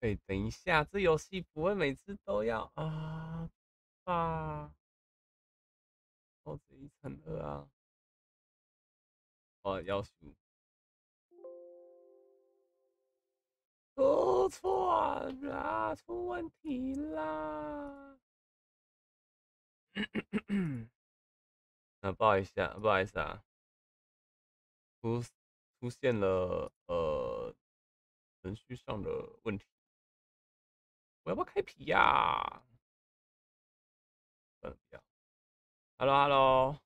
哎，等一下，这游戏不会每次都要啊啊，哦，这一乘二啊，哦，要求。出错啦，出问题啦。啊，不好意思啊，不好意思啊，出出现了呃程序上的问题，我要不要开皮呀？不要，Hello Hello，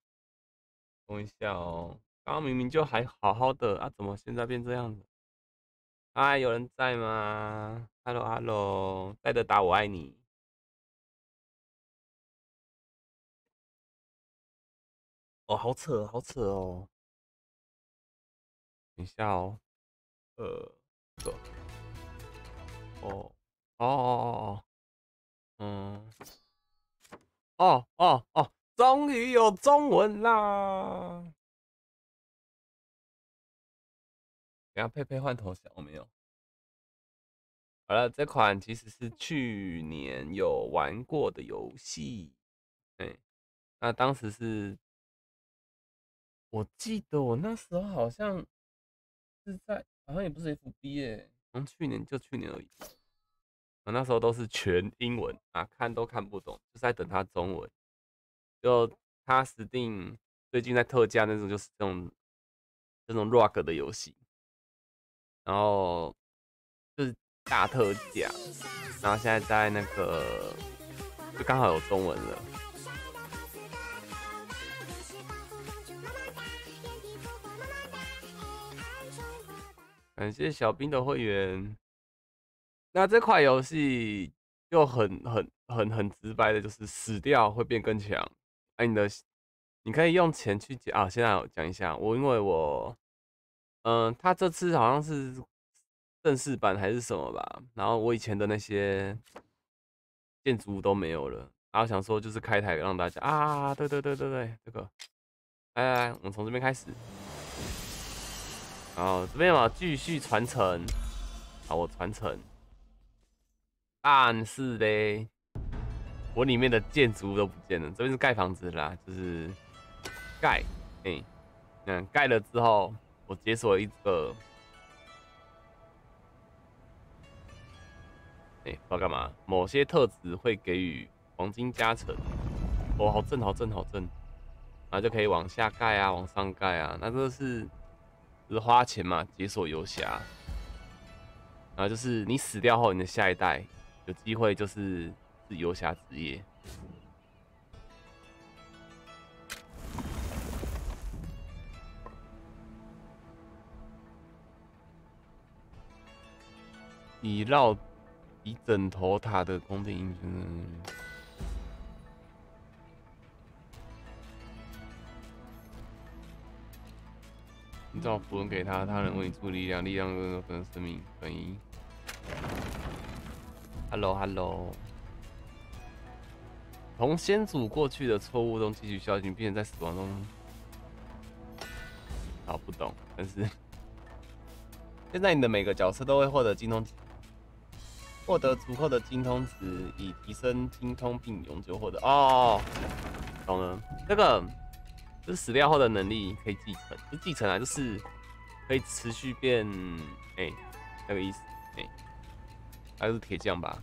等一下哦，刚刚明明就还好好的啊，怎么现在变这样子？哎，有人在吗？Hello Hello，带着打我爱你。哦，好扯，好扯哦！等一下哦，呃，这个，哦，哦哦哦哦，嗯，哦哦哦，终于有中文啦！等下佩佩换头像，我没有。好了，这款其实是去年有玩过的游戏，对，那当时是。我记得我那时候好像是在，好像也不是 FB 耶，从去年就去年而已。我那时候都是全英文啊，看都看不懂，就是在等它中文。就它实定最近在特价那种，就是这种这种 rock 的游戏，然后就是大特价，然后现在在那个就刚好有中文了。感谢小兵的会员。那这款游戏就很很很很直白的，就是死掉会变更强。哎，你的你可以用钱去啊。现在我讲一下，我因为我嗯，他这次好像是正式版还是什么吧。然后我以前的那些建筑物都没有了。然后想说就是开台让大家啊，对对对对对，这个来来来，我们从这边开始。然后这边嘛，继续传承。好，我传承。但是嘞，我里面的建筑物都不见了。这边是盖房子啦，就是盖。哎，嗯，盖了之后，我解锁一个。哎，不知道干嘛？某些特质会给予黄金加成。哦，好正，好正，好正。然后就可以往下盖啊，往上盖啊。那这是。是花钱嘛，解锁游侠，然后就是你死掉后，你的下一代有机会就是是游侠职业。以绕以枕头塔的宫殿英雄。你造符文给他，他能为你出力量，力量更多可能生命转移。Hello，Hello。从先祖过去的错误中汲取教训，并且在死亡中……好不懂，但是 现在你的每个角色都会获得精通，获得足够的精通值，以提升精通并永久获得。哦，懂了，这个。就是死掉后的能力可以继承，不继承啊，就是可以持续变，哎，那个意思，哎，还是铁匠吧，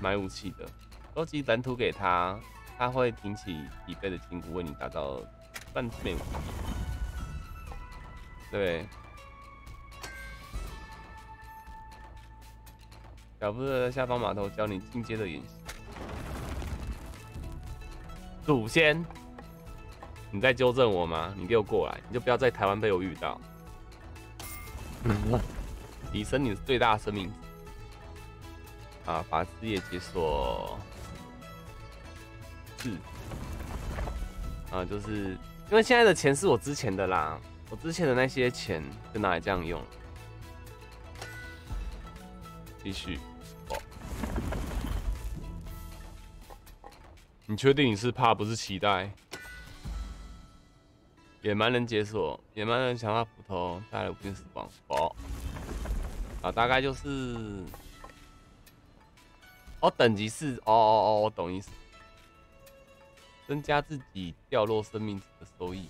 买武器的，收集蓝图给他，他会挺起疲惫的筋骨为你打造半面武器，对，小布在下方码头教你进阶的演习。祖先，你在纠正我吗？你给我过来，你就不要在台湾被我遇到。提升你的最大生命啊！把事业解锁是啊，就是因为现在的钱是我之前的啦，我之前的那些钱就拿来这样用。继续。你确定你是怕不是期待？野蛮人解锁，野蛮人强化斧头带来无限死亡。哦，啊，大概就是哦，等级是哦哦哦，我懂意思，增加自己掉落生命值的收益，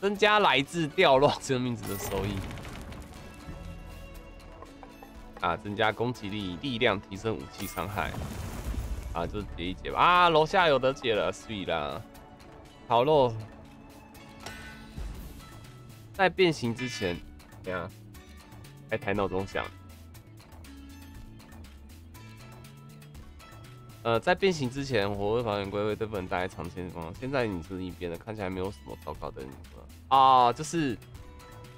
增加来自掉落生命值的收益。啊，增加攻击力、力量，提升武器伤害。啊，就解一解吧。啊，楼下有的解了，以啦。好喽，在变形之前，怎样？还抬闹钟响。呃，在变形之前，活会保险柜会这部分带来长线光。现在你是一边的，看起来没有什么糟糕的。你说啊，就是，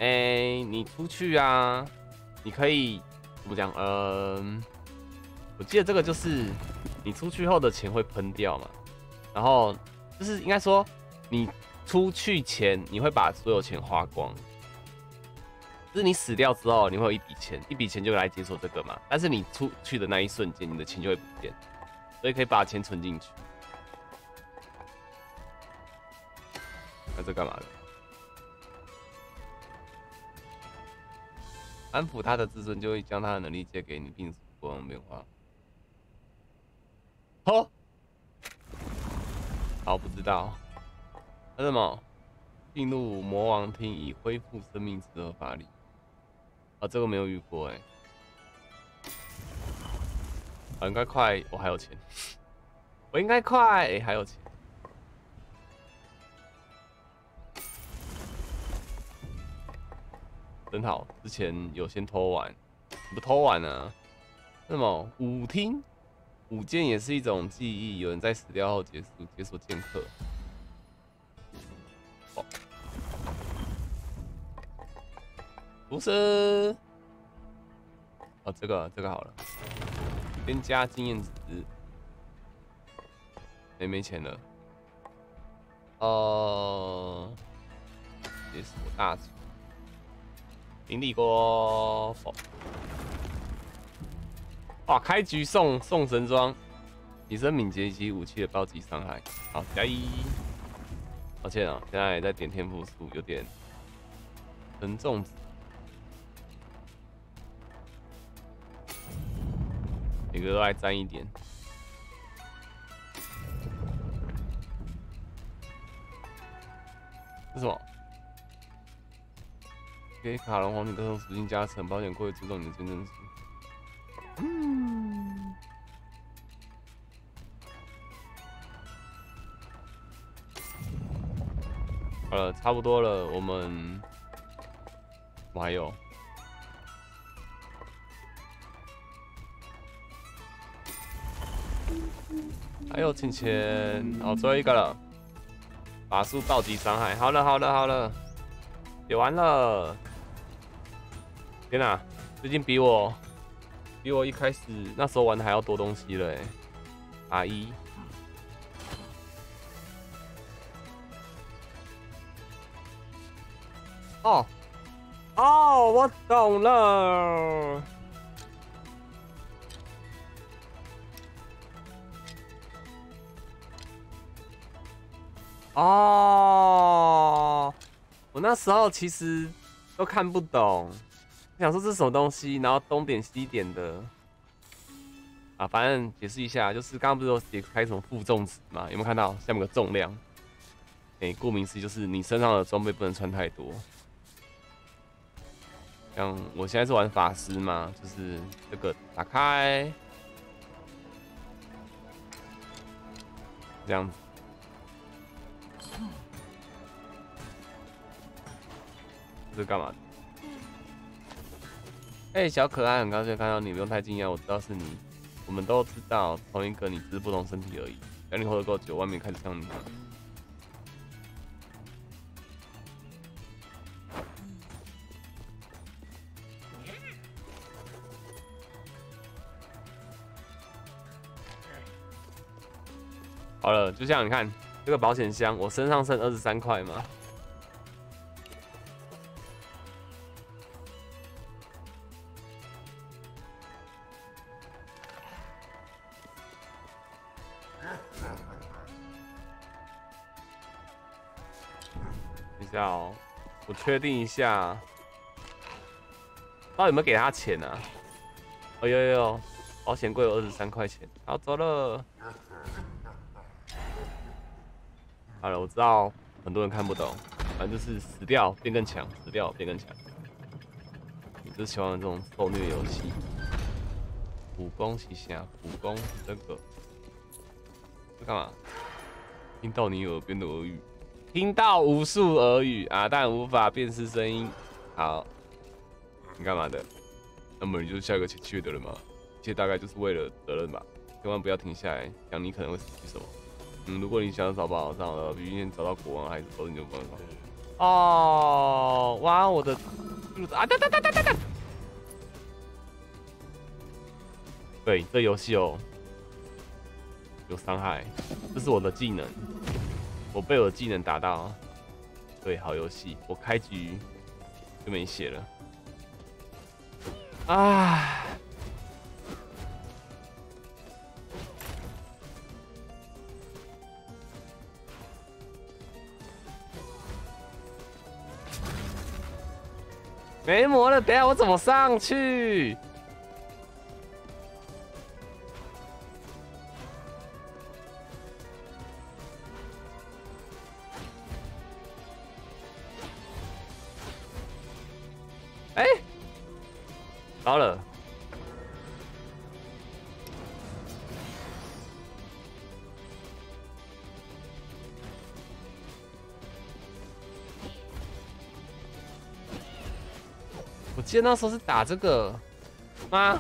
哎，你出去啊，你可以。怎么讲？嗯，我记得这个就是你出去后的钱会喷掉嘛，然后就是应该说你出去前你会把所有钱花光，就是你死掉之后你会有一笔钱，一笔钱就来解锁这个嘛。但是你出去的那一瞬间，你的钱就会不见，所以可以把钱存进去。那这干嘛的？安抚他的自尊，就会将他的能力借给你，并使国王变化。好，好，不知道。那什么？进入魔王厅以恢复生命值和法力。啊，这个没有遇过哎。应该快，我还有钱。我应该快，还有钱。真好，之前有先偷玩，不偷完呢？那么舞厅舞剑也是一种记忆，有人在死掉后结束解锁剑客。哦，不是，哦，这个这个好了，添加经验值，没没钱了，呃，解锁大。平底锅，哇！开局送送神装，提升敏捷及武器的暴击伤害。好，加一。抱歉啊，现在在点天赋数有点沉重。每个都来沾一点。是什么？给卡隆皇女各种属性加成，保险柜注重你的真正值。嗯，好了，差不多了，我们我还有，还有钱钱，好，最后一个了，法术暴击伤害，好了，好了，好了，写完了。天哪，最近比我比我一开始那时候玩的还要多东西了哎！阿姨，哦哦，我懂了。哦，我那时候其实都看不懂。想说这是什么东西，然后东点西点的啊，反正解释一下，就是刚刚不是有解开什么负重值嘛？有没有看到下面个重量？哎，顾名思义就是你身上的装备不能穿太多。像我现在是玩法师嘛，就是这个打开这样子，是干嘛？哎，小可爱，很高兴看到你，不用太惊讶，我知道是你。我们都知道同一个你，只是不同身体而已。等你活得够久，外面开始像你。好了，就像你看这个保险箱，我身上剩二十三块嘛。确定一下，到底有没有给他钱呢？哦有有有，保险柜有二十三块钱，好走了。好了，我知道很多人看不懂，反正就是死掉变更强，死掉变更强。你就喜欢这种受虐游戏。武功奇侠，武功这个，这干嘛？听到你耳边的耳语，听到无数耳语啊，但无法辨识声音。好，你干嘛的？那么你就是下一个前去的人吗？一切大概就是为了责任吧。千万不要停下来，想你可能会失去什么。嗯，如果你想找宝藏了，比如先找到国王还是找你就办法。哦，哇，我的啊哒哒哒哒哒哒。对，这游戏哦有伤害，这是我的技能，我被我的技能打到。对，好游戏，我开局就没血了。啊！没魔了，等下我怎么上去？糟了！我记得那时候是打这个吗？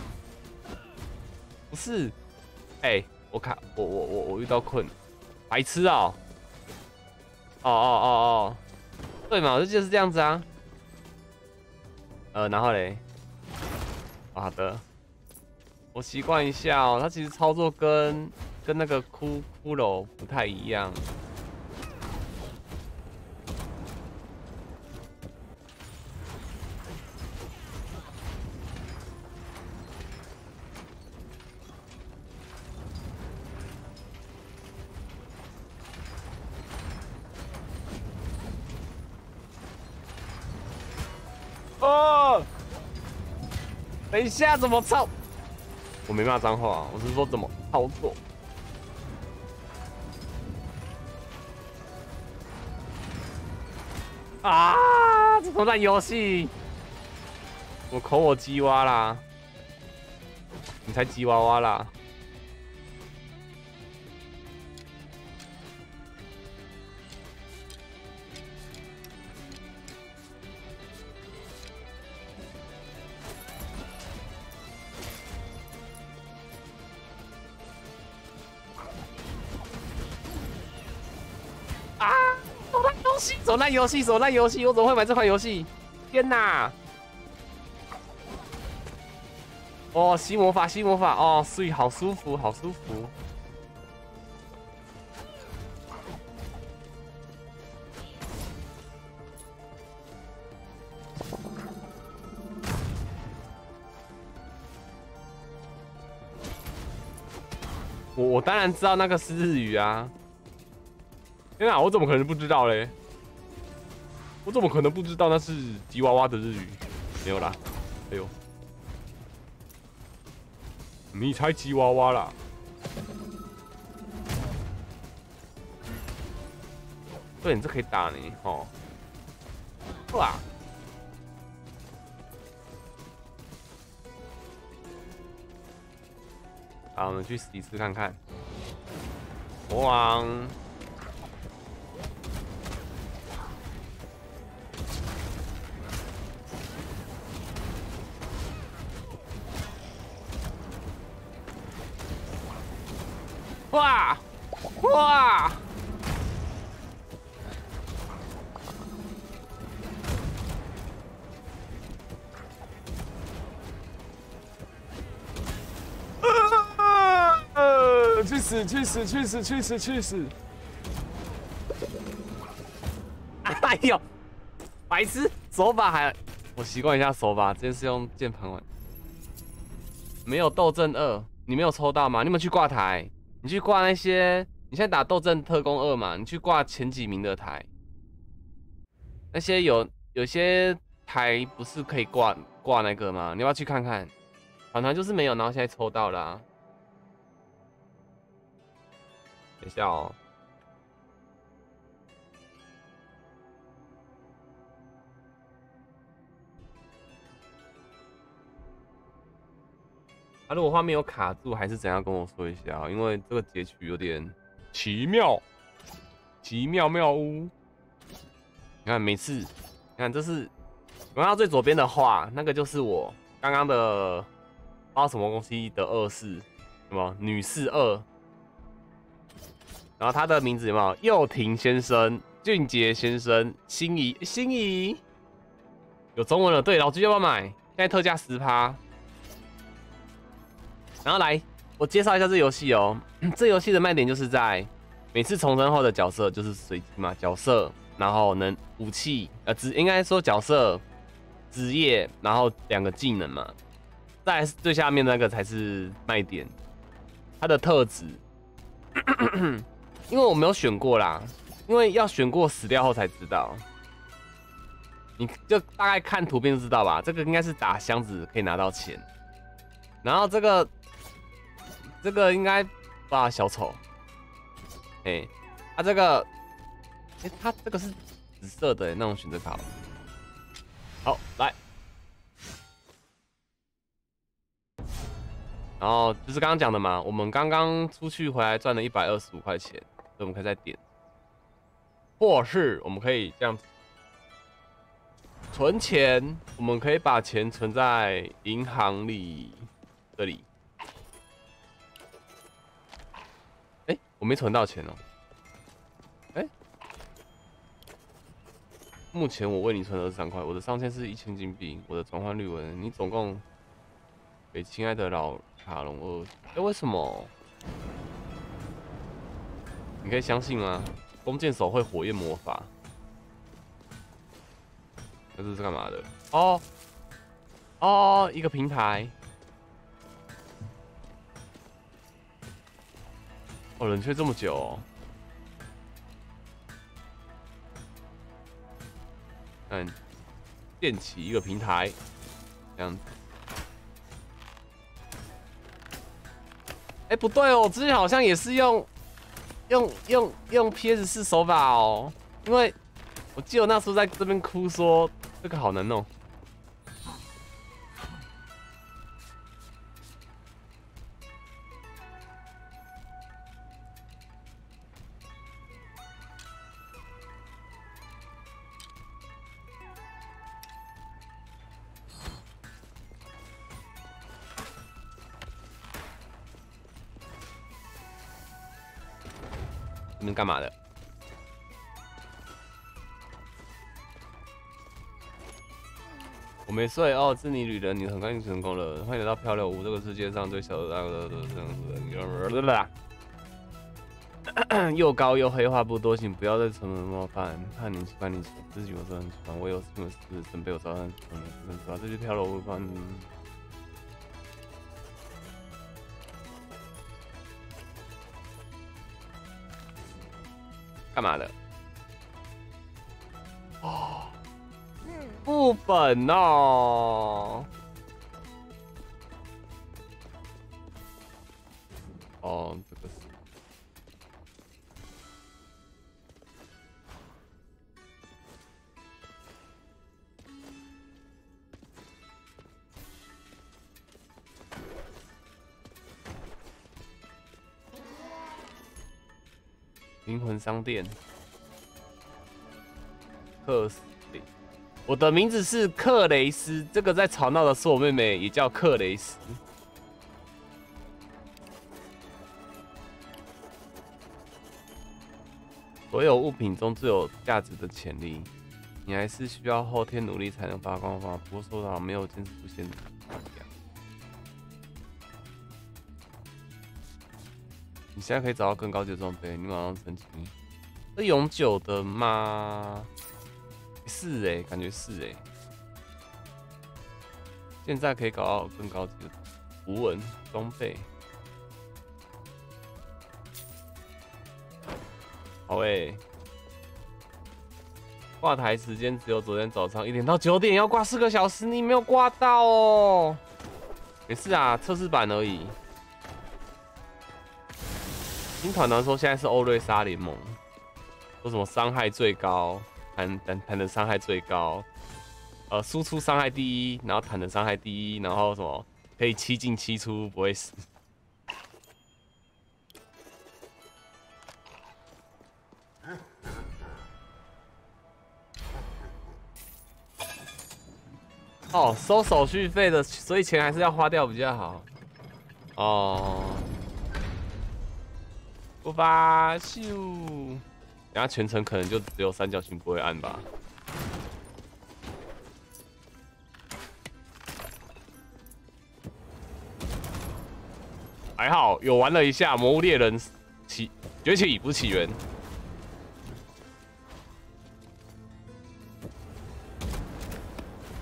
不是，哎，我卡，我我我我遇到困，白痴哦！哦哦哦哦，对嘛，我就记得是这样子啊。呃，然后嘞，好的，我习惯一下哦。它其实操作跟跟那个骷骷髅不太一样。等一下，怎么操？我没骂脏话，我是说怎么操作。啊！这么烂游戏，我口我鸡蛙啦！你才鸡娃娃啦！手烂游戏，手烂游戏，我怎么会买这款游戏？天哪！哦，吸魔法，吸魔法，哦，所以好舒服，好舒服。我我当然知道那个是日语啊！天哪，我怎么可能不知道嘞？我怎么可能不知道那是吉娃娃的日语？没有啦，哎呦，你才吉娃娃啦！对，你这可以打你哦。哇！好，我们去试一次看看。国王。哇哇！去死去死去死去死去死！哎呦，白痴，手把还我习惯一下手把，今天是用键盘玩。没有斗阵二，你没有抽到吗？你们去挂台。你去挂那些，你现在打斗阵特工二嘛？你去挂前几名的台，那些有有些台不是可以挂挂那个吗？你要不要去看看？团团就是没有，然后现在抽到了。等一下哦。啊，如果画面有卡住还是怎样，跟我说一下啊，因为这个截取有点奇妙，奇妙妙屋。你看，每次，你看，这是荣耀最左边的画，那个就是我刚刚的，不知道什么东西的二世，什么女士二。然后他的名字有没有？佑廷先生、俊杰先生、心仪、心仪，有中文了。对，老朱要不要买？现在特价十趴。然后来，我介绍一下这游戏哦。这游戏的卖点就是在每次重生后的角色就是随机嘛，角色，然后能武器，呃，职应该说角色职业，然后两个技能嘛。再最下面那个才是卖点，它的特质。因为我没有选过啦，因为要选过死掉后才知道。你就大概看图片就知道吧。这个应该是打箱子可以拿到钱，然后这个。这个应该吧，小丑。哎，他这个，哎，他这个是紫色的那种选择卡。好，来。然后就是刚刚讲的嘛，我们刚刚出去回来赚了一百二十五块钱，所以我们可以再点。或是我们可以这样存钱，我们可以把钱存在银行里，这里。没存到钱哦，哎，目前我为你存了二十三块，我的上限是一千金币，我的转换率为你总共给亲爱的老卡隆二，哎，为什么？你可以相信吗？弓箭手会火焰魔法，那这是干嘛的？哦，哦，一个平台。哦，冷却这么久，嗯，建起一个平台，这样子。哎，不对哦，我之前好像也是用用用用 PS 四手法哦，因为我记得那时候在这边哭说这个好难弄。干嘛的？我没睡哦，是你女人，你很快就成功了，欢迎来到漂流屋，这个世界上最小的那个这样子的。又高又黑，话不多，请不要再成为冒犯，怕你怕你自己我真的很喜欢，我有什么事准备我早上可能是吧？这就漂流屋干嘛的？哦，副本哦。哦，灵魂商店，克斯，我的名字是克雷斯。这个在吵闹的是我妹妹，也叫克雷斯。所有物品中最有价值的潜力，你还是需要后天努力才能发光发。不过说到没有坚持不限。你现在可以找到更高级的装备，你马上升级。是永久的吗？是哎，感觉是哎。现在可以搞到更高级的符文装备。好哎。挂台时间只有昨天早上一点到九点，要挂四个小时，你没有挂到哦。没事啊，测试版而已。团团说现在是欧瑞莎联盟，说什么伤害最高，坦坦坦的伤害最高，呃，输出伤害第一，然后坦的伤害第一，然后什么可以七进七出不会死。哦，收手续费的，所以钱还是要花掉比较好。哦，不发秀，等下全程可能就只有三角形不会按吧。还好有玩了一下《魔物猎人起崛起》，不起源。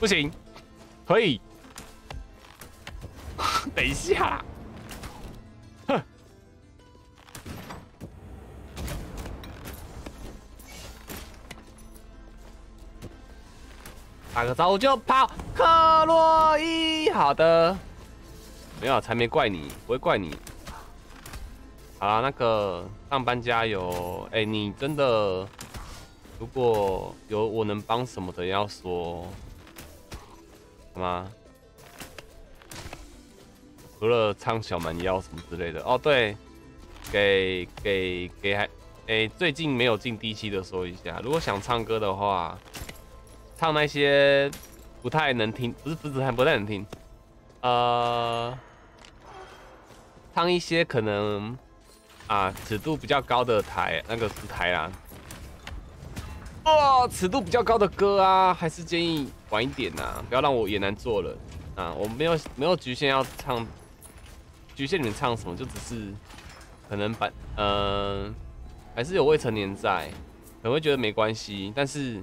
不行。可以，等一下，打个招呼就跑，克洛伊，好的，没有，才没怪你，不会怪你。好那个上班加油，哎，你真的，如果有我能帮什么的，要说。吗？除了唱小蛮腰什么之类的哦，对，给给给还诶，最近没有进 D 七的说一下，如果想唱歌的话，唱那些不太能听，不是不是不太能听，呃，唱一些可能啊尺度比较高的台，那个舞台啊。哦，尺度比较高的歌啊，还是建议晚一点呐，不要让我也难做了啊！我没有没有局限要唱，局限你们唱什么，就只是可能把嗯，还是有未成年在，可能会觉得没关系，但是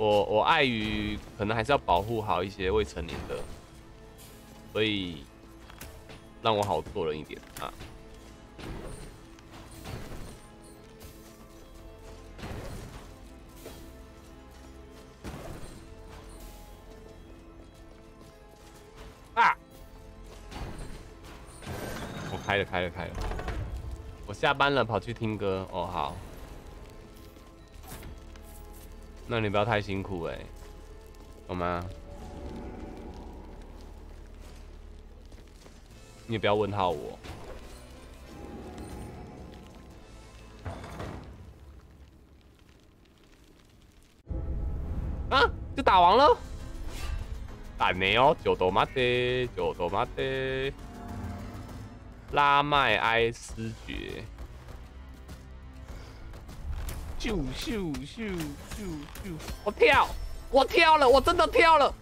我我碍于可能还是要保护好一些未成年的，所以让我好做人一点啊。啊！我开了，开了，开了。我下班了，跑去听歌。哦，好。那你不要太辛苦哎，好吗？你不要问号我。啊！就打完了。打没哦，九多马的，九多马的，拉麦埃斯爵，咻咻咻咻咻，我跳，我跳了，我真的跳了，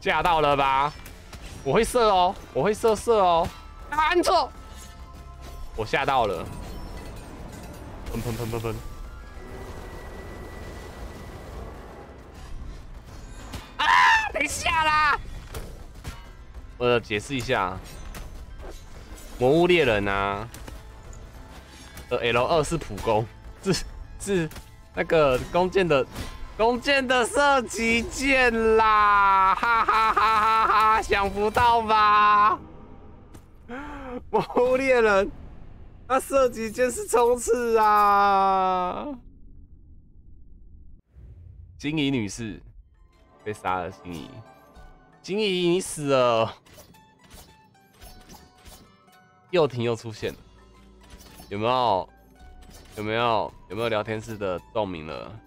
吓到了吧？我会射哦，我会射射哦，按错。我吓到了！喷喷喷喷喷！啊！等下啦！我解释一下，魔物猎人啊，呃，L 二是普攻，是是那个弓箭的弓箭的射击键啦！哈哈哈哈哈！想不到吧？魔物猎人。那射击剑是冲刺啊！金怡女士被杀了，金怡，金怡你死了！又停又出现，有没有？有没有？有没有聊天室的证明了？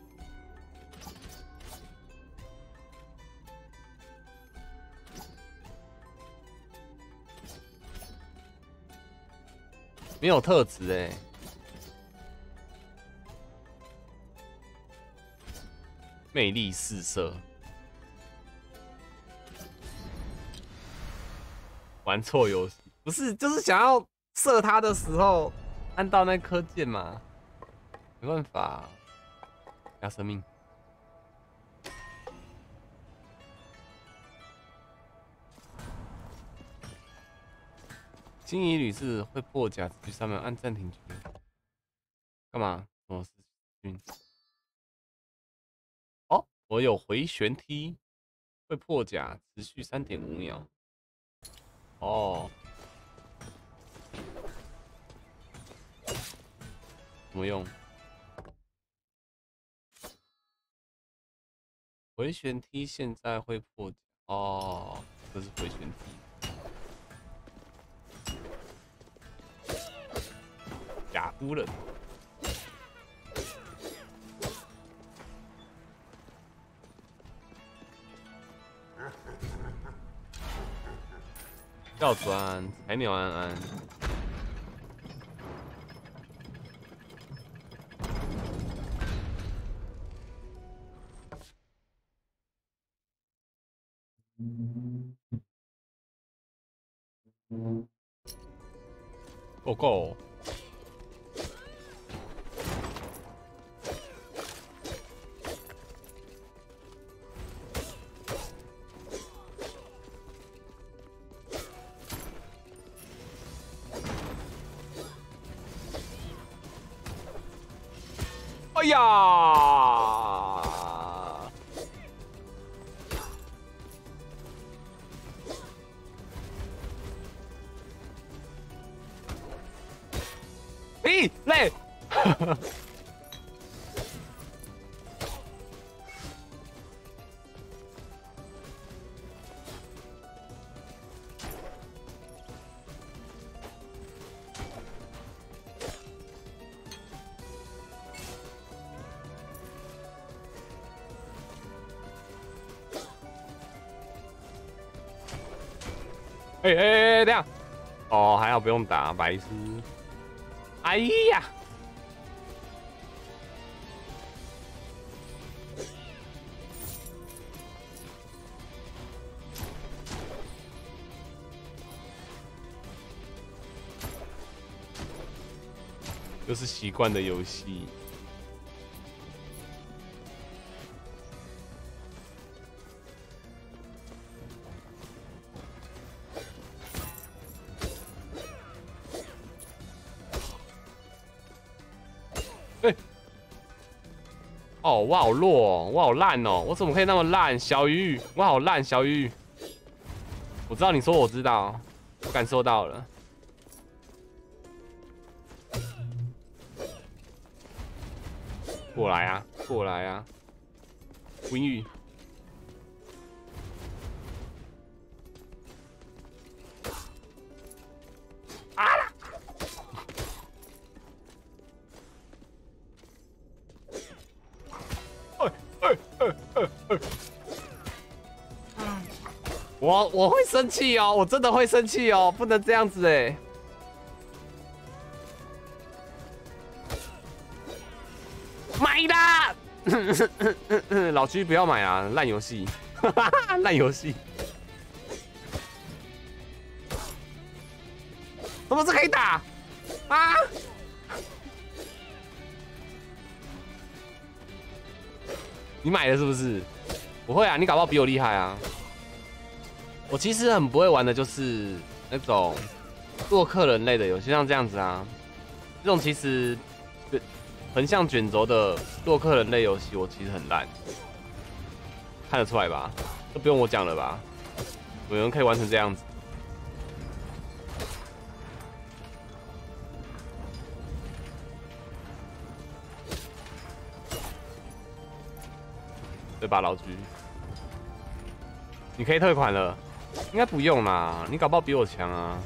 没有特质哎，魅力四射，玩错游戏不是就是想要射他的时候按到那颗键嘛，没办法，要生命。金怡女士会破甲，去上面按暂停键。干嘛？哦，是晕。哦，我有回旋踢，会破甲，持续三点五秒。哦，怎么用？回旋踢现在会破。哦，这是回旋踢。假夫人。吊砖，彩鸟安安。报告。哎哎哎哎，这样哦，还好不用打白痴。哎呀！又是习惯的游戏。我好弱，我好烂哦，我怎么可以那么烂？小鱼，我好烂，小鱼。我知道你说我知道，我感受到了。过来啊，过来啊，温玉。我会生气哦，我真的会生气哦，不能这样子哎！买啦！老区不要买啊，烂游戏，烂游戏，怎么是可以打啊？你买的是不是？不会啊，你搞不好比我厉害啊！我其实很不会玩的，就是那种洛克人类的游戏，像这样子啊，这种其实横向卷轴的洛克人类游戏，我其实很烂，看得出来吧？都不用我讲了吧？有人可以玩成这样子？对吧，老居？你可以退款了，应该不用啦。你搞不好比我强啊！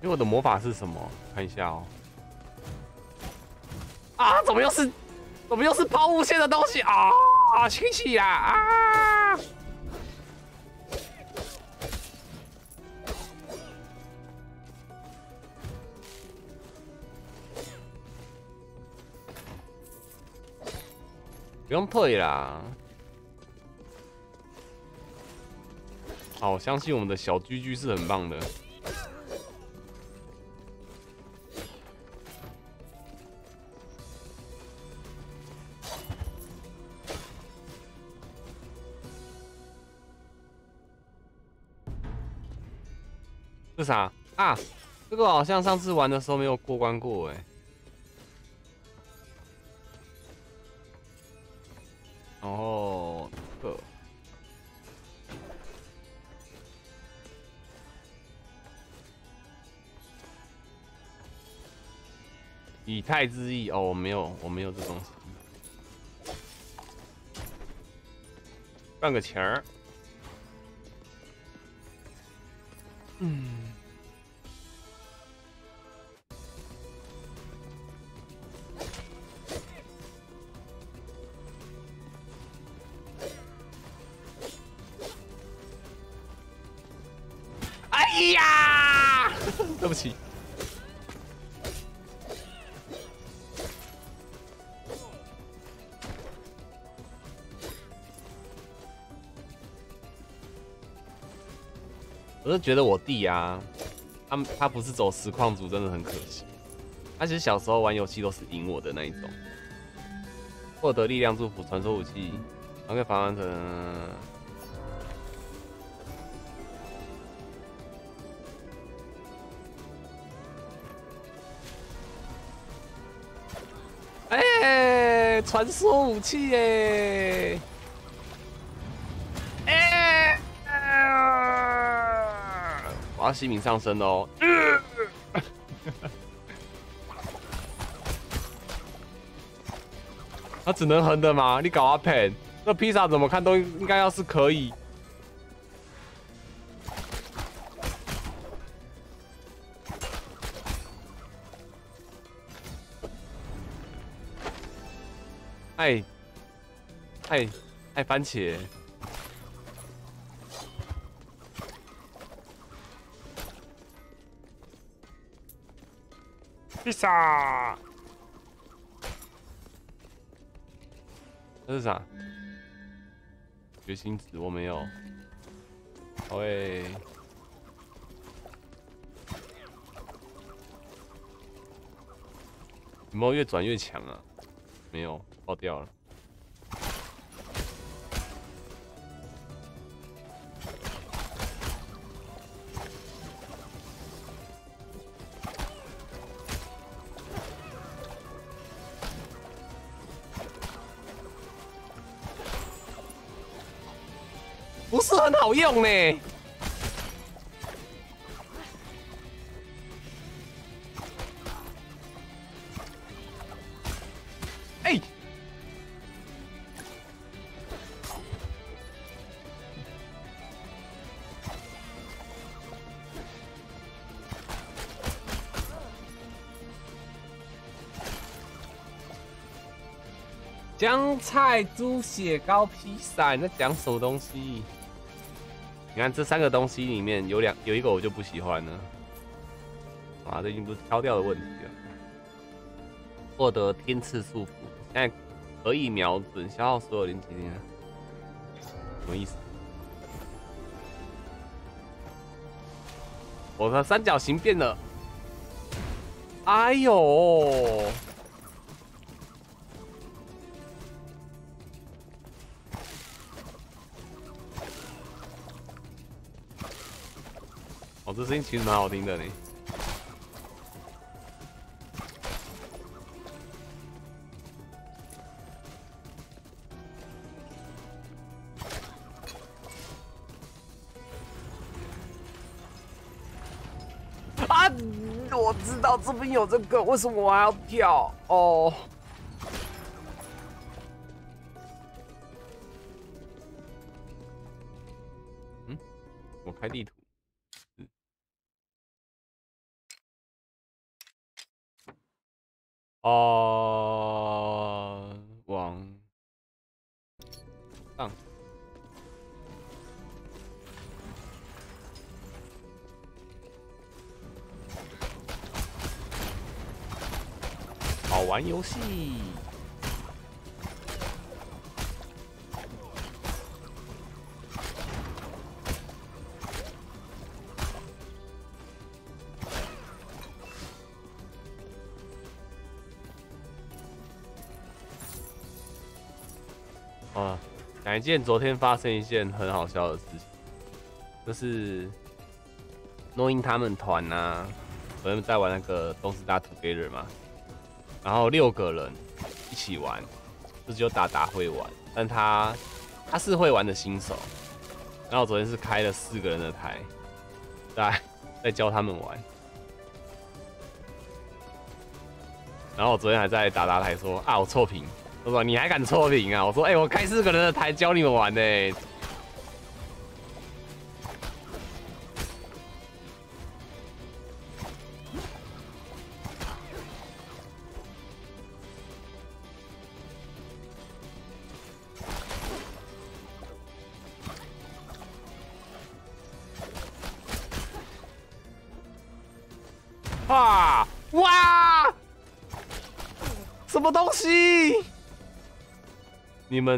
因为我的魔法是什么？看一下哦。啊！怎么又是，怎么又是抛物线的东西啊？啊！清起呀！啊！不用退啦。好，我相信我们的小居居是很棒的。啥啊？这个好像上次玩的时候没有过关过哎。哦，这个以太之翼哦，我没有，我没有这东西。赚个钱儿。嗯。觉得我弟呀，他他不是走实况组，真的很可惜。他其实小时候玩游戏都是赢我的那一种。获得力量祝福传说武器，OK，反完成。哎，传说武器耶！要西敏上身哦！他只能横的吗？你搞阿 pen，那披萨怎么看都应该要是可以。哎！哎！哎番茄。披萨，这是啥？决心子我没有。喂，有没有越转越强啊？没有，爆掉了。不是很好用呢。哎，姜菜猪血糕披萨，你在讲什么东西？你看这三个东西里面有两有一个我就不喜欢了，啊，这已经不是挑掉的问题了。获得天赐束缚，现在可以瞄准，消耗所有零几点，什么意思？我的三角形变了，哎呦！这声音其实蛮好听的呢。啊！我知道这边有这个，为什么我还要跳？哦。游戏。啊，讲一件昨天发生一件很好笑的事情，就是诺英他们团呐、昨，我们在玩那个《东西大 Together》嘛，然后六个人一起玩，就只有达达会玩，但他他是会玩的新手，然后昨天是开了四个人的台，在 在教他们玩，然后我昨天还在打打台说啊我错评。我说你还敢错评啊！我说哎，我开四个人的台教你们玩呢。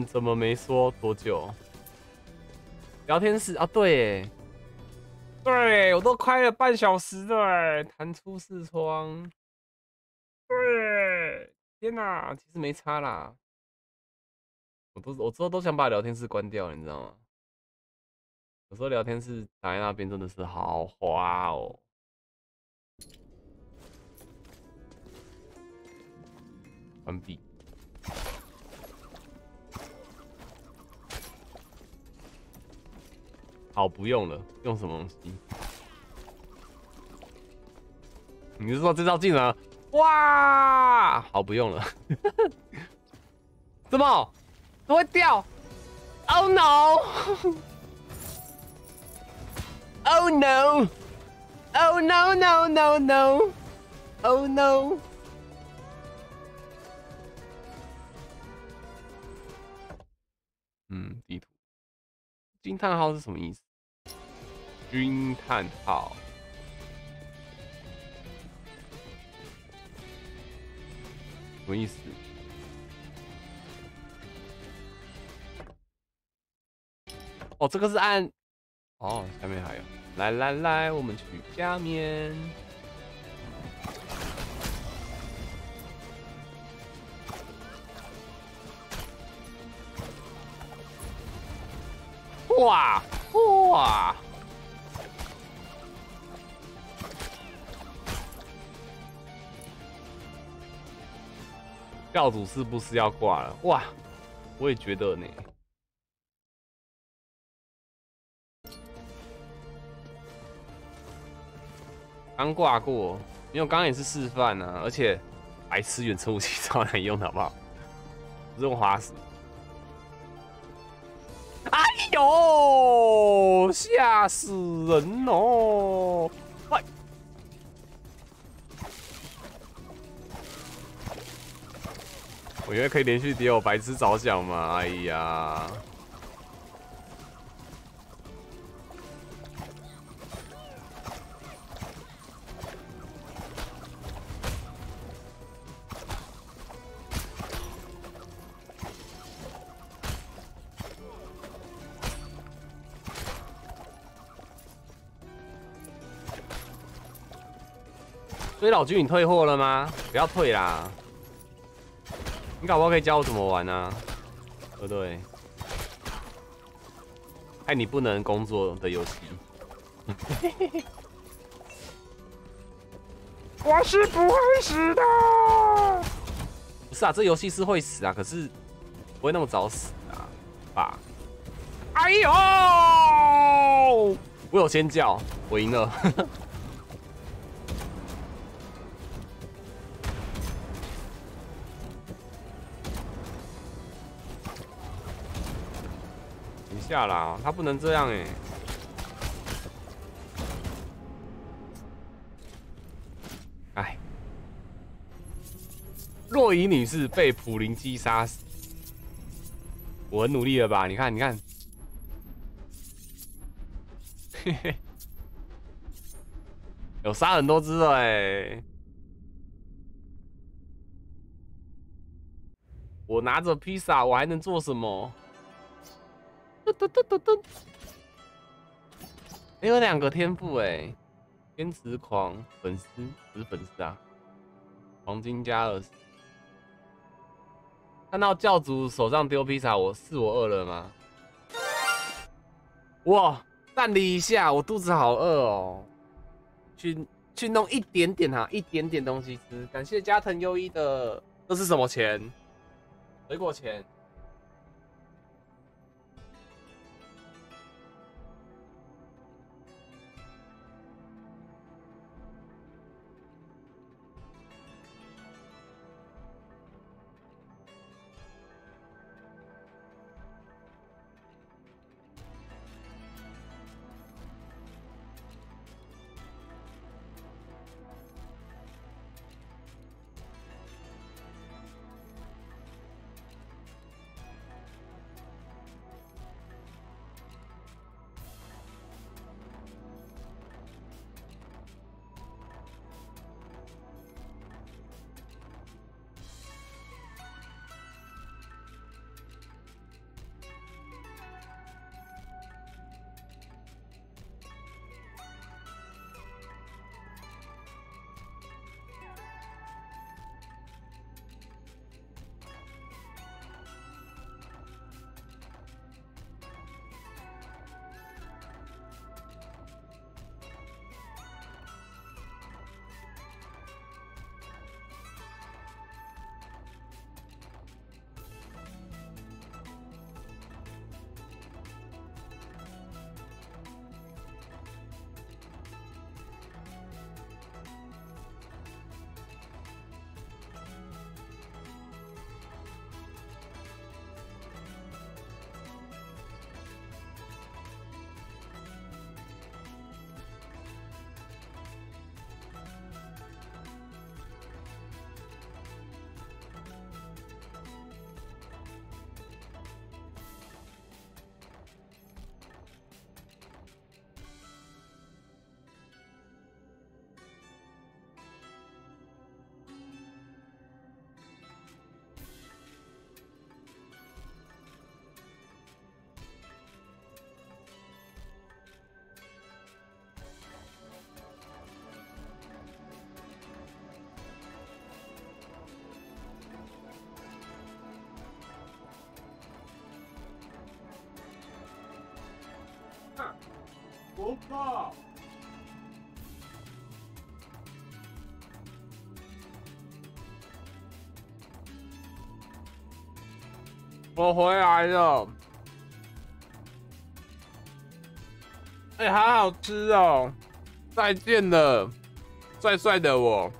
怎么没说多久？聊天室啊，对，对我都开了半小时了，弹出视窗。对，天哪，其实没差啦。我都我之后都想把聊天室关掉，你知道吗？有时候聊天室打在那边真的是好花哦。关闭。好，不用了。用什么东西？你是说这招技能？哇，好，不用了。怎么？怎么会掉？Oh no！Oh no！Oh no no no no！Oh no！嗯，地图。惊叹号是什么意思？军探号，什么意思？哦，这个是按……哦，下面还有，来来来，我们去下面。哇哇！教主是不是要挂了？哇，我也觉得呢。刚挂过，因为刚刚也是示范呢，而且白痴远程武器超难用的，好不好？不用花死。哎呦，吓死人哦！我觉得可以连续叠我白痴着想嘛？哎呀，所以老君，你退货了吗？不要退啦！你搞不好可以教我怎么玩啊？对不对？害你不能工作的游戏。我是不会死的。不是啊，这游戏是会死啊，可是不会那么早死啊，爸。哎呦！我有先叫，我赢了。下啦，他不能这样哎！哎，若仪女士被普林击杀死，我很努力了吧？你看，你看，嘿嘿，有杀很多只了哎！我拿着披萨，我还能做什么？噔噔噔噔，还有两个天赋哎，天池狂粉丝不是粉丝啊，黄金加二十，看到教主手上丢披萨，我是我饿了吗？哇，站立一下，我肚子好饿哦。去去弄一点点哈，一点点东西吃。感谢加藤优一的，这是什么钱？水果钱。不怕。我回来了，哎，好好吃哦！再见了，帅帅的我。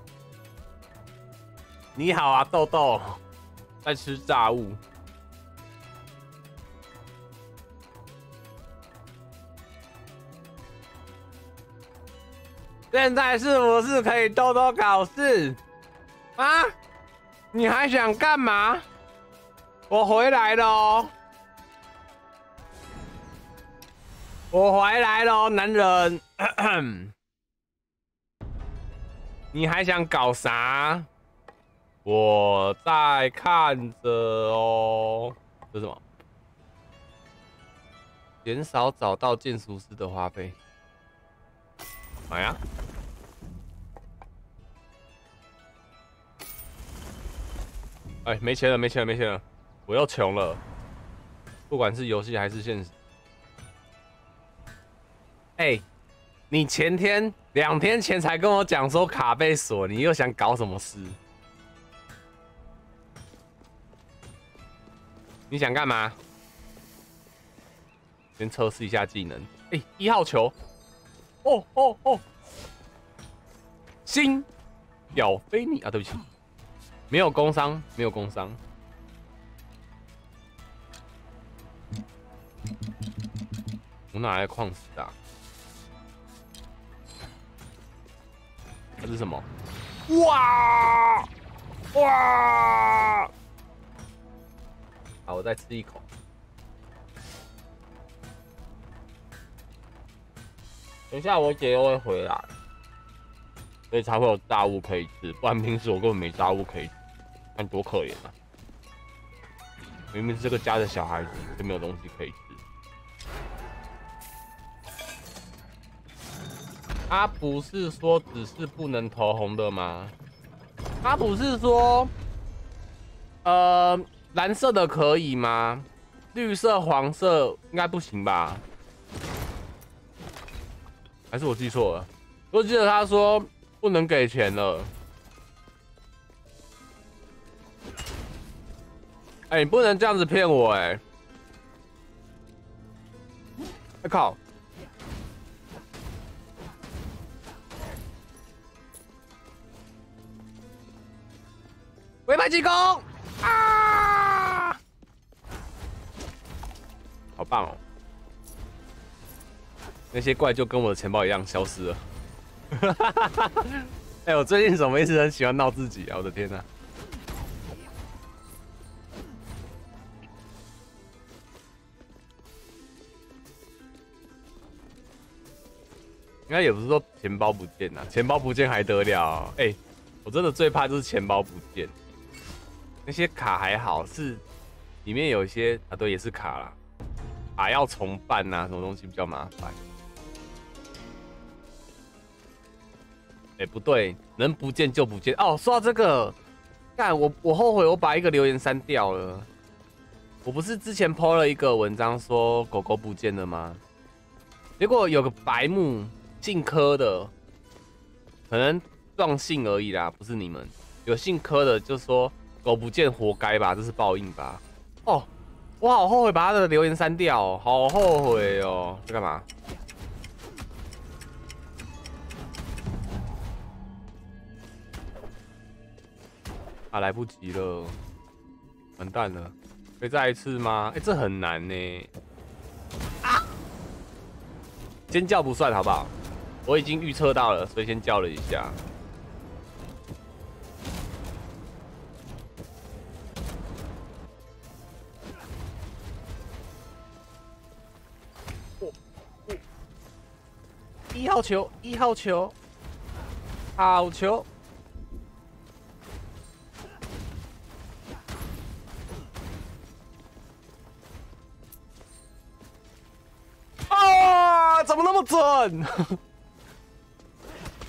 你好啊，豆豆，在吃炸物。现在是不是可以多多考试啊？你还想干嘛？我回来了哦，我回来了，男人。你还想搞啥？我在看着哦。这是什么？减少找到建筑师的花费。买呀！哎，没钱了，没钱了，没钱了！我要穷了，不管是游戏还是现实。哎，你前天、两天前才跟我讲说卡被锁，你又想搞什么事？你想干嘛？先测试一下技能。哎，一号球。哦哦哦！新表飞你啊！对不起，没有工伤，没有工伤。我哪来矿石啊？这是什么？哇哇！好，我再吃一口。等一下，我姐又会回来，所以才会有大物可以吃，不然平时我根本没大物可以吃，看多可怜啊！明明是这个家的小孩子，就没有东西可以吃。他不是说只是不能投红的吗？他不是说，呃，蓝色的可以吗？绿色、黄色应该不行吧？还是我记错了？我记得他说不能给钱了。哎，你不能这样子骗我哎！我靠！尾巴进攻啊！好棒哦！那些怪就跟我的钱包一样消失了。哎，我最近怎么一直很喜欢闹自己啊？我的天哪！应该也不是说钱包不见呐，钱包不见还得了？哎，我真的最怕就是钱包不见。那些卡还好，是里面有一些啊，对，也是卡啦，卡要重办呐，什么东西比较麻烦？哎，不对，能不见就不见哦。说到这个，干我我后悔我把一个留言删掉了。我不是之前 po 了一个文章说狗狗不见了吗？结果有个白目姓柯的，可能撞姓而已啦，不是你们有姓柯的就说。狗不见，活该吧，这是报应吧？哦，我好后悔把他的留言删掉，好后悔哦！在干嘛？啊，来不及了，完蛋了！可以再一次吗？哎，这很难呢。啊！尖叫不算，好不好？我已经预测到了，所以先叫了一下。一号球，一号球，好球！啊，怎么那么准？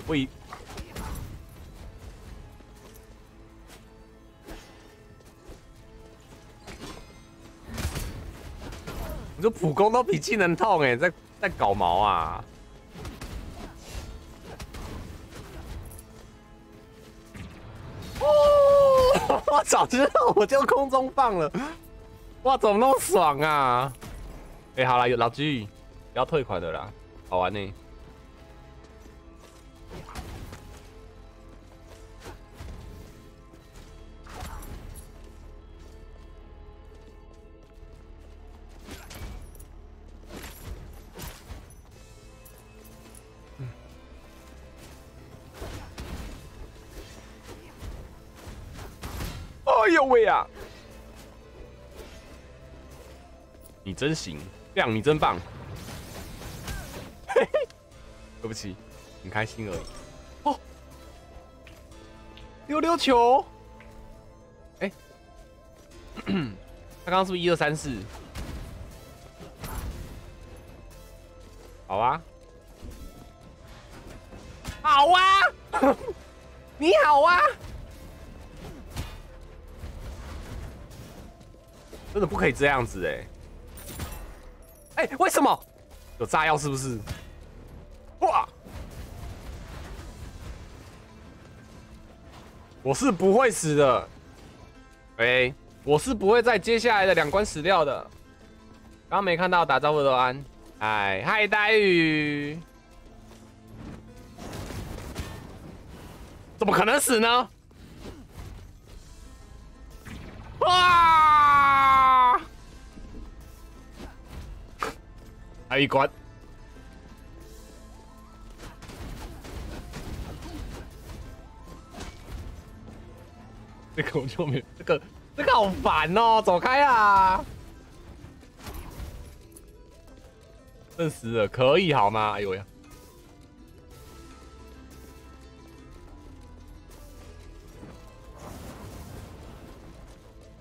喂！你说普攻都比技能痛哎，在在搞毛啊？哦 我早知道我就空中放了，哇，怎么那么爽啊！哎，好了，有老 G，要退款的啦，好玩呢。哎呦喂呀！你真行，亮你真棒。嘿嘿，对不起，很开心而已。哦，溜溜球。哎，他刚刚是不是一二三四？好啊，好啊，你好啊。真的不可以这样子哎！哎，为什么有炸药？是不是？哇！我是不会死的。喂，我是不会在接下来的两关死掉的。刚没看到打招呼的安，哎，嗨，呆鱼，怎么可能死呢？还一关，这个我就没，这个这个好烦哦，走开啊！认死了，可以好吗？哎呦呀！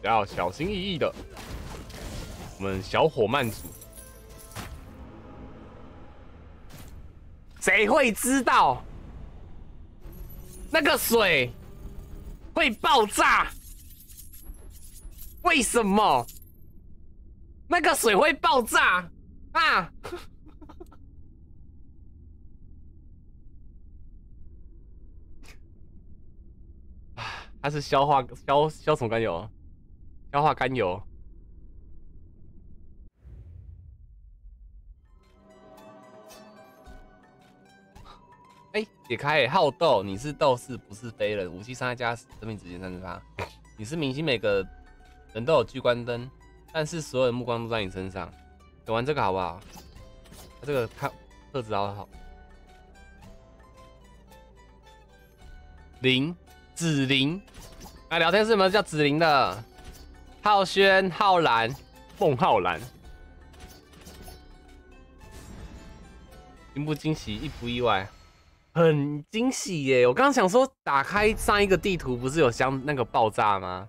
要小心翼翼的，我们小火慢煮。谁会知道那个水会爆炸？为什么？那个水会爆炸 啊！它是消化消消什么甘油？消化甘油。哎，解开！好斗，你是斗士，不是飞人。武器伤害加生命值减三十八。你是明星，每个人都有聚光灯，但是所有的目光都在你身上。玩这个好不好？这个看特质好好。零紫菱，来聊天室有没有叫紫菱的？浩轩、浩然、孟浩然，惊不惊喜，意不意外？很惊喜耶！我刚想说，打开上一个地图不是有箱那个爆炸吗？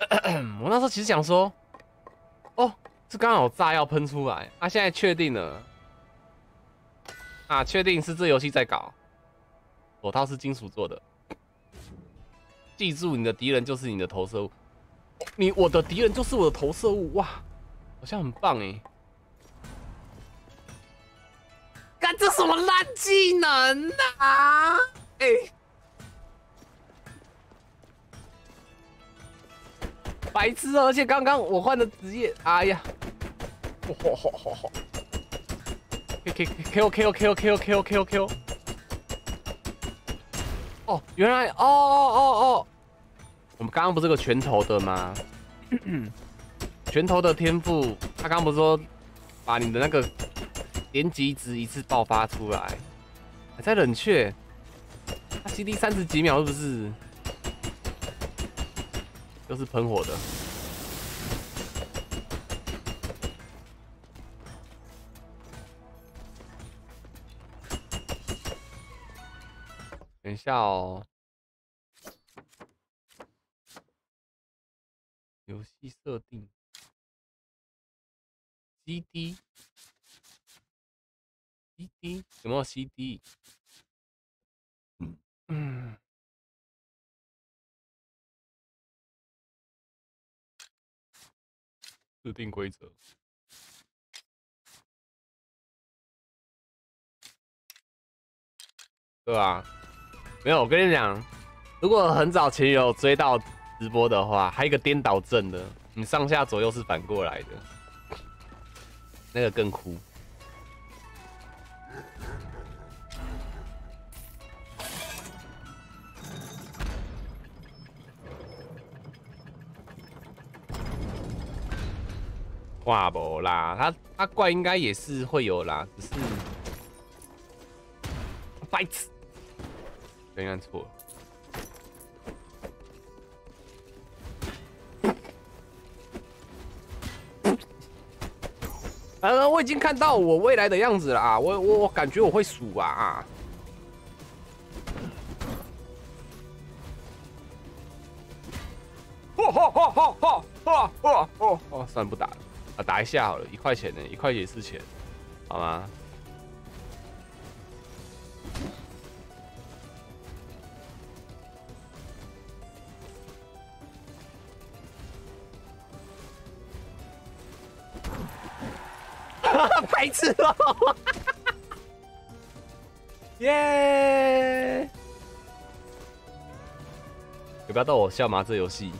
我那时候其实想说，哦，是刚好炸药喷出来。啊，现在确定了，啊，确定是这游戏在搞。手套是金属做的，记住，你的敌人就是你的投射物。你，我的敌人就是我的投射物。哇，好像很棒哎。干这什么烂技能啊！哎，白痴！而且刚刚我换的职业，哎呀，嚯嚯嚯嚯！K K K O K O K O K O K O K O K O。哦，原来哦哦哦哦，我们刚刚不是个拳头的吗？拳头的天赋，他刚刚不是说把你的那个。连级值一次爆发出来，还在冷却，他 CD 三十几秒是不是？又是喷火的。等一下哦，游戏设定，CD，CD。CD 什么 CD？嗯，制定规则，对啊？没有，我跟你讲，如果很早前有追到直播的话，还有一个颠倒阵的，你上下左右是反过来的，那个更酷。挂不啦，他他怪应该也是会有啦，只是白痴，没按错。嗯、啊，我已经看到我未来的样子了啊！我我我感觉我会数啊啊！哦哦哦哦哦哦哦哦哦！算不打了。啊，打一下好了，一块钱呢，一块也是钱，好吗？哈哈，白痴哦！耶！你不要逗我笑嘛？这游戏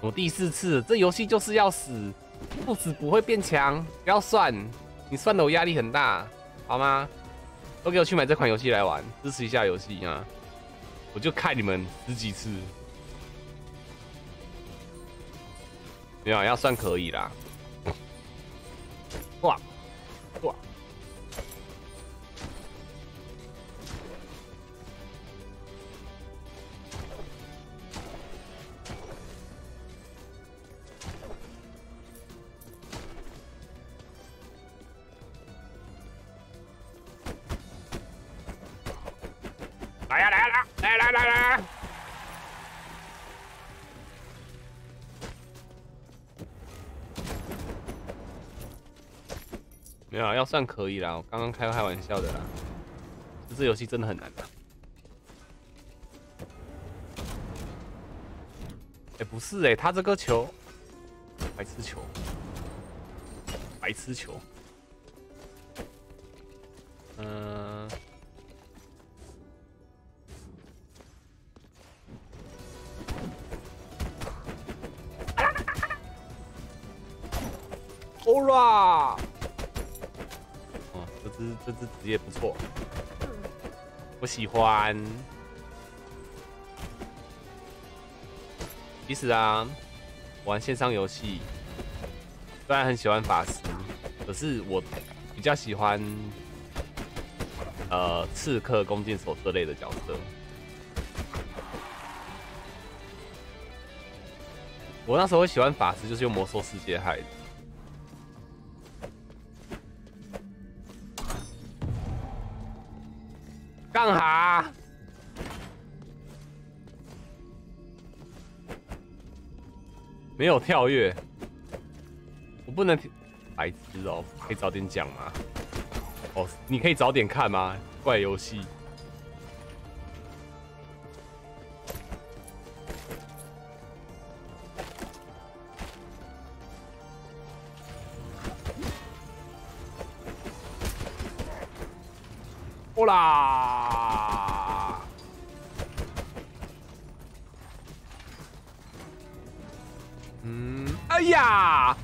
我第四次，这游戏就是要死。不死不会变强，不要算，你算的我压力很大，好吗？都给我去买这款游戏来玩，支持一下游戏啊！我就看你们十几次，没有要算可以啦。没有，要算可以啦，我刚刚开开玩笑的啦。这游戏真的很难的。哎，不是哎，他这个球，白痴球，白痴球。嗯。欧啦！哦，这只这只职业不错，我喜欢。其实啊，玩线上游戏虽然很喜欢法师，可是我比较喜欢呃刺客、弓箭手这类的角色。我那时候会喜欢法师，就是用魔兽世界害的。干哈？没有跳跃，我不能白痴哦，可以早点讲吗？哦，你可以早点看吗？怪游戏。过啦！嗯，哎呀，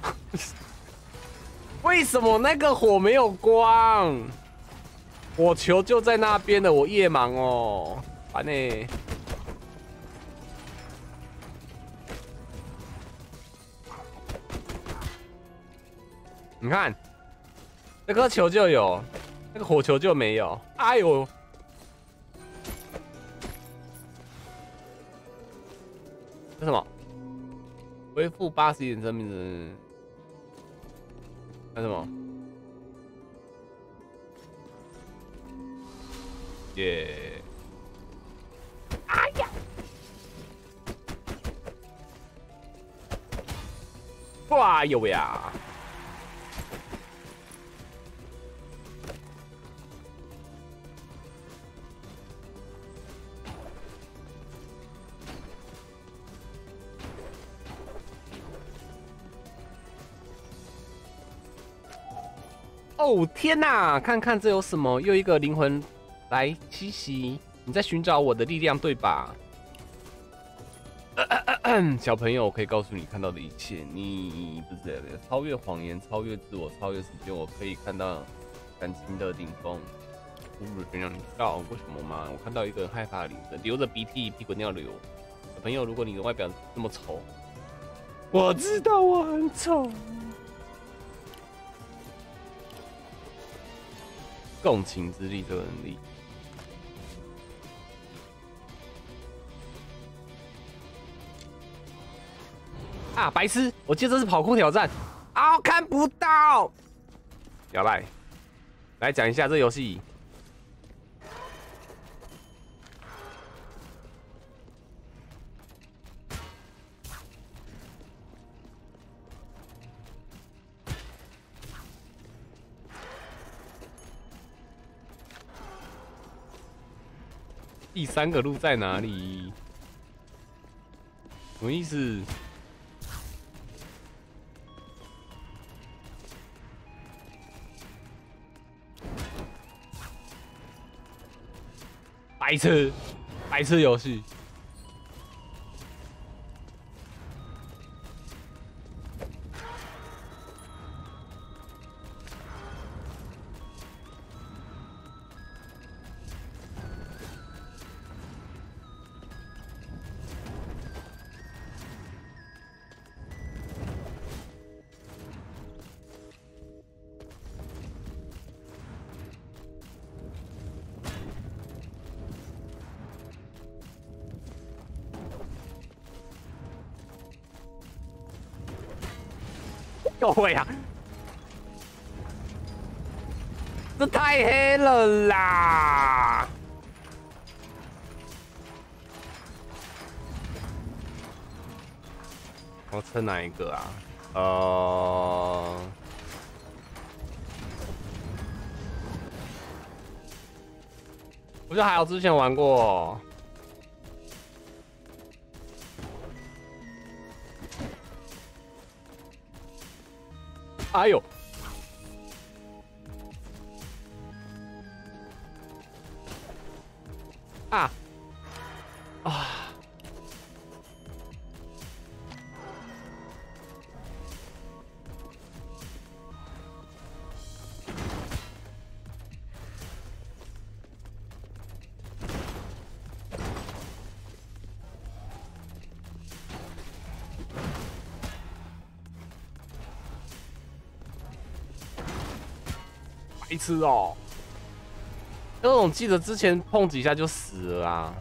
为什么那个火没有光？火球就在那边的，我夜盲哦，烦呢。你看，那颗球就有。那个火球就没有，哎呦！回复八十点生命值？干什么？耶！哎呀！哇哟呀！哦天哪！看看这有什么？又一个灵魂来栖息。你在寻找我的力量，对吧？小朋友，我可以告诉你看到的一切。你不是超越谎言，超越自我，超越时间。我可以看到感情的顶峰。不是这样，你知道为什么吗？我看到一个害怕的灵魂，流着鼻涕，屁滚尿流。小朋友，如果你的外表那么丑，我知道我很丑。共情之力这个能力啊！白痴，我记得这是跑酷挑战啊！看不到，小赖来讲一下这游戏。第三个路在哪里？什么意思？白痴，白痴游戏。哪一个啊？呃，我觉得还有之前玩过。哎呦！是哦！那种记得之前碰几下就死了啊！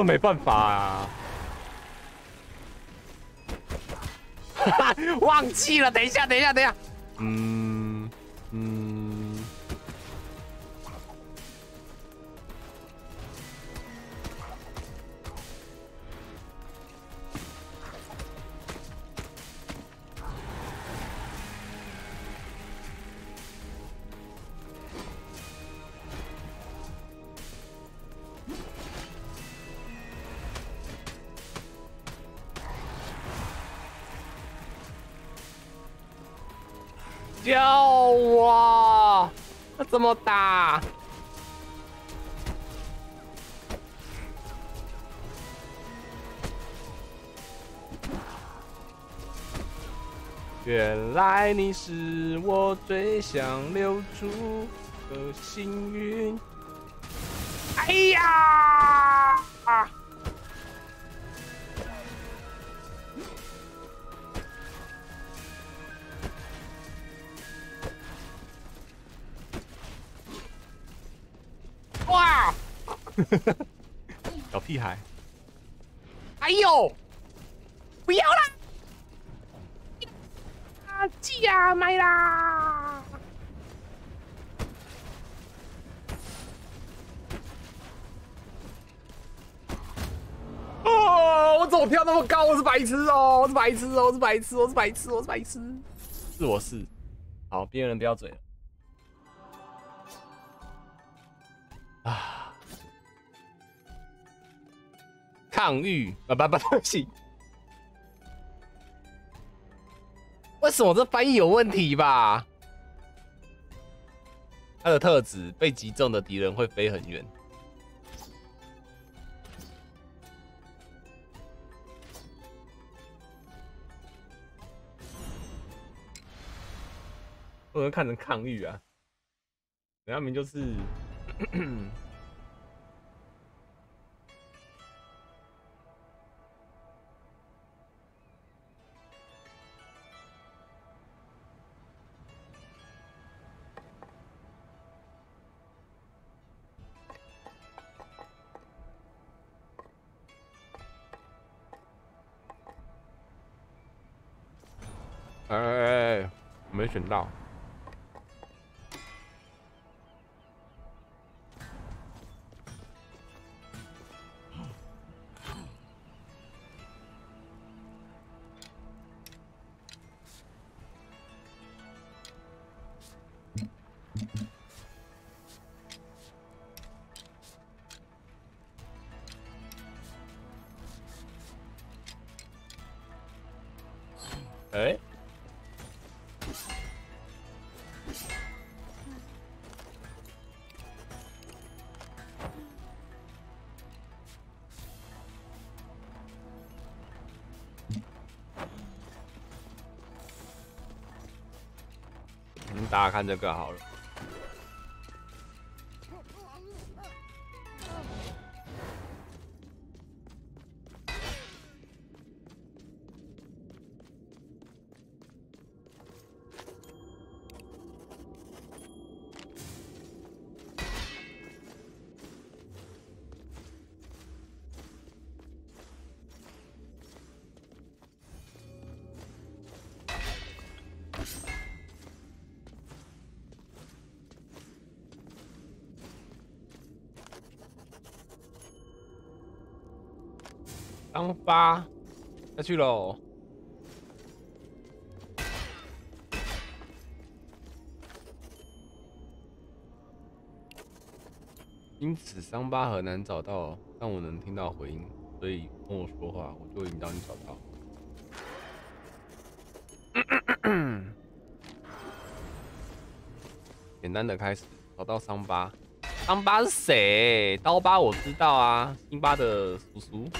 这没办法啊！哈哈，忘记了，等一下，等一下，等一下。嗯你是我最想留住的幸运。哎呀！啊！哇！么跳那么高？我是白痴哦！我是白痴哦！我是白痴！我是白痴！我是白痴！是我是。好，边缘人不要嘴了。啊！抗御啊不不对不起，为什么这翻译有问题吧？它的特质被击中的敌人会飞很远。看成抗议啊，等下明就是哎哎哎，我没选到。看这个好了。伤疤下去喽。因此，伤疤很难找到，但我能听到回音，所以跟我说话，我就引导你找到。简单的开始，找到伤疤。伤疤是谁？刀疤我知道啊，辛巴的叔叔。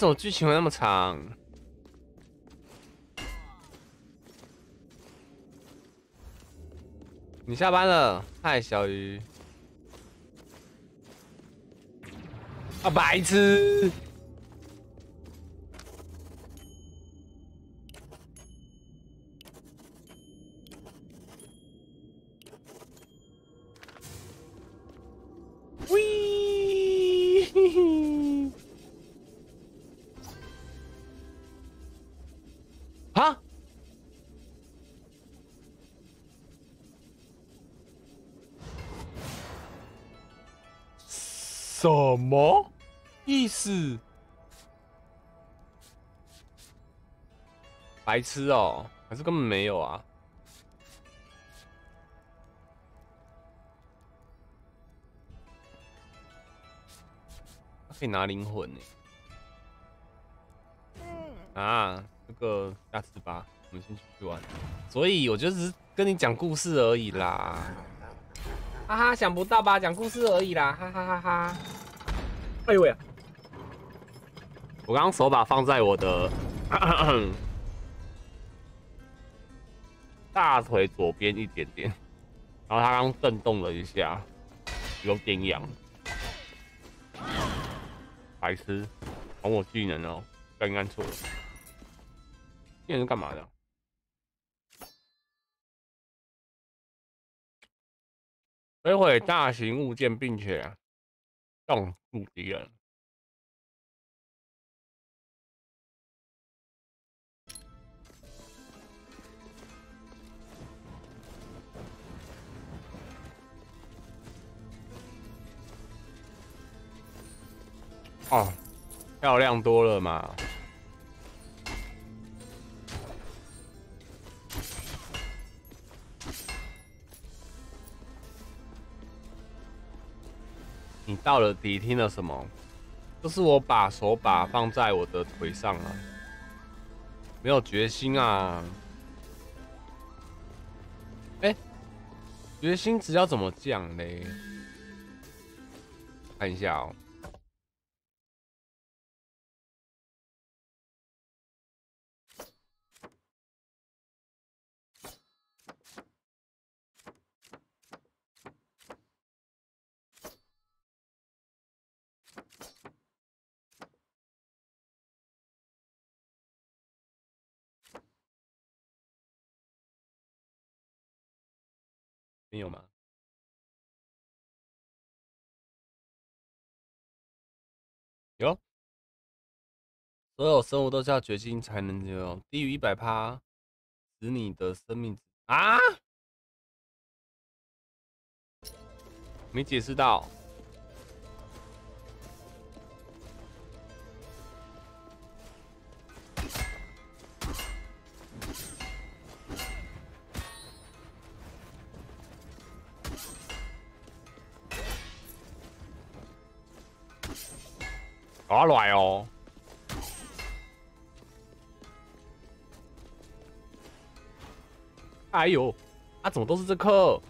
什么剧情会那么长？你下班了，嗨，小鱼。啊，白痴！什么意思？白痴哦，还是根本没有啊？可以拿灵魂呢？啊，这个下次吧，我们先出去玩。所以我就只是跟你讲故事而已啦。哈哈，想不到吧？讲故事而已啦，哈哈哈哈！哎呦喂！我刚刚手把放在我的 大腿左边一点点，然后它刚震动了一下，有点痒。白痴，还我技能哦！刚刚错了，技能是干嘛的？摧毁大型物件，并且冻住敌人。哦，漂亮多了嘛！你到了底听了什么？就是我把手把放在我的腿上了，没有决心啊。哎，决心值要怎么降嘞？看一下哦。没有吗？有，所有生物都需要绝境才能拥有，低于一百趴，使你的生命值啊，没解释到。好卵哦！哎呦，啊，怎么都是这颗？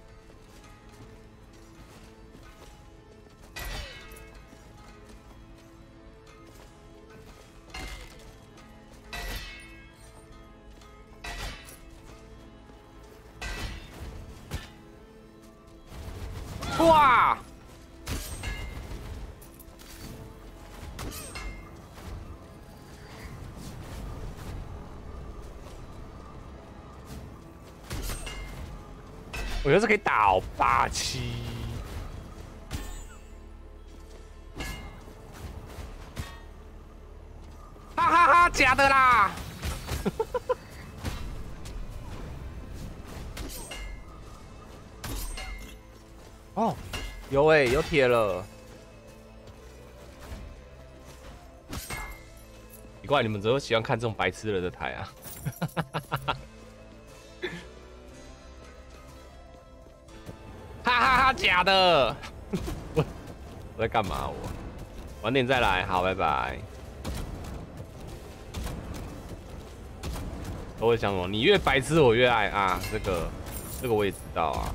八七，哈哈哈，假的啦！哦，有哎，有铁了。奇怪，你们怎么喜欢看这种白痴人的台啊？假的！我我在干嘛？我晚点再来，好，拜拜。我会想什？你越白痴，我越爱啊！这个，这个我也知道啊。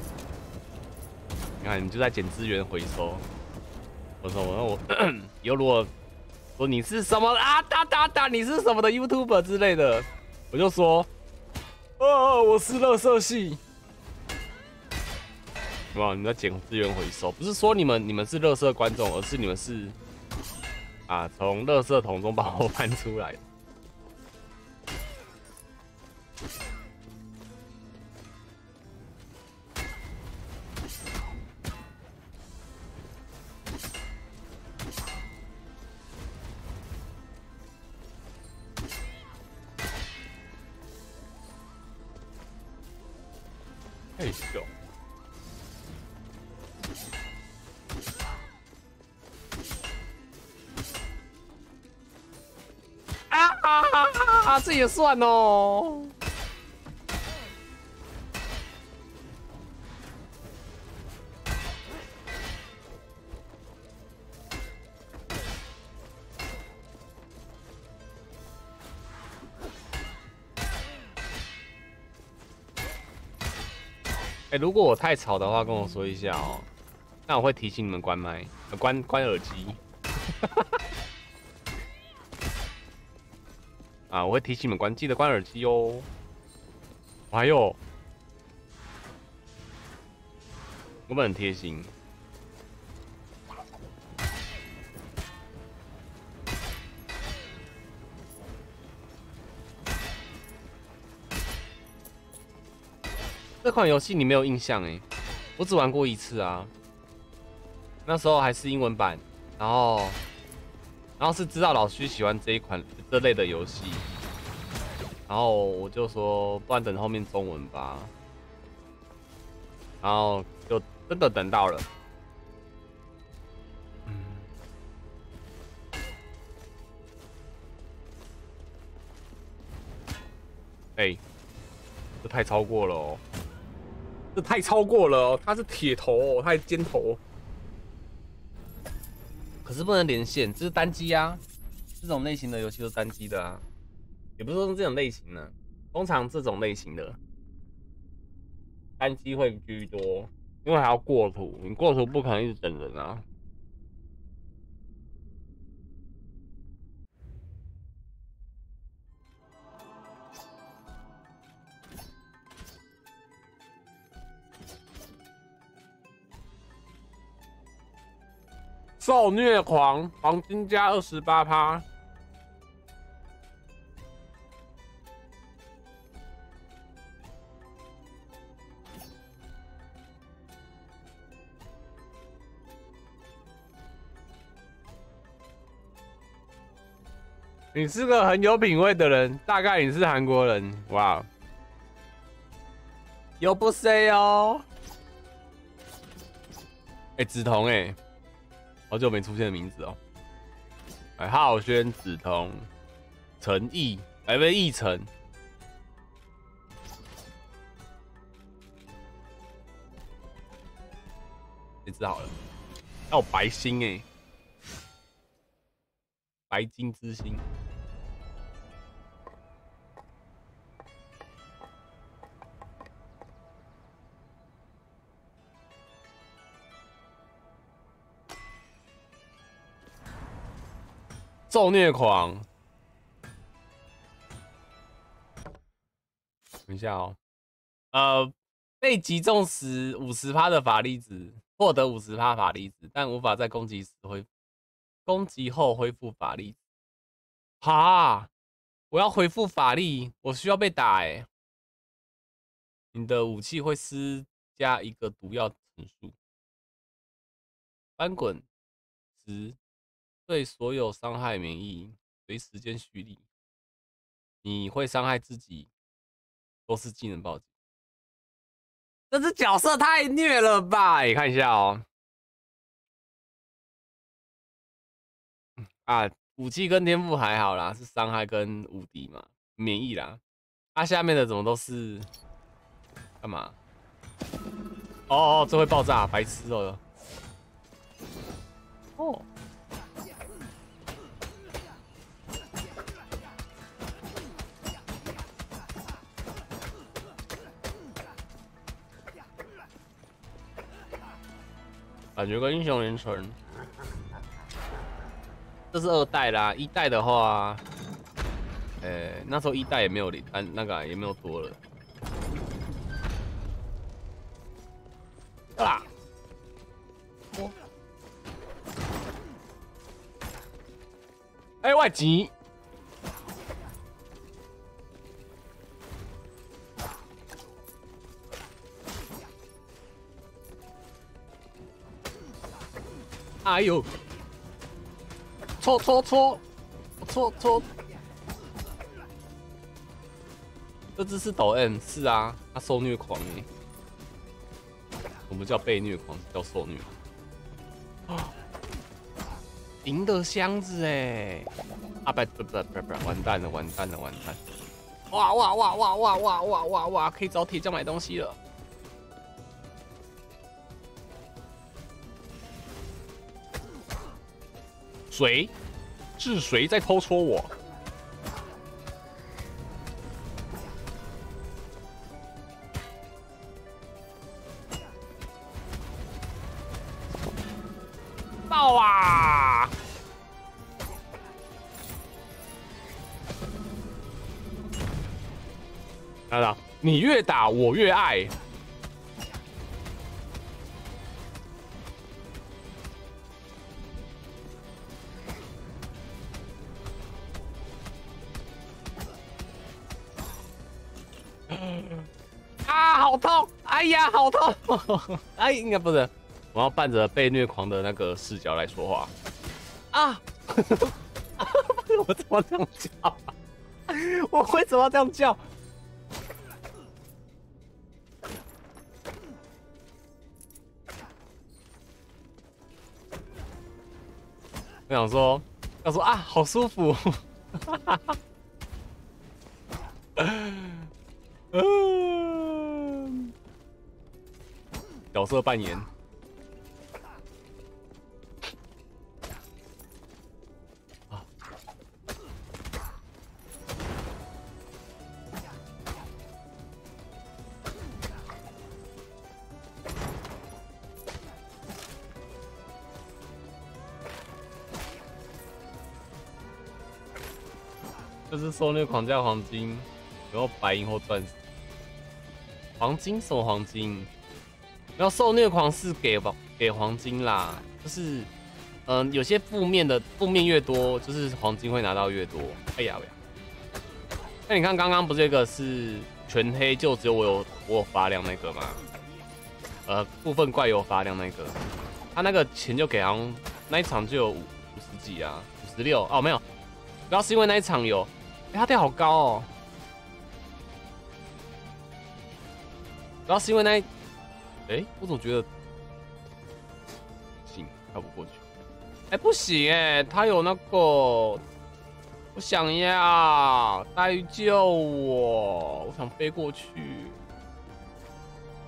你看，你就在捡资源回收。我说，我说我，有如果说你是什么啊？哒哒哒，你是什么的 YouTuber 之类的，我就说，哦，我是乐色系。哇！你在捡资源回收，不是说你们你们是乐色观众，而是你们是啊，从乐色桶中把我搬出来。算哦。哎，如果我太吵的话，跟我说一下哦。那我会提醒你们关麦，关关耳机。啊！我会提醒你们关，记得关耳机哦。还有，我们很贴心。这款游戏你没有印象哎？我只玩过一次啊。那时候还是英文版，然后。当时知道老徐喜欢这一款这类的游戏，然后我就说，不然等后面中文吧。然后就真的等到了。哎，这太超过了哦！这太超过了哦！他是铁头哦，它是尖头。可是不能连线，这是单机啊！这种类型的游戏都单机的啊，也不是说这种类型的，通常这种类型的单机会居多，因为还要过图，你过图不可能一直等人啊。受虐狂，黄金加二十八趴。你是个很有品味的人，大概你是韩国人，哇！又不 say 哦。哎，梓潼哎。好久没出现的名字哦，哎，浩轩、梓潼、陈毅，哎，不是奕晨，这只好了，还有白星哎，白金之星。受虐狂，等一下哦，呃，被击中时五十趴的法力值，获得五十帕法力值，但无法在攻击时恢攻击后恢复法力。哈，我要恢复法力，我需要被打哎。你的武器会施加一个毒药层数。翻滚时对所有伤害免疫，随时间蓄力。你会伤害自己，都是技能暴击。这只角色太虐了吧！你看一下哦。啊，武器跟天赋还好啦，是伤害跟无敌嘛，免疫啦。它下面的怎么都是干嘛？哦哦，这会爆炸，白痴哦。哦，感觉跟英雄连城，这是二代啦。一代的话，呃，那时候一代也没有零，但那个也没有多了。啊！哎，外籍！哎呦！搓搓搓搓搓！这只是抖 M，是啊，他受虐狂哎！我们叫被虐狂，叫受虐。啊 赢的箱子哎！啊不不不不不，完蛋了完蛋了完蛋！哇哇哇哇哇哇哇哇哇！可以找铁匠买东西了。谁？是谁在偷戳我？爆啊！来了，你越打我越爱。好痛！哎，应该不是。我要伴着被虐狂的那个视角来说话。啊！我怎么这样叫？我为什么要这样叫？我想说，要说啊，好舒服。角色扮演。这是受虐狂加黄金，然后白银或钻石。黄金什么黄金？然后受虐狂是给给黄金啦，就是嗯，有些负面的负面越多，就是黄金会拿到越多。哎呀呀！那你看刚刚不是一个是全黑，就只有我有我有发亮那个吗？呃，部分怪有发亮那个，他那个钱就给好像那一场就有五五十几啊，五十六哦，没有，主要是因为那一场有。哎他跳好高哦，主要是因为那，哎，我总觉得，行跳不过去，哎，不行哎，他有那个，我想要，大鱼救我，我想飞过去，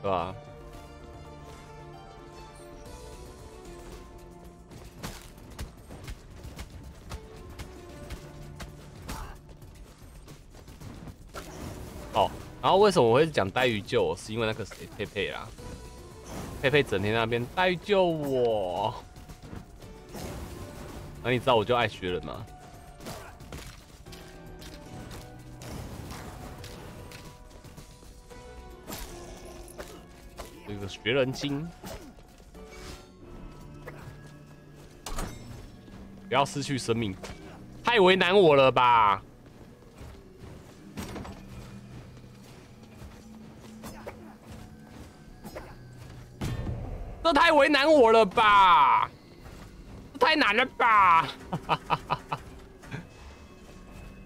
对吧？然后为什么我会讲黛玉救我？是因为那个谁佩佩啦，佩佩整天那边待救我，那你知道我就爱学人吗？这个学人精，不要失去生命，太为难我了吧？这太为难我了吧？太难了吧？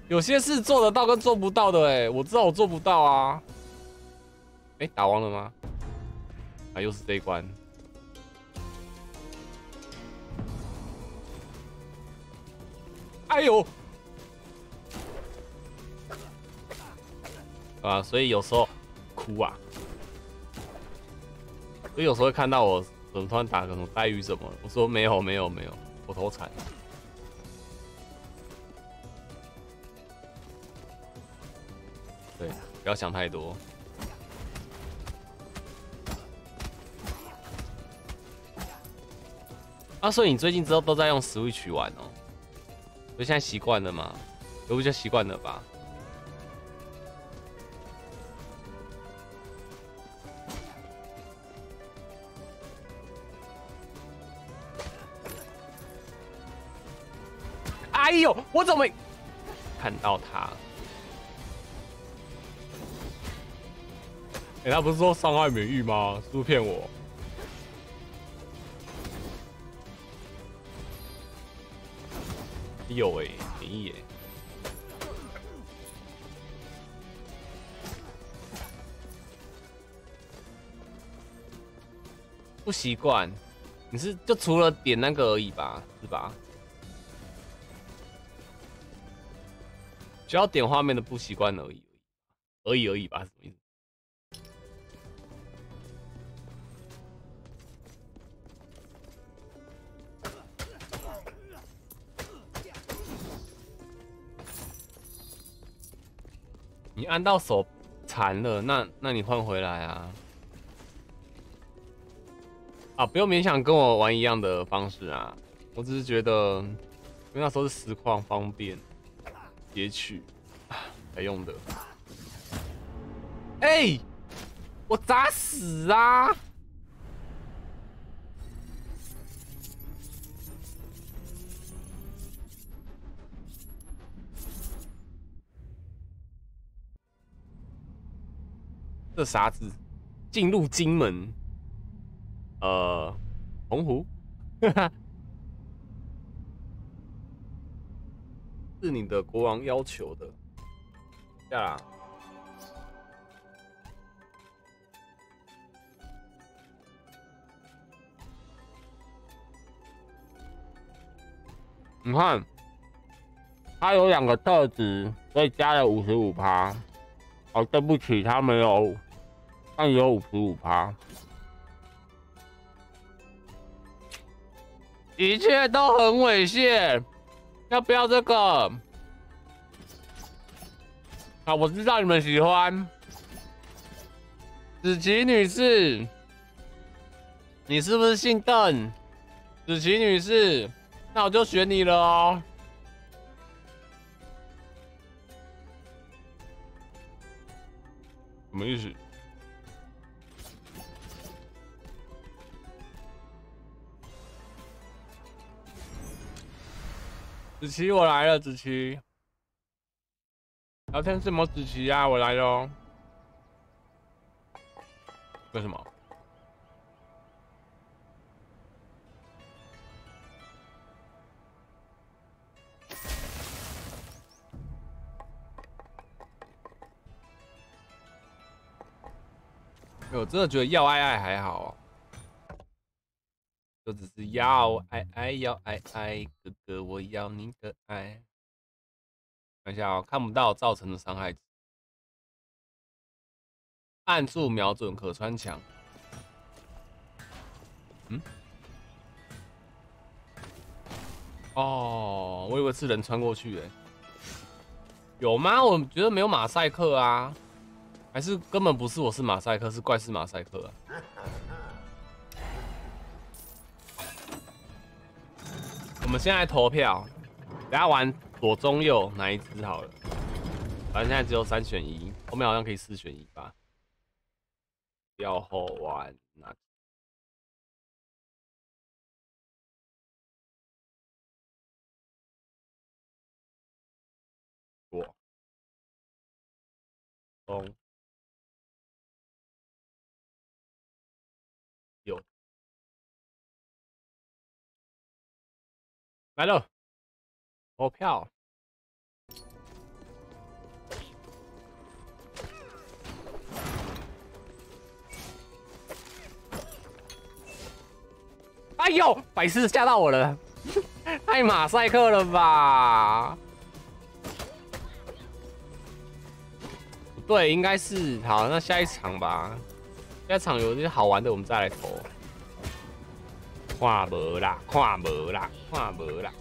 有些事做得到跟做不到的，哎，我知道我做不到啊。哎，打完了吗？啊，又是这一关。哎呦！啊，所以有时候哭啊，所以有时候会看到我怎么突然打个什么待遇什么，我说没有没有没有，我头惨。对，不要想太多。啊，所以你最近之后都在用 Switch 玩哦？就现在习惯了吗？都不就习惯了吧？哎呦，我怎么看到他？哎，他不是说伤害免疫吗？是不是骗我？有哎，便宜哎，不习惯。你是就除了点那个而已吧，是吧？只要点画面的不习惯而已，而已而已吧，什么意思？你按到手残了，那那你换回来啊！啊，不用勉强跟我玩一样的方式啊！我只是觉得，因为那时候是实况方便截取没用的。哎，我砸死啊？这啥子？进入金门？呃，洪湖？是你的国王要求的。下啦。你看，他有两个特质，所以加了五十五趴。哦，对不起，他没有，但有五十五趴，一切都很猥亵，要不要这个？啊，我知道你们喜欢，子琪女士，你是不是姓邓？子琪女士，那我就选你了哦。什么意思？子琪，我来了，子琪。聊天什么子琪呀？我来喽。为什么？我真的觉得要爱爱还好，就只是要爱爱要爱爱，哥哥我要你的爱。看一下哦，看不到造成的伤害。按住瞄准可穿墙。嗯？哦，我以为是人穿过去诶。有吗？我觉得没有马赛克啊。还是根本不是，我是马赛克，是怪是马赛克啊！我们现在投票，等下玩左、中、右哪一只好了。反正现在只有三选一，后面好像可以四选一吧，要好玩哪？左、中。来了，投票。哎呦，百事吓到我了，太马赛克了吧？对，应该是好，那下一场吧。下一场有些好玩的，我们再来投。看无啦，看无啦，看无啦。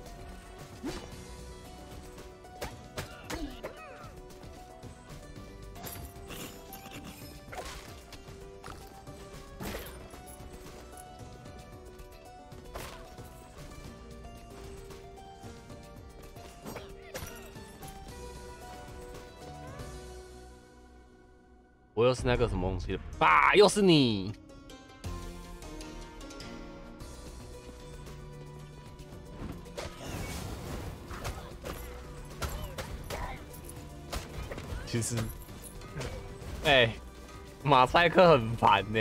我又是那个什么东西了？爸，又是你！其实，哎，马赛克很烦呢。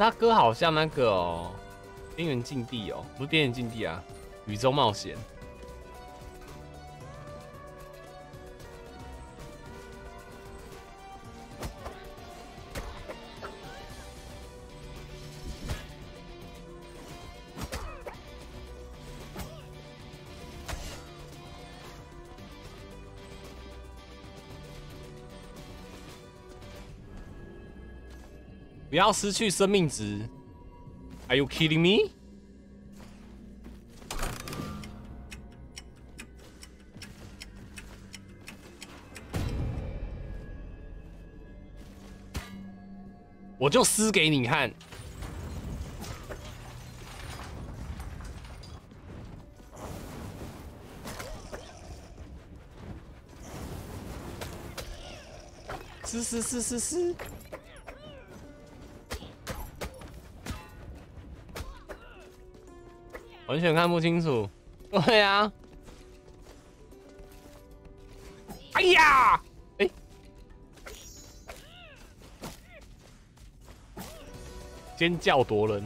他歌好像那个哦，边缘禁地哦，不是边缘禁地啊，宇宙冒险。要失去生命值！Are you kidding me？我就撕给你看！撕撕撕撕撕！完全看不清楚，对呀！哎呀，哎，尖叫夺人。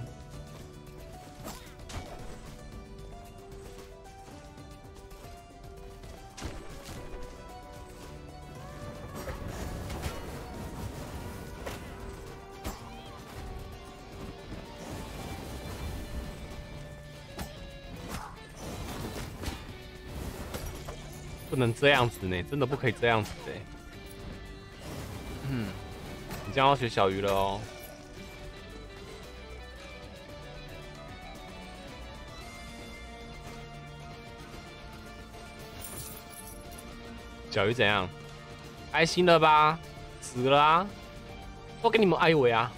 不能这样子呢，真的不可以这样子的。嗯，你将要学小鱼了哦。小鱼怎样？开心了吧？死了啊！都给你们艾维啊！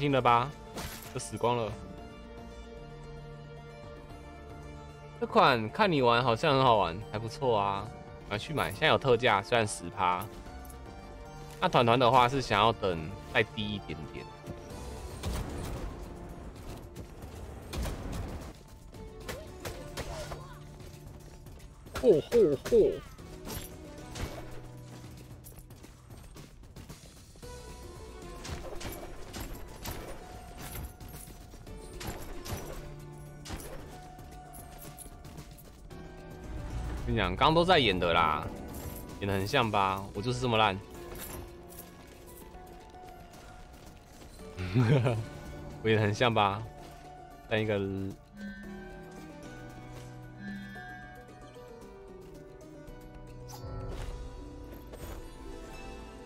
心了吧？都死光了。这款看你玩好像很好玩，还不错啊，买去买。现在有特价，虽然十趴。那团团的话是想要等再低一点点。嚯嚯嚯！跟你讲，刚刚都在演的啦，演的很像吧？我就是这么烂，我演的很像吧？但一个，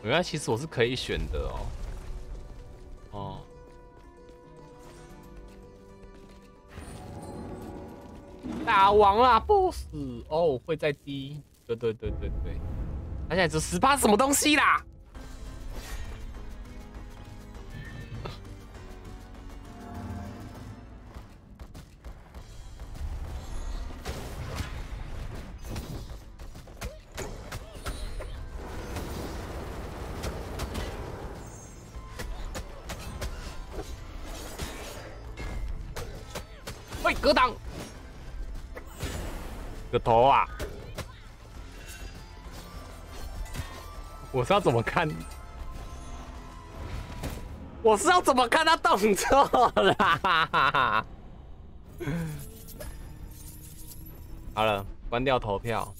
原来其实我是可以选的，哦。打完了，不死哦，会再低，对对对对对。而且这十八什么东西啦？我是要怎么看？我是要怎么看他动作啦？好了，关掉投票。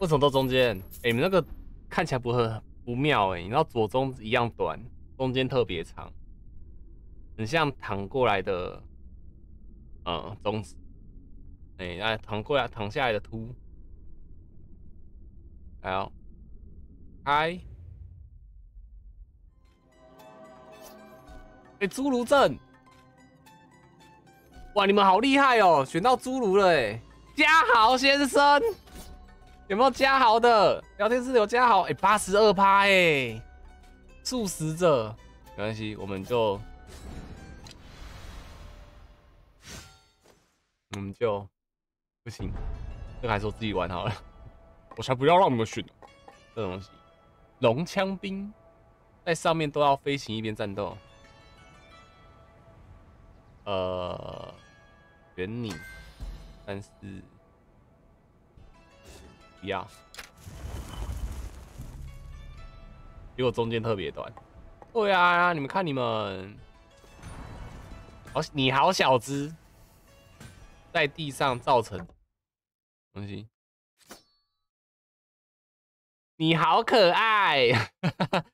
为什么都中间？哎，你们那个看起来不很不妙哎，你知道左中一样短，中间特别长，很像躺过来的。嗯，中指，哎，来躺过来，躺下来的凸，还有，开，哎，侏儒症，哇，你们好厉害哦，选到侏儒了哎，嘉豪先生，有没有嘉豪的聊天室有嘉豪？哎，八十二趴哎，素食者，没关系，我们就。我们就不行，这还是我自己玩好了。我才不要让你们选这东西。龙枪兵在上面都要飞行一边战斗。呃，选你，但是不要。结果中间特别短。对啊，你们看你们，好，你好小子。在地上造成东西，你好可爱。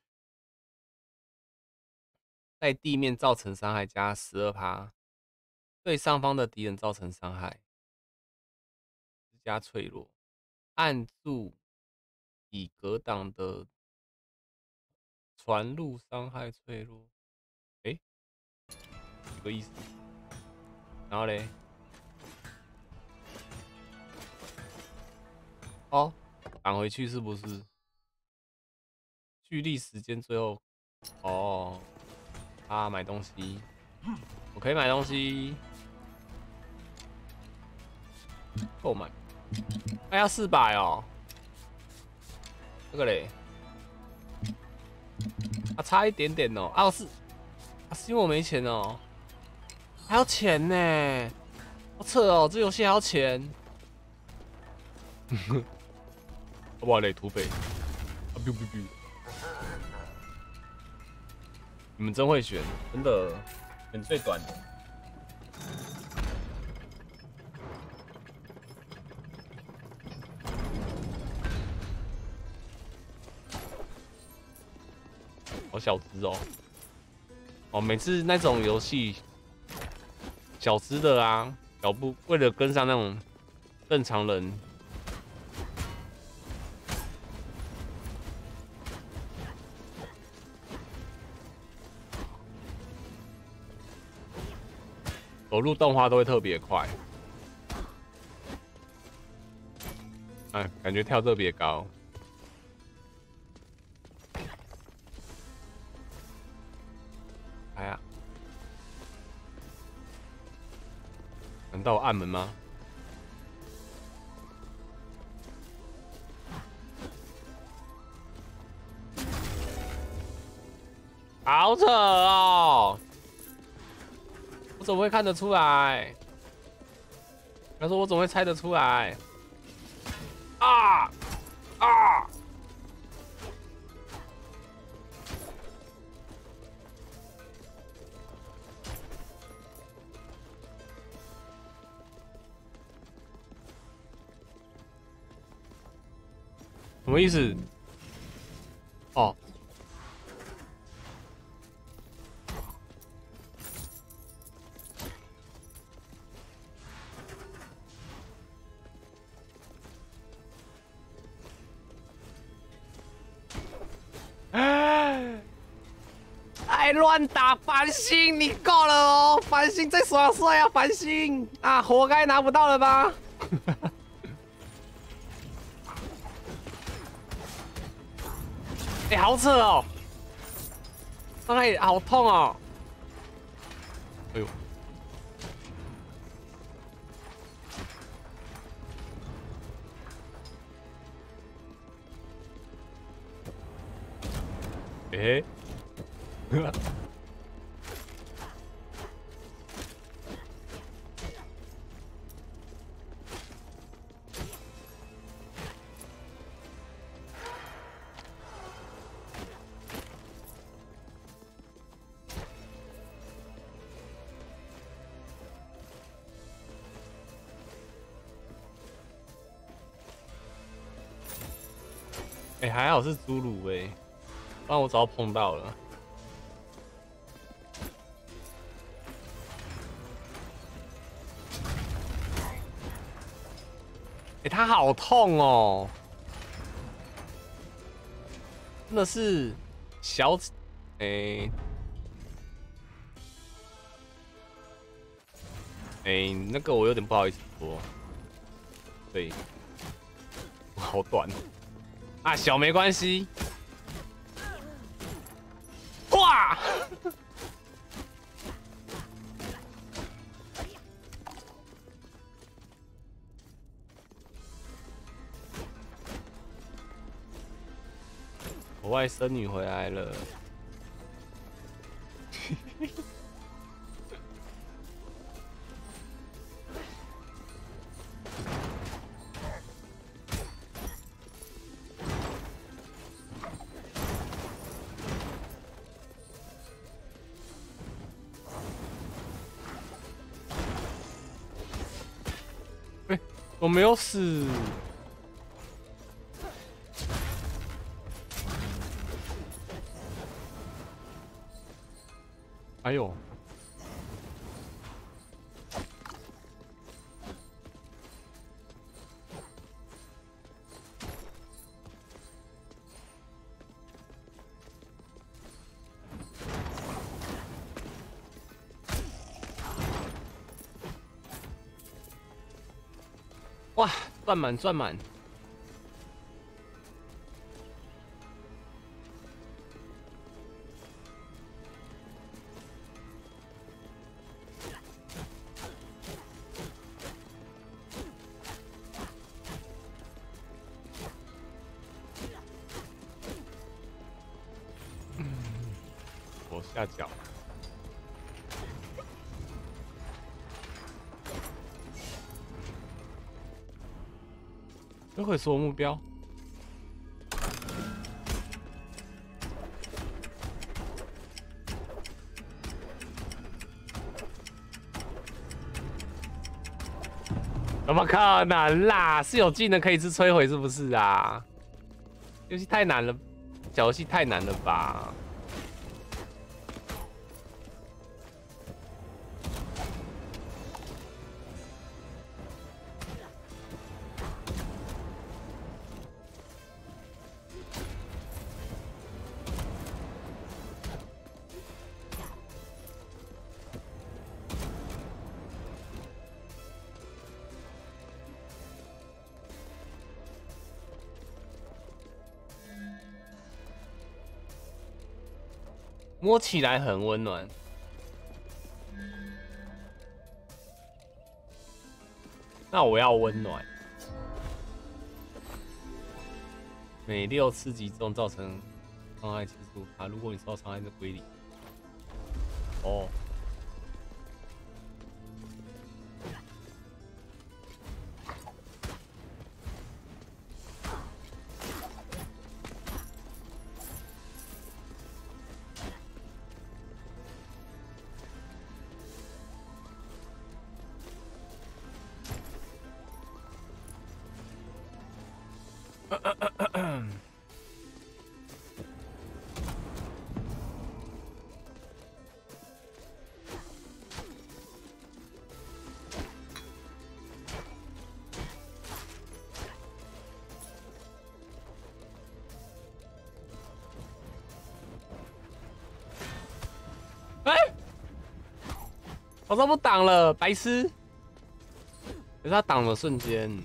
在地面造成伤害加十二趴，对上方的敌人造成伤害加脆弱，按住以格挡的传入伤害脆弱。哎，什么意思？然后嘞？哦，挡回去是不是？蓄力时间最后，哦，啊，买东西，我可以买东西，购买，哎呀四百哦，这个嘞，啊，差一点点哦，啊，是，啊，是因为我没钱哦，还要钱呢，好扯哦，这游戏还要钱。哇嘞，土匪！啊，biu biu biu！你们真会选，真的选最短的。好小只哦！哦，每次那种游戏，小只的啊，小不为了跟上那种正常人。走路动画都会特别快，哎，感觉跳特别高。哎呀，难道暗门吗？好扯哦！我怎么会看得出来？他说我怎么会猜得出来？啊啊！什么意思？哦。乱打繁星，你够了哦！繁星在耍帅啊！繁星啊，活该拿不到了吧？哎，好扯哦！伤害好痛哦！哎呦！哎！哎，还好是侏儒哎，不然我早碰到了。他好痛哦，真的是小哎哎，那个我有点不好意思说，对，好短。啊，小没关系。外甥女回来了。我没有死。赚满赚满！都会说目标，怎么可能啦？是有技能可以是摧毁，是不是啊？游戏太难了，小游戏太难了吧？摸起来很温暖，那我要温暖。每六次集中造成伤害次数啊，如果你受到伤害是归零。哦。我都不挡了，白痴！给他挡了瞬间，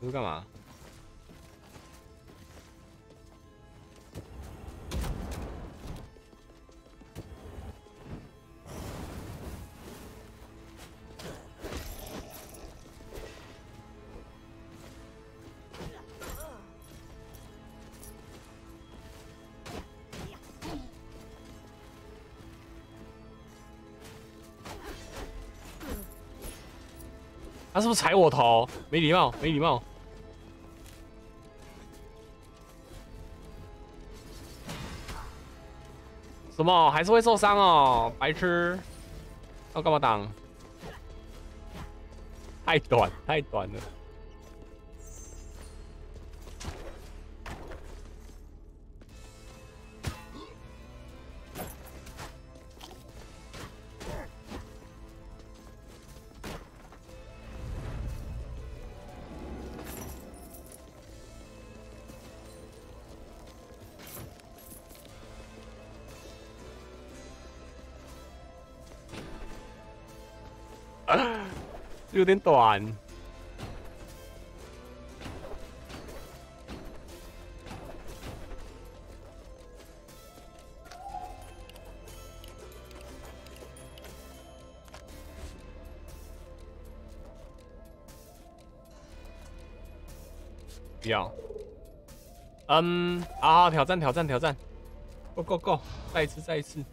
这是干嘛？是不是踩我头？没礼貌，没礼貌。什么？还是会受伤哦，白痴！要干嘛挡？太短，太短了。点短。要，嗯，好好挑战挑战挑战，Go Go Go，再一次再一次。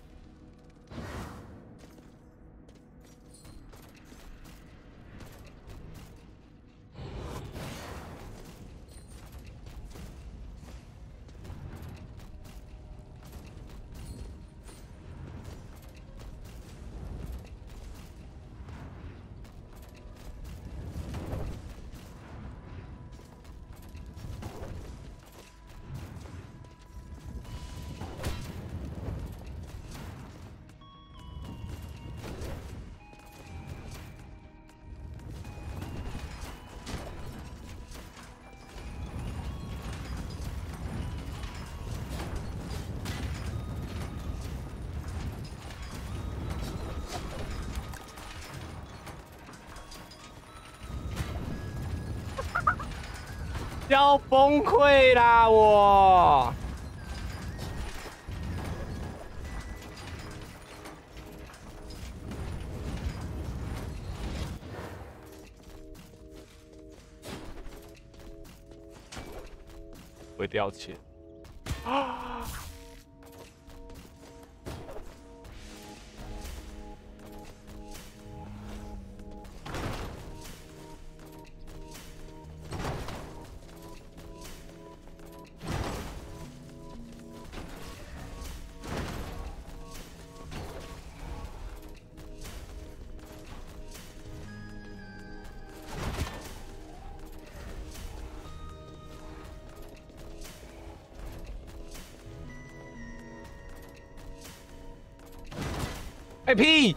要崩溃啦！我会掉钱屁！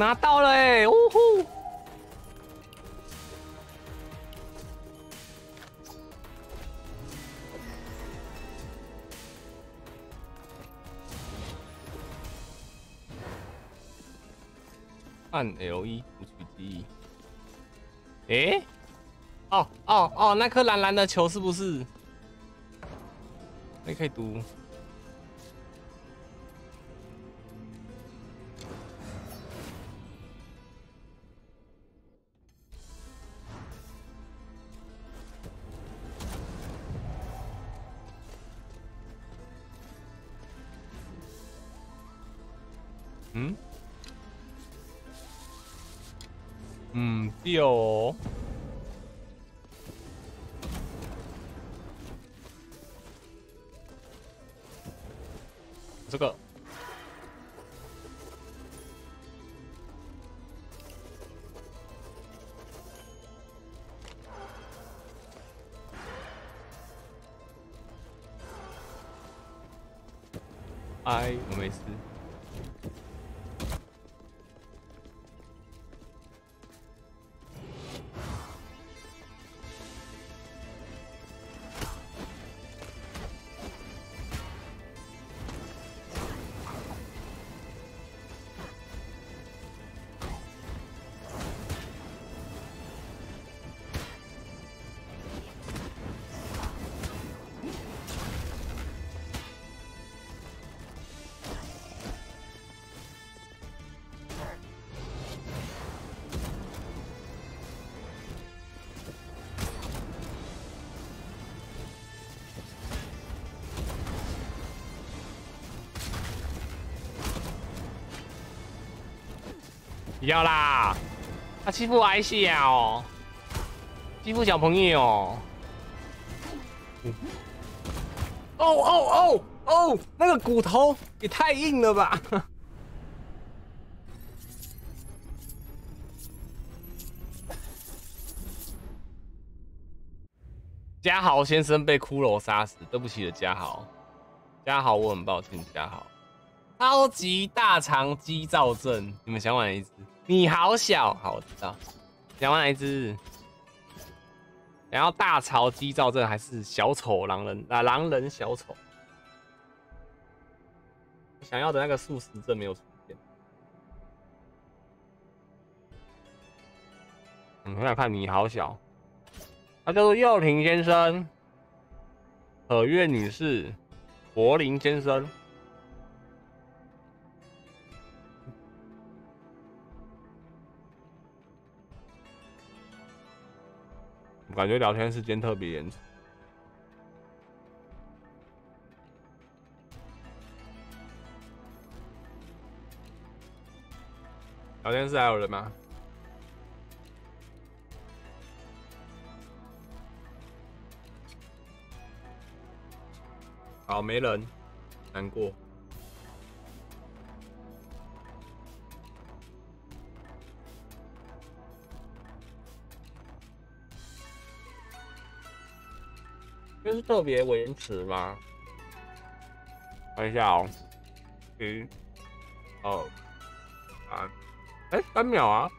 拿到了哎！呜呼！按 L 一读取记忆。诶，哦哦哦，那颗蓝蓝的球是不是？你可以读。要啦！他欺负矮小，欺负小朋友。哦哦哦哦！那个骨头也太硬了吧！嘉豪先生被骷髅杀死，对不起的，嘉豪。嘉豪，我很抱歉，嘉豪。超级大肠肌躁症，你们想玩一只？你好小，好我知道。想玩哪一只？然后大潮肌躁症还是小丑狼人啊？狼人小丑。想要的那个素食症没有出现。嗯，我想看你好小。他叫做幼婷先生、可月女士、柏林先生。感觉聊天时间特别延长。聊天室还有人吗？好，没人，难过。这是特别维持吗？看一下哦，一、二、三，哎，三秒啊！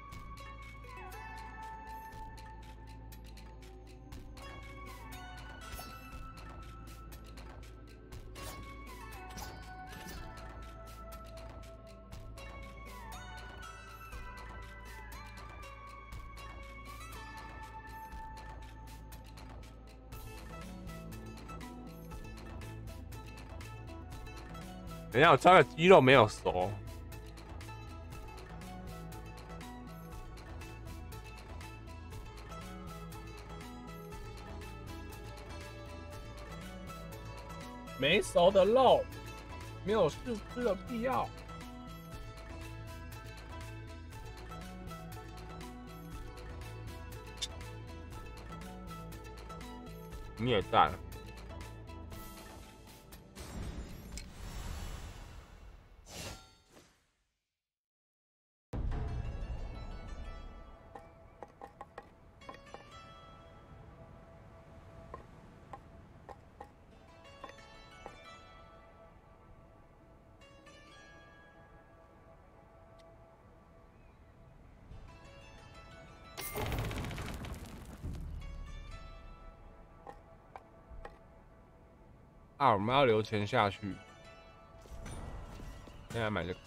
等下，我抓个鸡肉没有熟，没熟的肉没有试吃的必要。你也在。我们要留钱下去。现在买这个。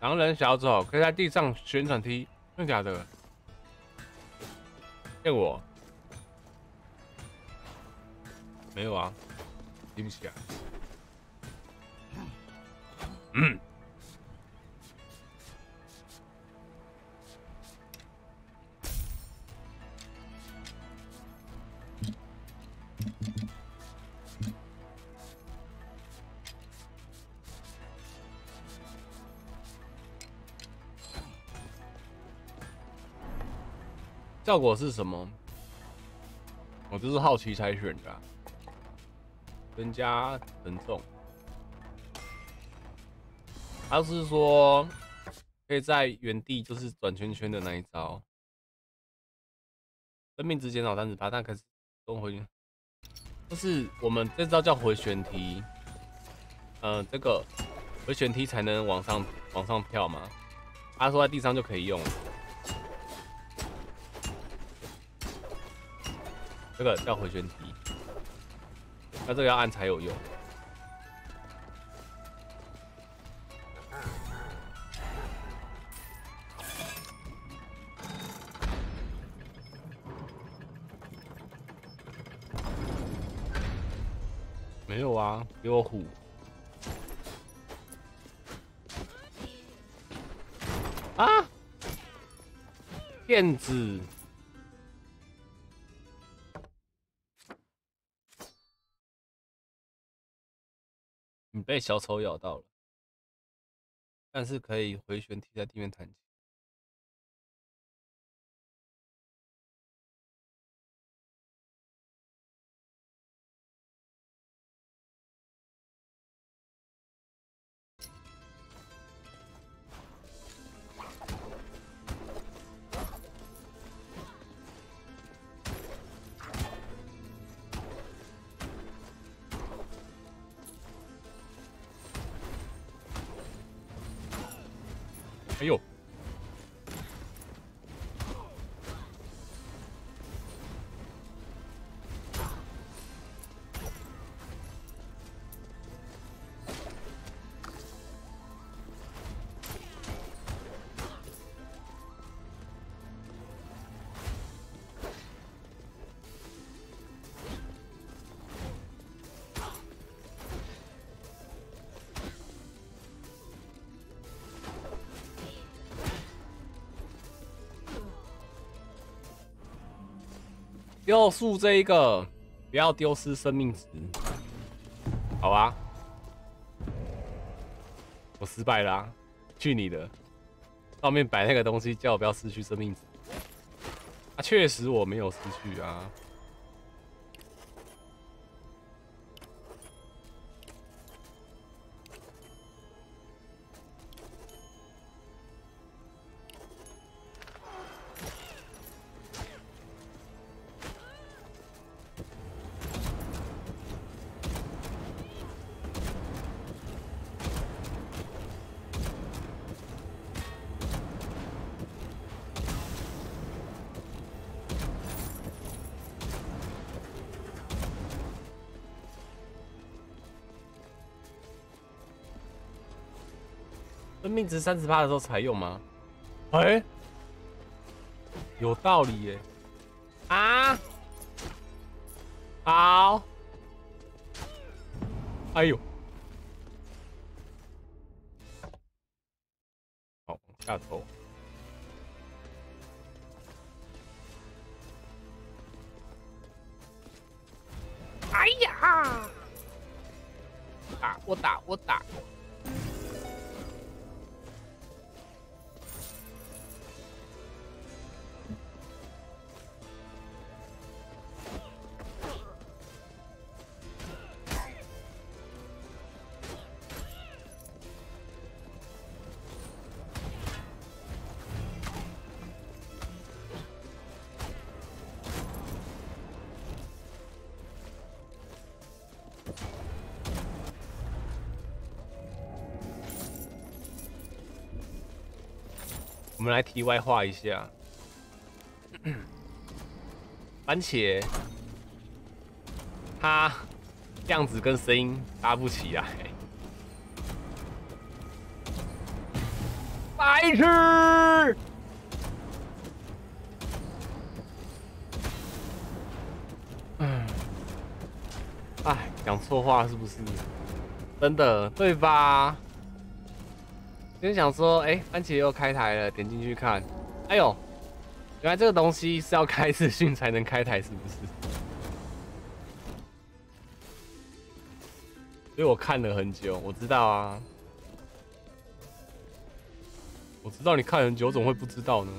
狼人小丑可以在地上旋转踢，真的假的？骗我？没有啊，对不起来。嗯。效果是什么？我就是好奇才选的，增加沉重。他是说可以在原地就是转圈圈的那一招，生命值减少三十八，但可是动回去，就是我们这招叫回旋踢，嗯，这个回旋踢才能往上往上跳嘛。他说在地上就可以用。这个叫回旋踢，那这个要按才有用。没有啊，给我虎啊，骗子！被小丑咬到了，但是可以回旋踢在地面弹起。要树这一个，不要丢失生命值，好吧？我失败啦，去你的！上面摆那个东西，叫我不要失去生命值。啊，确实我没有失去啊。值三十八的时候才用吗？哎，有道理耶！啊，好，哎呦，们来题外话一下，番茄，它样子跟声音搭不起来。白痴！哎，讲错话是不是？真的对吧？今天想说，哎，番茄又开台了，点进去看，哎呦，原来这个东西是要开视讯才能开台，是不是？所以我看了很久，我知道啊，我知道你看很久，怎么会不知道呢？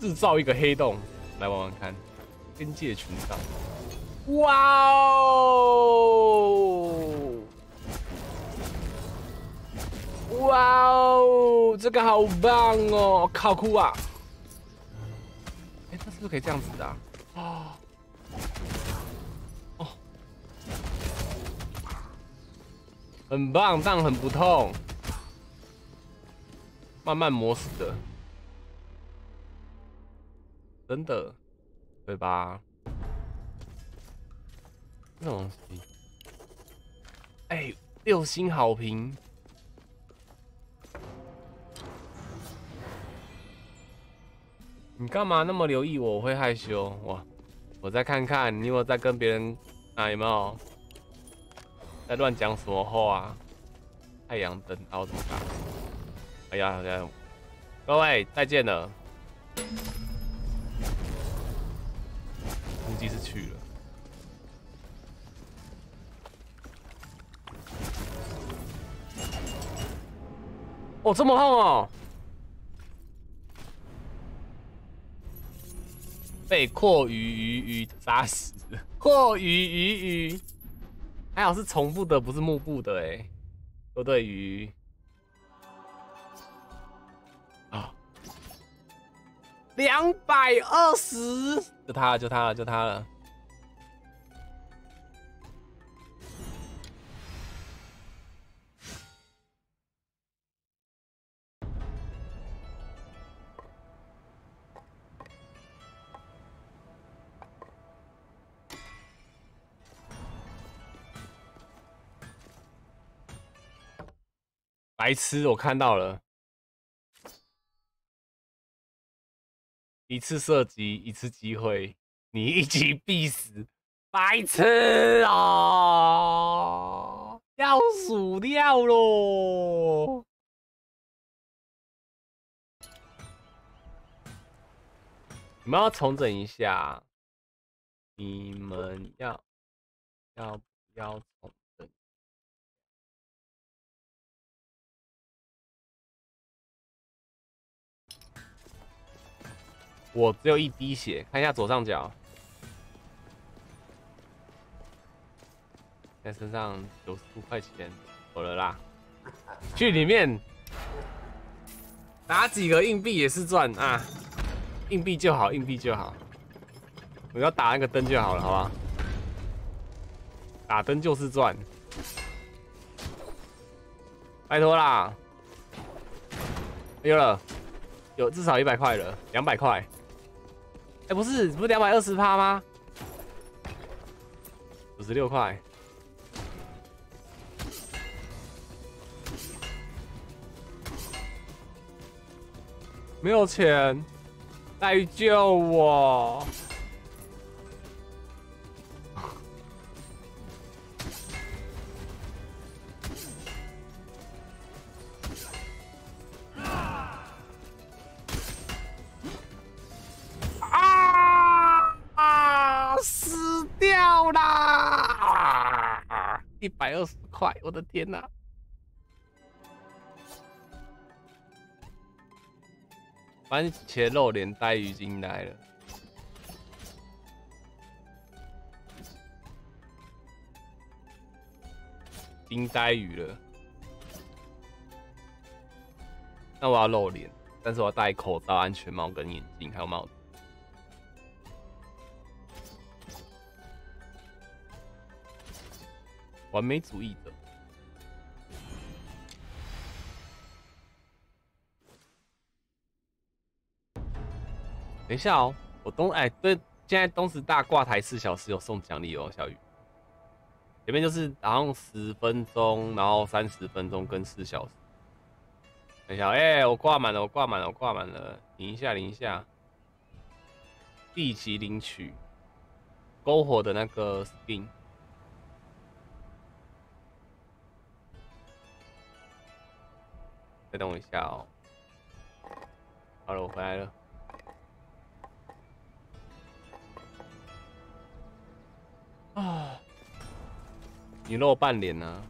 制造一个黑洞，来玩玩看，边界群上，哇哦，哇哦，这个好棒哦，靠哭啊！哎，它是不是可以这样子的啊？很棒，但很不痛。慢慢磨死的，真的，对吧？这种东西，哎，六星好评。你干嘛那么留意我？我会害羞哇！我再看看，你有有在跟别人啊？有没有？在乱讲什么话？太阳灯凹这么大！哎呀，好像各位再见了，估计是去了。哦，这么痛哦！被阔鱼鱼鱼砸死，阔鱼鱼鱼。还好是重复的，不是幕布的哎，都对鱼啊，两百二十，就他了，就他了，就他了。白痴，我看到了，一次射击，一次机会，你一击必死，白痴啊！要数掉喽！你们要重整一下，你们要要不要重？我只有一滴血，看一下左上角，在身上九十五块钱，有了啦。去里面打几个硬币也是赚啊，硬币就好，硬币就好。我要打那个灯就好了，好吧？打灯就是赚，拜托啦！有了，有至少一百块了，两百块。不是，不是两百二十趴吗？五十六块，没有钱，来救我！一百二十块，我的天哪！番茄肉连带鱼进来了，惊呆鱼了。那我要露脸，但是我要戴口罩、安全帽跟眼镜，还有帽子。完美主义者。等一下哦，我东哎对，现在东石大挂台四小时有送奖励哦，小雨。前面就是然后十分钟，然后三十分钟跟四小时。等一下，哎、我挂满了，我挂满了，我挂满了，停一下，停一下。立即领取篝火的那个 skin。再等我一下哦。好了，我回来了。啊，你露半脸呢、啊？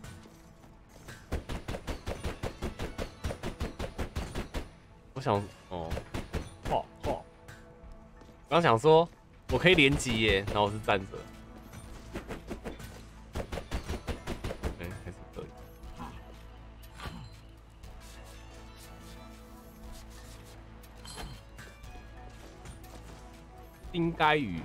我想，哦，嚯嚯！刚想说我可以连击耶，然后我是站着。该鱼。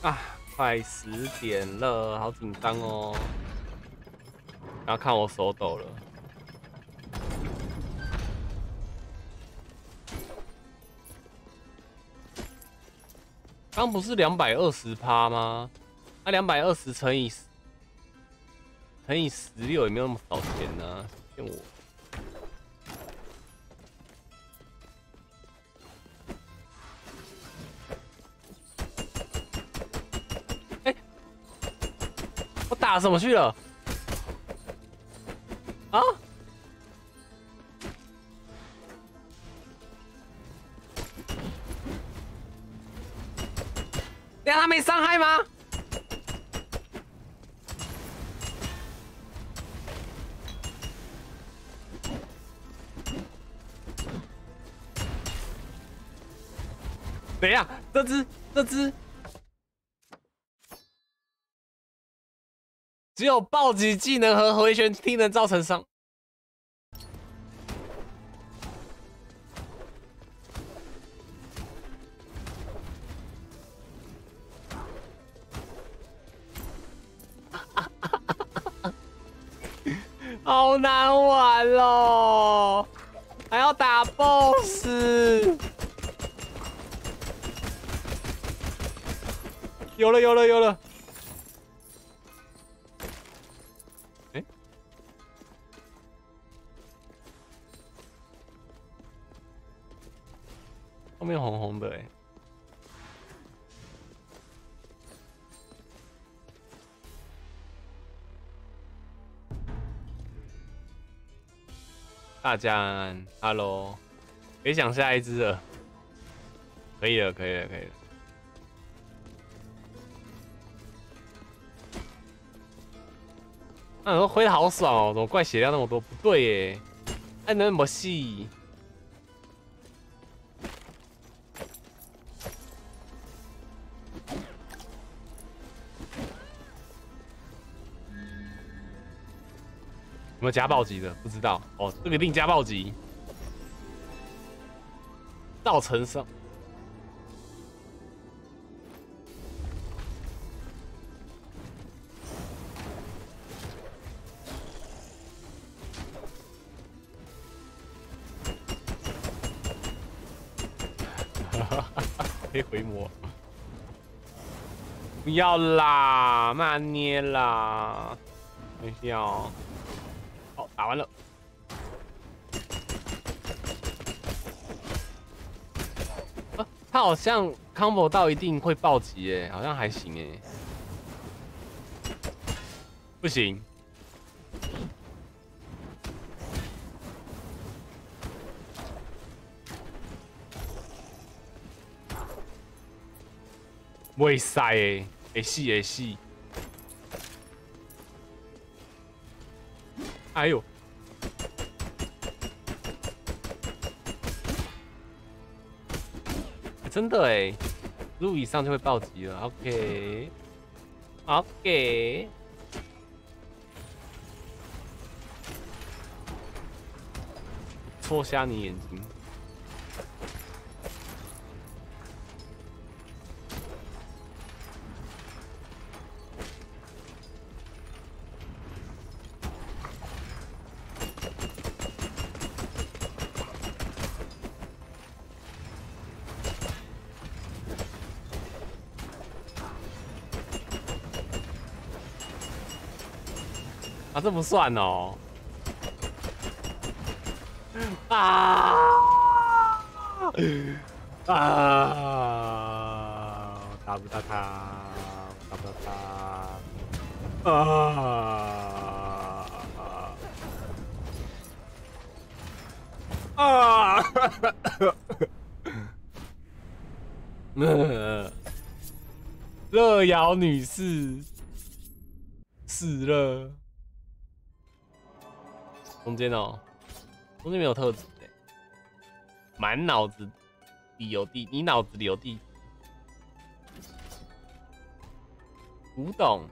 啊，快十点了，好紧张哦！然后看我手抖了。刚不是两百二十趴吗？那两百二十乘以乘以十六也没有那么少钱呢、骗我！哎、我打什么去了？啊？等下他没伤害吗？等一下，这只这只只有暴击技能和回旋踢能造成伤。好难玩哦，还要打 BOSS。有了有了有了！哎、后面红红的哎、大家安安，Hello，可以想下一只了，可以了，可以了，可以了。那你说挥的好爽哦，怎么怪血量那么多？不对耶，按那么细。有没有加暴击的？不知道哦，这个一定加暴击，造成伤。要啦，慢捏啦，等一下哦。好，打完了。啊，他好像 combo 到一定会暴击耶，好像还行耶。不行。未使诶，会死会死。哎呦！真的哎，路以上就会暴击了。OK，OK，戳瞎你眼睛。这不算哦。啊啊！打不到他，打不到他。啊啊！乐瑶女士死了。中间哦，中间没有特质哎，满脑子里有地，你脑子里有地。古董，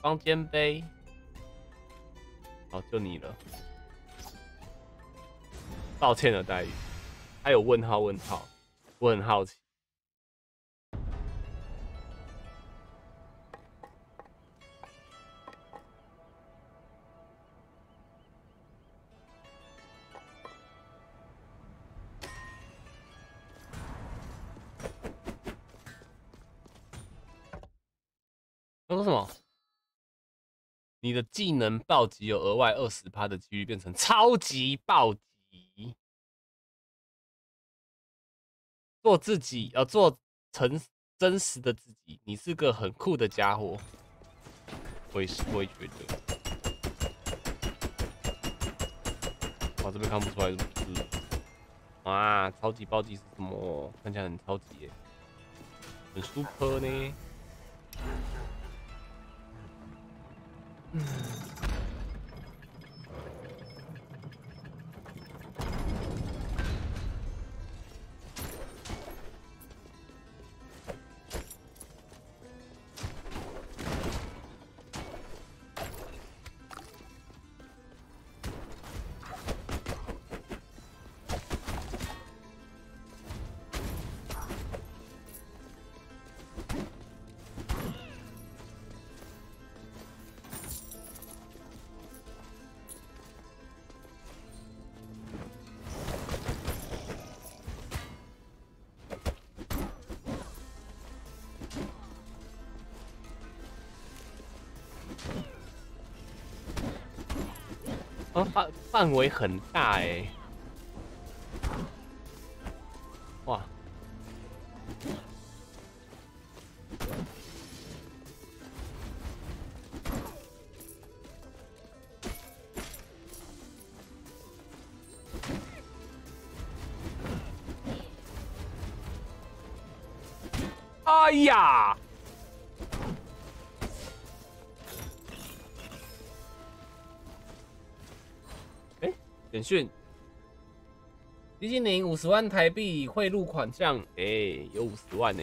方尖碑，好，就你了。抱歉了，黛玉。还有问号？问号？我很好。你的技能暴击有额外二十趴的几率变成超级暴击。做自己，要做成真实的自己。你是个很酷的家伙。我也是，我也觉得。哇，这边看不出来是不是？啊，超级暴击是什么？看起来很超级耶，很 super 呢。嗯。范围很大哎，讯，李金玲五十万台币汇入款项，哎，有五十万呢。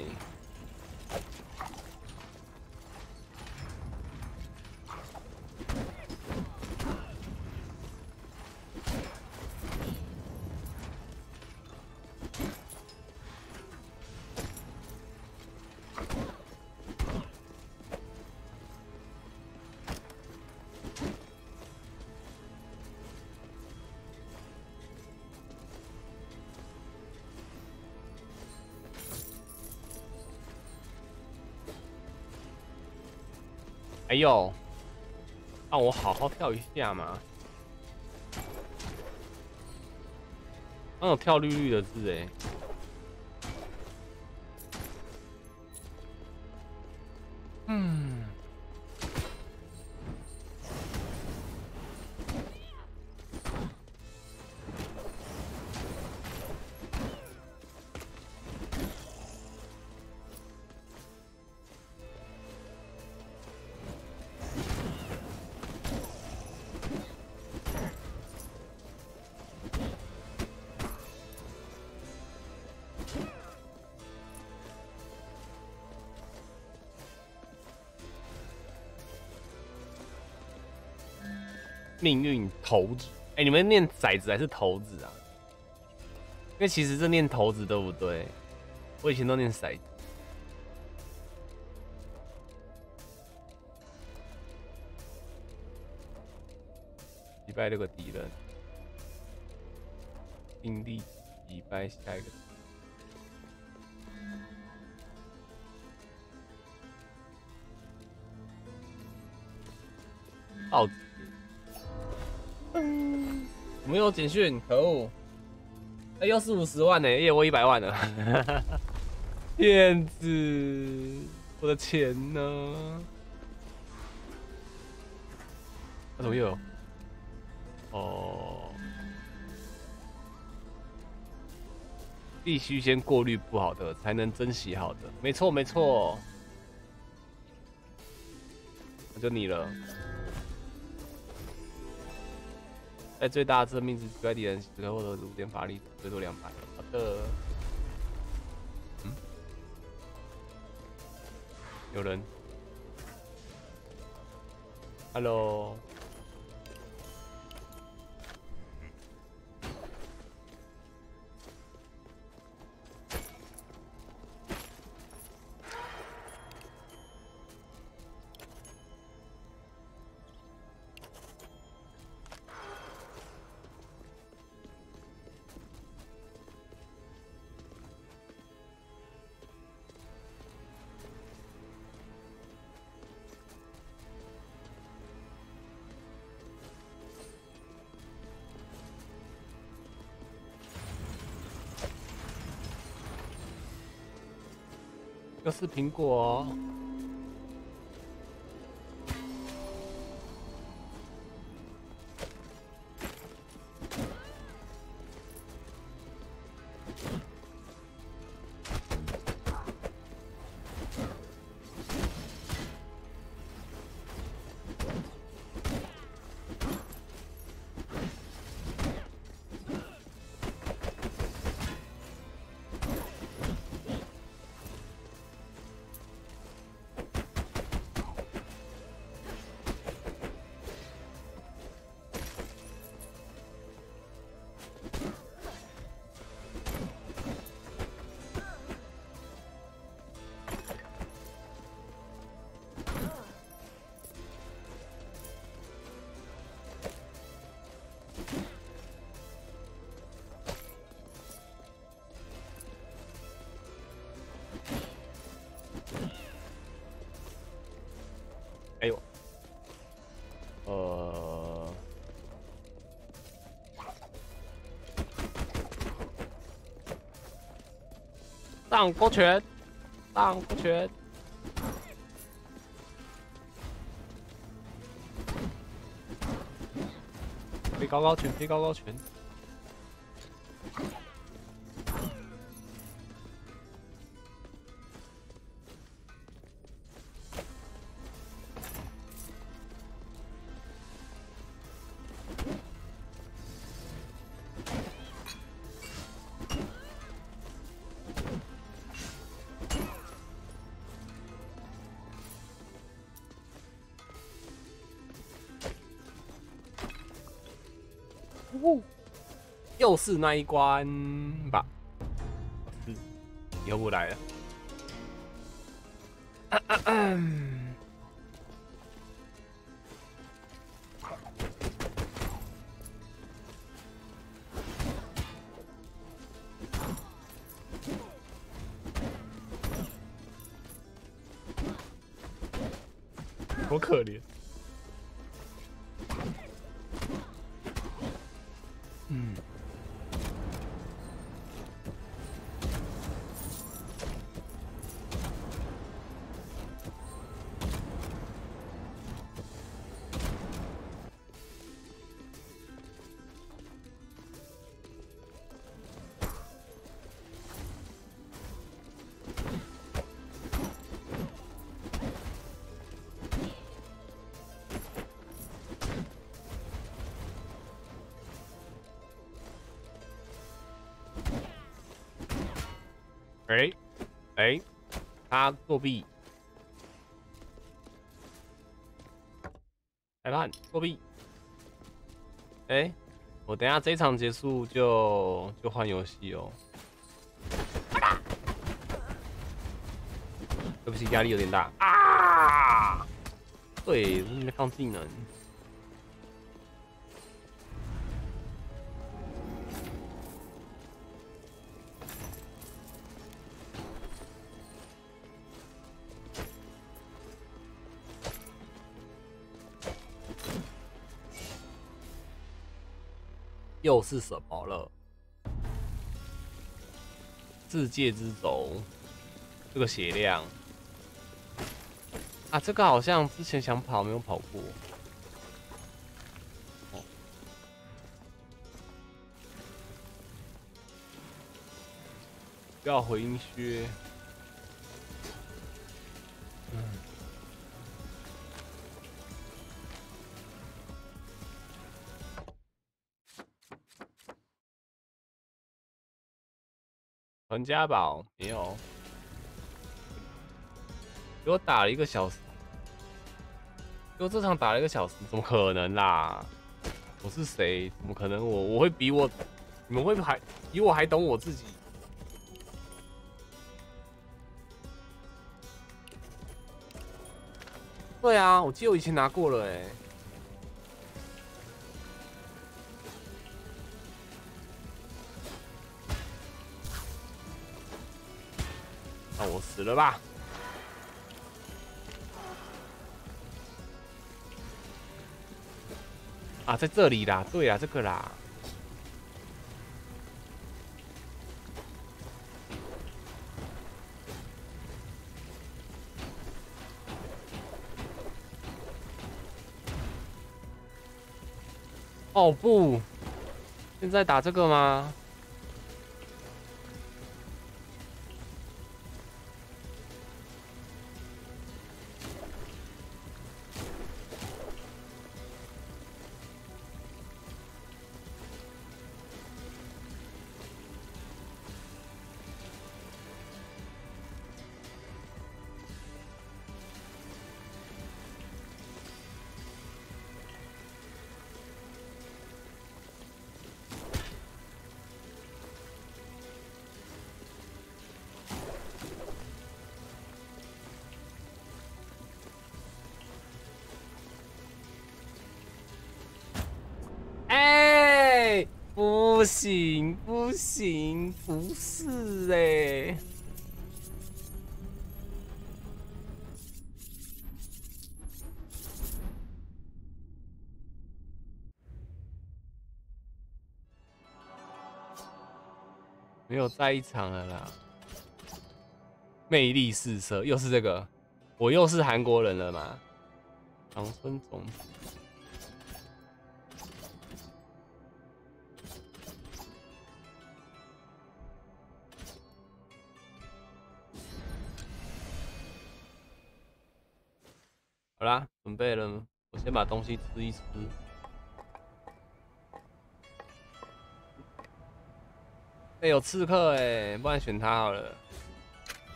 有，让我好好跳一下嘛！那种跳绿绿的字哎。命运骰子，哎，你们念骰子还是骰子啊？因为其实这念骰子都不对，我以前都念骰子。击败六个敌人，尽力击败下一个。没有简讯，可恶！哎，又是五十万呢，耶，我一百万了。骗子，我的钱呢？他怎么又有？哦，必须先过滤不好的，才能珍惜好的。没错，没错。那就你了。在最大的致命值击败敌人，时刻获得五点法力，最多两百。好的。嗯？有人？Hello。又是苹果。哦上勾拳，上勾拳，飞高高拳，飞高高拳。又是那一关。他作弊，裁判作弊。哎，我等下这一场结束就就换游戏哦。对不起，压力有点大啊！对，没放技能。又是什么了？世界之轴，这个血量啊，这个好像之前想跑没有跑过。要回音靴。传家宝没有，给我打了一个小时，给我这场打了一个小时，怎么可能啦？我是谁？怎么可能？我我会比我，你们会还比我还懂我自己？对啊，我记得我以前拿过了哎。死了吧！啊，在这里啦，对啊，这个啦。哦不，现在打这个吗？没有在一场了啦。魅力四射，又是这个，我又是韩国人了吗？长春总。好啦，准备了，我先把东西吃一吃。哎，有刺客哎，不然选他好了。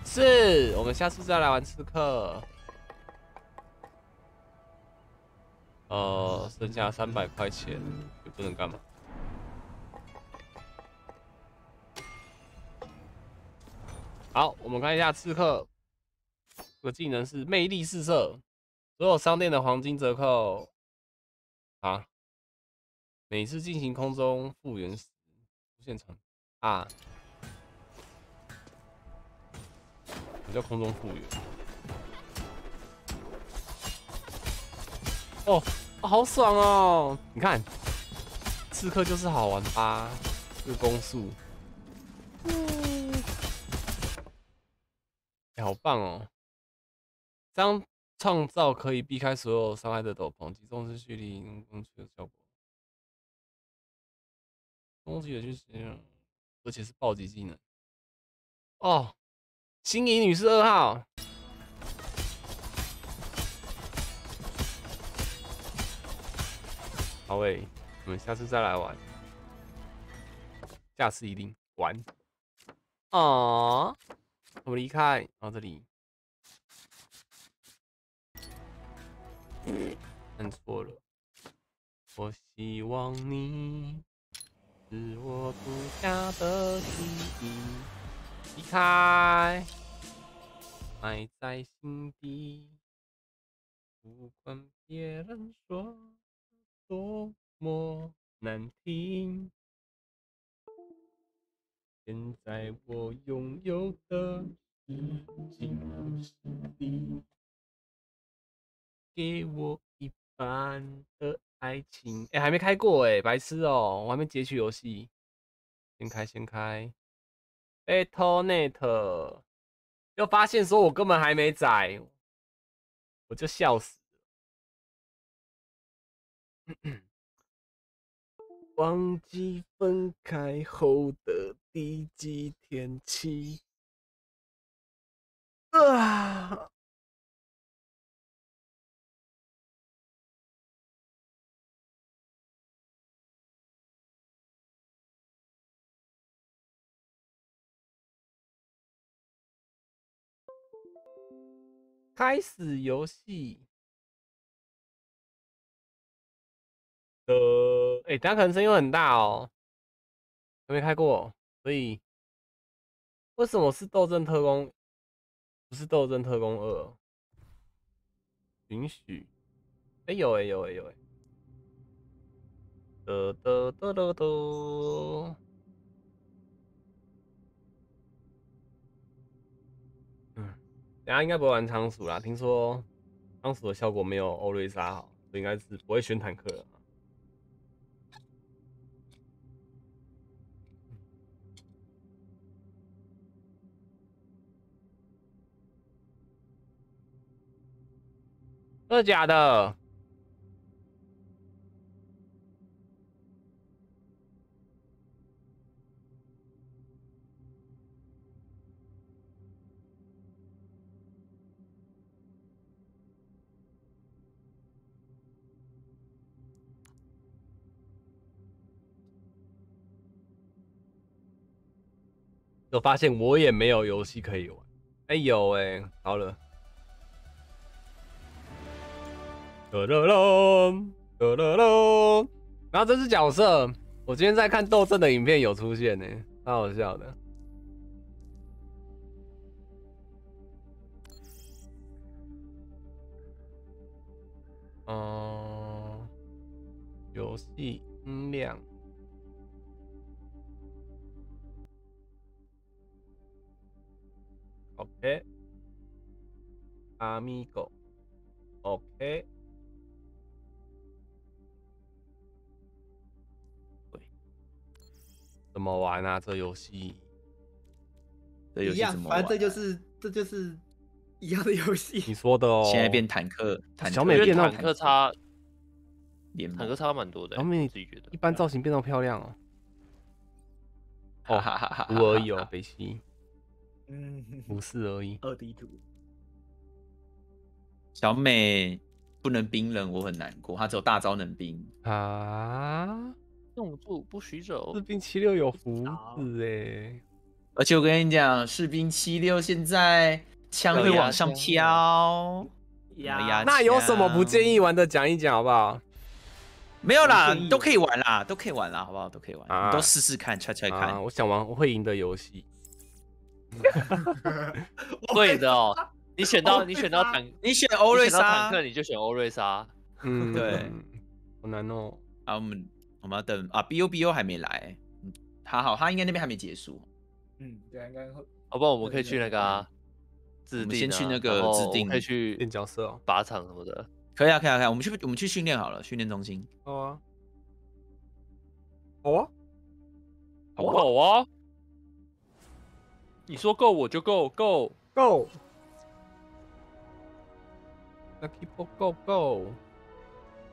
是，我们下次再来玩刺客。呃，剩下三百块钱，也不能干嘛。好，我们看一下刺客，这个技能是魅力四射。所有商店的黄金折扣啊！每次进行空中复原时出现场啊！什么叫空中复原？哦，好爽哦！你看，刺客就是好玩吧？这个攻速，哎，好棒哦！这样。创造可以避开所有伤害的斗篷，集中式蓄力攻击的效果，攻击的就是，而且是暴击技能。哦，心仪女士二号，好诶，我们下次再来玩，下次一定玩。啊，我们离开，到这里。看错了，我希望你是我独家的记忆，离开，埋在心底，不管别人说多么难听。现在我拥有的是金实力。给我一半的爱情，哎、还没开过哎、白痴哦、我还没截取游戏。先开先开，Battle.net，又发现说我根本还没载，我就笑死了。忘记分开后的第几天起。啊！开始游戏的，哎、等下可能声音很大哦，还没开过，所以为什么是斗阵特工，不是斗阵特工二？允许？哎、有哎、有哎、有哎、得得得得得。等下应该不会玩仓鼠啦。听说仓鼠的效果没有欧瑞莎好，所以应该是不会选坦克了。真的假的？就发现我也没有游戏可以玩。哎、有哎、好了。哒啦啦，哒啦啦。然后这只角色，我今天在看斗阵的影片有出现呢、蛮好笑的。嗯，游戏音量。OK。Amigo。OK。怎么玩啊？这游戏这游一样戏怎，么玩啊？反正这就是这就是一样的游戏。你说的哦。现在变坦克，坦克小美变到坦克差联盟坦克差蛮多的、欸，小美你自己觉得一般造型变那么漂亮哦。哈哈哈哈哈无而已哦，北西嗯，不是而已。二 D 图，小美不能冰人，我很难过，她只有大招能冰。啊，用住不许走士，兵七六有胡好子哎，而且我跟你讲，士兵七六现在枪会往上飘。呀呀那有什么不建议玩的讲一讲好不好？没有啦都可以玩啦，都可以玩啦，好不好？都可以玩，啊你都试试看，揣揣啊，看。我想玩我会赢的游戏。对的哦。你选到你选到坦你选欧瑞莎坦克，你就选欧瑞莎。嗯，对，好难哦。啊，我们我们要等啊，B U B U 还没来，嗯，他好，他应该那边还没结束。嗯，对啊，应该会。好不好？我们可以去那个啊，制定、啊。先去那个然后制定可以去练角色哦。靶场什么的。可以啊，可以啊，可以啊，我们去我们去训练好了，训练中心。好啊，好啊，好啊！你说够我就够，够 Go。Lucky Ball Go Go。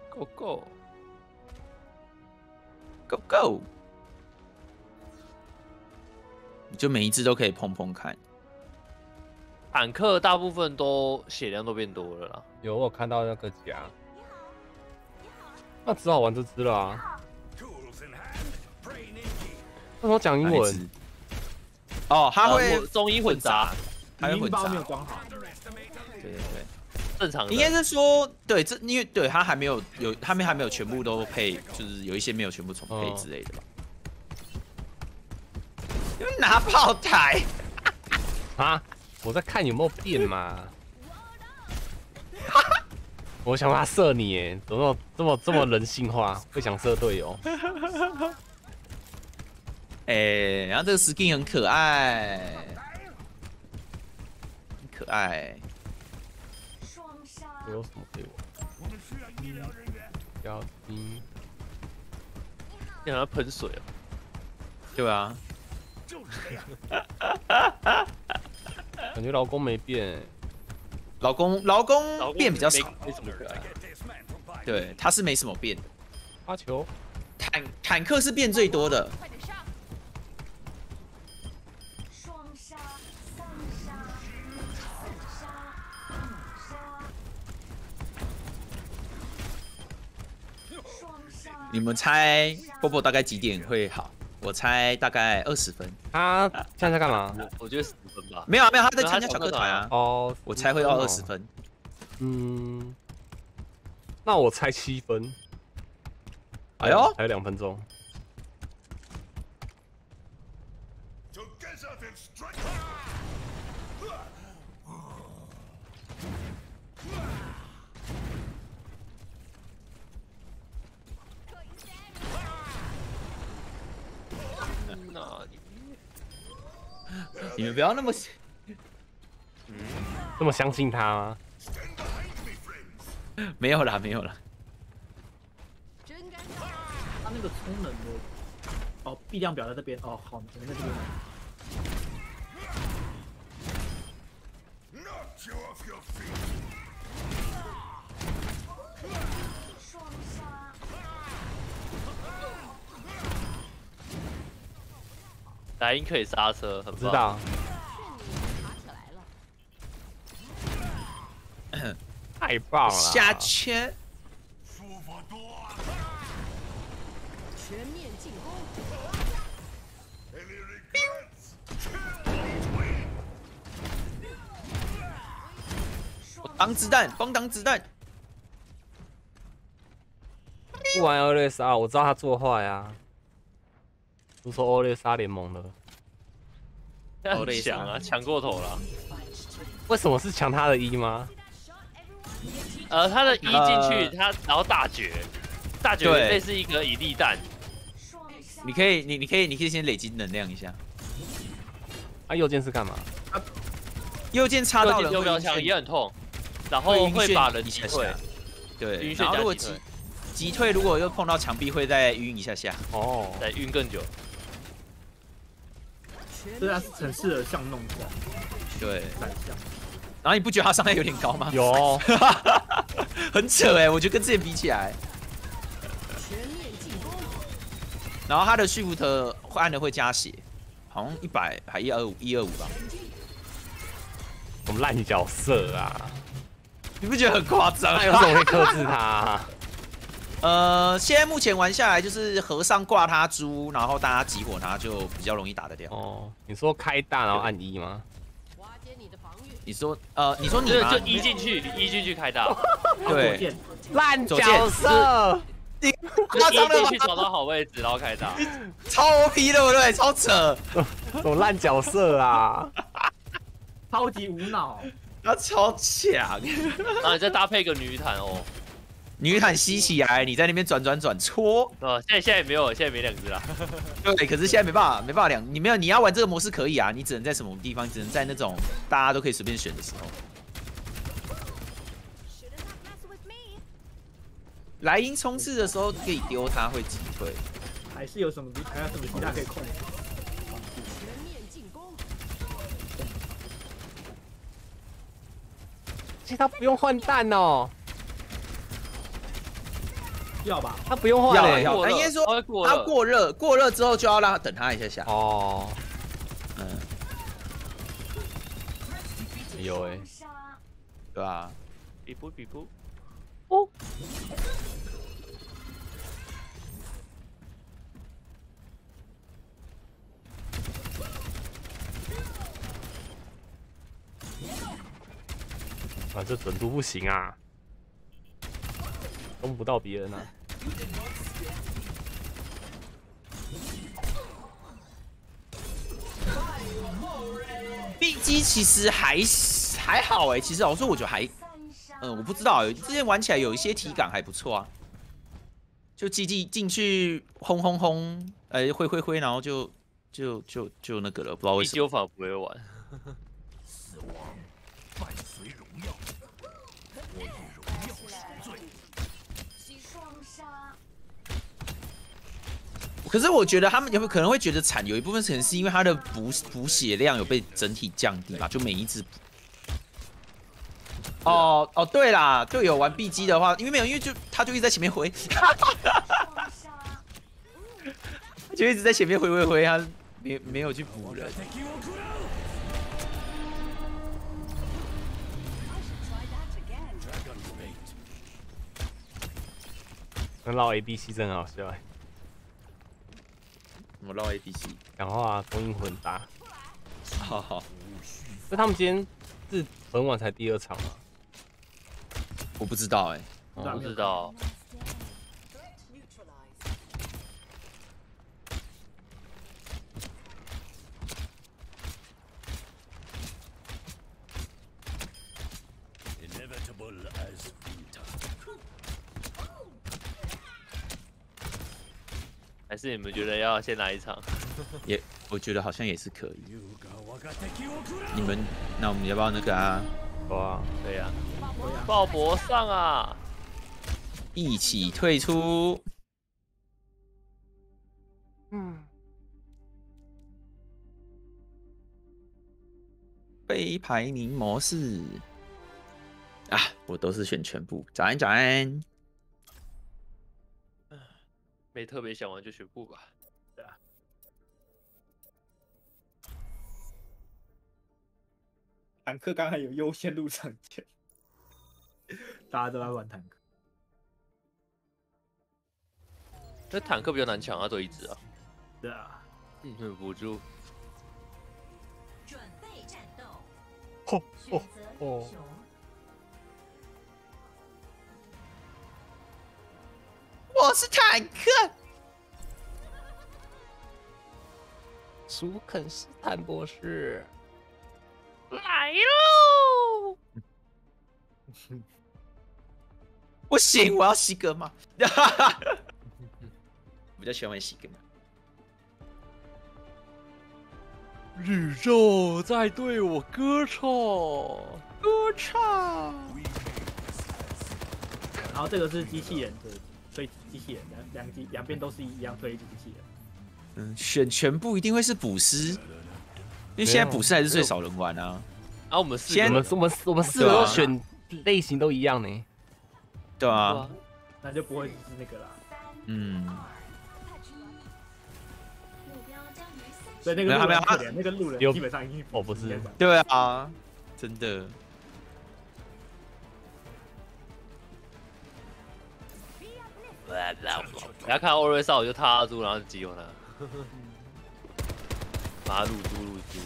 够够。Go Go！你就每一只都可以碰碰看。坦克大部分都血量都变多了啦。有我有看到那个甲，那只好玩这只了啊。为什么讲英文？哦，他呃会混中英混杂，他会混杂没有装好，对对对，正常。应该是说对，这因为对他还没有有他们还没有全部都配，就是有一些没有全部重配哦之类的吧。因为拿炮台，啊！我在看有没有变嘛。我想把他射你，耶，怎么这么这么人性化？不想射队友？哎、然后这个 skin 很可爱，很可爱。有什么可以玩？小心。你好像喷水哦。对啊，感觉老公没变欸，老公老老公公变比较少，没没什么可爱。对，他是没什么变。发球，坦坦克是变最多的，你们猜波波大概几点会好？我猜大概二十分。他现在在干嘛？我我觉得十分吧。没有啊，没有，他在参加小小课团啊。哦，我猜会到二十哦。分。嗯，那我猜七分。哎呦还有两分钟。Mm, 那你你们不要那么 那么相信他吗？没有啦，没有啦。真尴尬。他那个充能的，哦，力量表在这边，哦，好，你们在这边。双莱茵可以刹车，很棒。知道。太棒了！下切，全面进攻。挡子弹，帮挡子弹。不玩 LSR，，我知道他做坏啊。不说欧雷莎联盟的，他很强啊，抢过头了。为什么是抢他的一吗？呃，他的一进去，呃他然后大绝，大绝对类似一个引力弹，你可以，你你可以，你可以先累积能量一下。啊，右键是干嘛？右键插到右人右标枪也很痛，然会后会把人击退。对，然后如果击击退，如果又碰到墙壁，会再晕一下下。哦，再晕更久。这它是城市的巷弄战对，战象，然后你不觉得他伤害有点高吗？有，很扯哎，我觉得跟之前比起来，全面进攻。然后他的 shift 按了会加血，好像一百还一二五一二五吧？什么烂角色啊？你不觉得很夸张？他有什么会克制他啊？呃，现在目前玩下来就是和尚挂他猪，然后大家集火他，就比较容易打得掉。哦，你说开大然后按一吗？瓦解你的防御。你说呃，你说你吗就就一进去，一进去开大，左 对，烂角色，夸张了吧一进去？找到好位置，然后开大。超 OP 对不对？超扯，什么烂角色啊？超级无脑，他超强。然后你再搭配一个女坦哦，女坦吸起来，你在那边转转转搓，哦，现在现在也没有，现在没两只了。对，可是现在没办法，没办法两，你没有，你要玩这个模式可以啊，你只能在什么地方，只能在那种大家都可以随便选的时候。莱茵冲刺的时候可以丢它，会击退。还是有什么还有什么其他可以控制？全面进攻。其实他不用换弹哦，要吧？他不用换嘞。要要，过热应该说他过热过热，之后就要让他等他一下下。哦，嗯，有哎。对吧？比不比不，啊，这准度不行啊，攻不到别人啊。B 机其实还还好哎，其实老实说我觉得还，嗯，我不知道，之前玩起来有一些体感还不错啊。就机器进去轰轰轰，呃，挥挥挥，然后就就就就那个了，不知道为什么。一修法不会玩。双杀。可是我觉得他们有没有可能会觉得惨？有一部分可能是因为他的补补血量有被整体降低吧，就每一只。哦哦，对啦，队友玩 B 机的话，因为没有，因为就他就一直在前面挥，就一直在前面挥挥挥，他没没有去补人。那绕 A B C 真的好笑哎，我绕 A B C，讲话中英混搭。好好，那他们今天是很晚才第二场吗？我不知道哎、我不知道，还是你们觉得要先来一场？也我觉得好像也是可以。你们，那我们要不要那个啊？哇啊，对呀、鲍勃上啊！一起退出。嗯，非排名模式啊，我都是选全部。早安，早安。没特别想玩就学步吧。对啊坦克刚才有优先入场权，大家都在玩坦克。那坦克比较难抢啊，都一只啊，对啊，嗯，辅助。准备战斗。吼选择哦我是坦克。苏肯斯坦博士，来喽！不行，我要西格玛。我比较喜欢玩西格玛。宇宙在对我歌唱。歌唱。然后这个是机器人的推机器人，两两机两边都是一样推机器人。嗯，选全部一定会是捕师，因为现在捕师还是最少人玩啊。啊，我们四我们我们我们四个都选类型都一样呢。对啊，那就不会是那个啦。嗯，所以那个路没有没有人可怜，那个路人基本上已经哦不是对啊，真的。然后看到欧瑞少，我就踏住，然后就击中他，把他入猪入猪。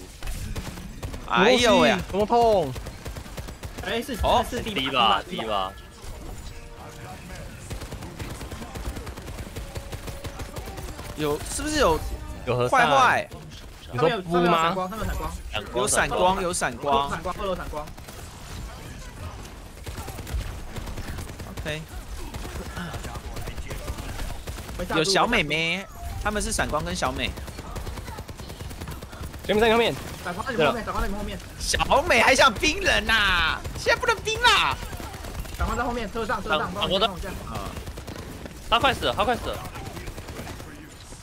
哎呦喂、怎么痛？哎，是哦是第低吧低吧，有是不是有有？坏坏？你说不上面有有闪吗？光，上面有闪光，有闪光，有闪光。闪光，二楼闪光。OK，有小美，眉，他们是闪光跟小美。前面在你后面，闪光在你后面，闪光在你后面，小美还想冰人呐、现在不能冰啦。闪光在后面，车上车上，帮我闪光在帮我这样啊，他快死了，他快死了，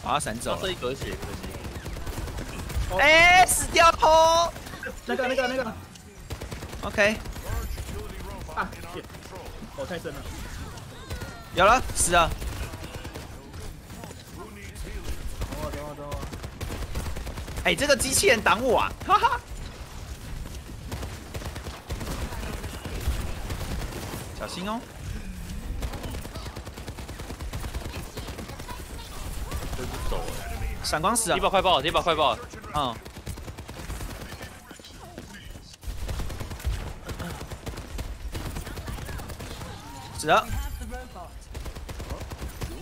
把他闪走了。这一格血可惜。哎、死掉头。那个那个那个。OK，啊我太深了，有了，死了。哎、这个机器人挡我啊！哈哈。小心哦。真是走了，闪光死了第一。把快爆了，第一把快爆了，嗯。死了。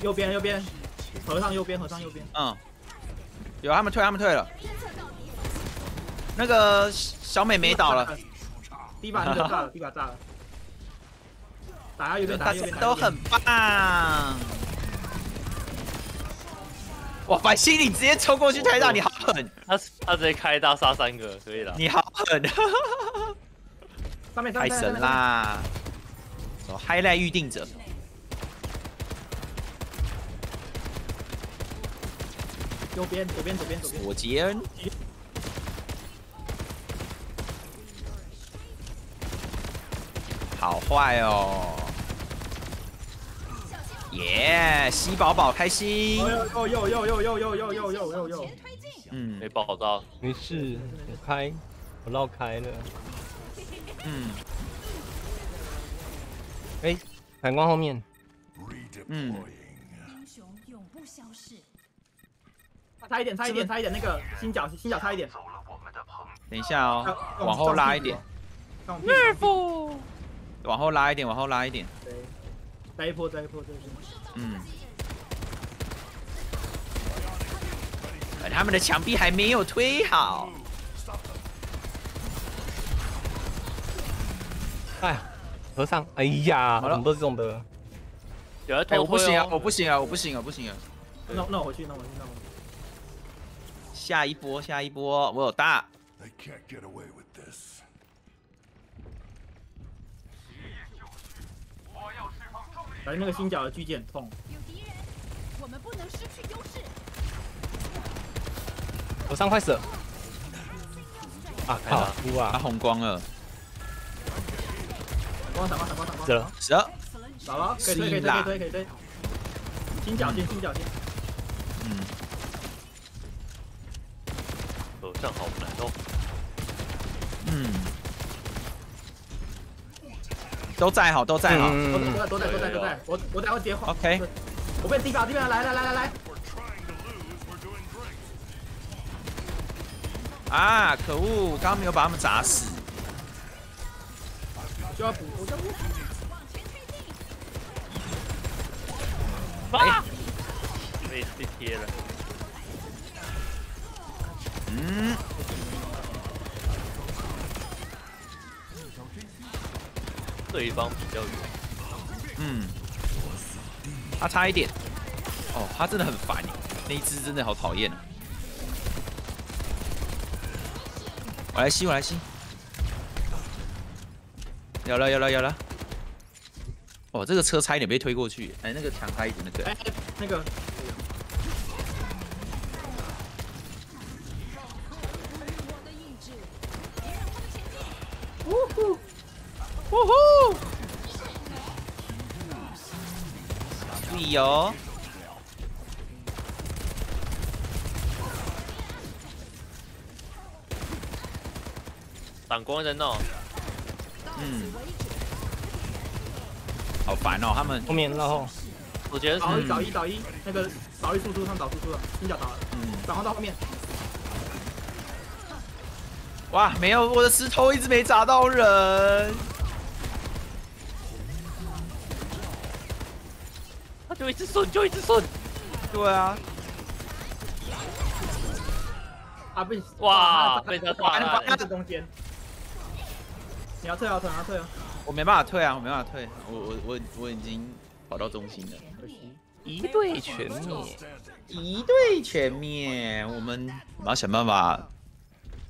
右边右边，合上右边合上右边，嗯。有他们退，他们退了。那个小美没倒了，，第一把那个炸了，第一把炸了，打下右边，打右边，都很棒。哇，白心你直接冲过去开大，你好狠，他他直接开大杀三个，可以了。你好狠，上面太神！啦！走，highlight 预定者，右边左边左边左边，左肩。好坏哦！耶，吸宝宝开心。呦呦呦呦呦呦呦呦呦呦呦呦，嗯没保到，没事，我开，我绕开了。嗯哎，反光后面，嗯，英雄永不消逝。差一点差一点差一点，那个新角新角差一点，等一下哦，要往后拉一点，，往后拉一点，往后拉一点。对，再一波再一波再一波，嗯。呃他们的墙壁还没有推好。哎呀，和尚，哎呀，好了怎么都是这种的？哎，有人偷推我不行啊，哦我不行啊，我不行啊，不行啊！那那我回去那我回去那我去。下一波，下一波，我有大。They can't get away with this. 反正那个新角的狙击很痛，有敌人，我们不能失去优势。和尚快死了！啊，开了，哭他啊！红光了，光闪光闪光闪光，死了，死了。好了，可以推可以推可以推可以推，心角先新角先，嗯，和尚好难哦。嗯，都在好，都在好。嗯都在都在都在都在，我我等下会接话。OK 我被地表地表来来来来来，啊，可恶，刚刚没有把他们砸死。我就要补，我就要补。啊！被被贴了，嗯，对方比较远。嗯，他差一点。哦，他真的很烦你，那一只真的好讨厌啊。我来吸，我来吸。有了，有了，有了。哦，这个车差一点被推过去，哎，那个墙差一点，那个哎，哎那个我的意志，别让他们前进。呜呼！注意哦。挡光在那，嗯，好烦哦，他们，后面然后。我觉得是找一找一那个找一输出上找输出了，心角倒了，嗯，转换到后面，哇，没有，我的石头一直没砸到人。就一直顺，就一直顺。对啊，啊被哇被他打打在中间，你要退啊退啊退啊，我没办法退啊，我没办法退，我我我我已经跑到中心了。一队全灭，一队全灭，我们我们要想办法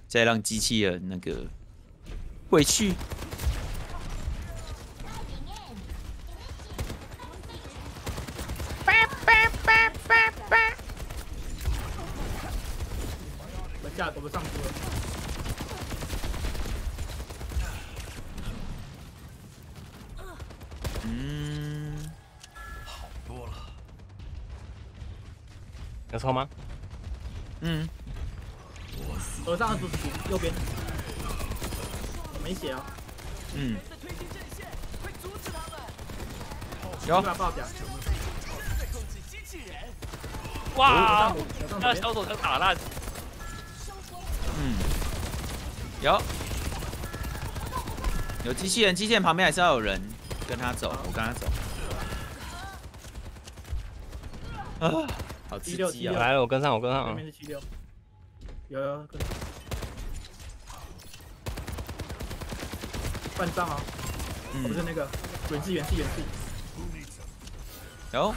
再让机器人那个回去。叭叭！我下，我们上车。嗯，好多了。有错吗？嗯。我上主主右边，没血啊。嗯。有。哇！那小手枪打烂，嗯，有。有机器人，机器人旁边还是要有人跟他走，我跟他走。啊，好刺激啊！来了，我跟上，我跟上啊。对面。是七六，有有跟。上，半张啊，哦不是嗯，那个远视远视远视，有，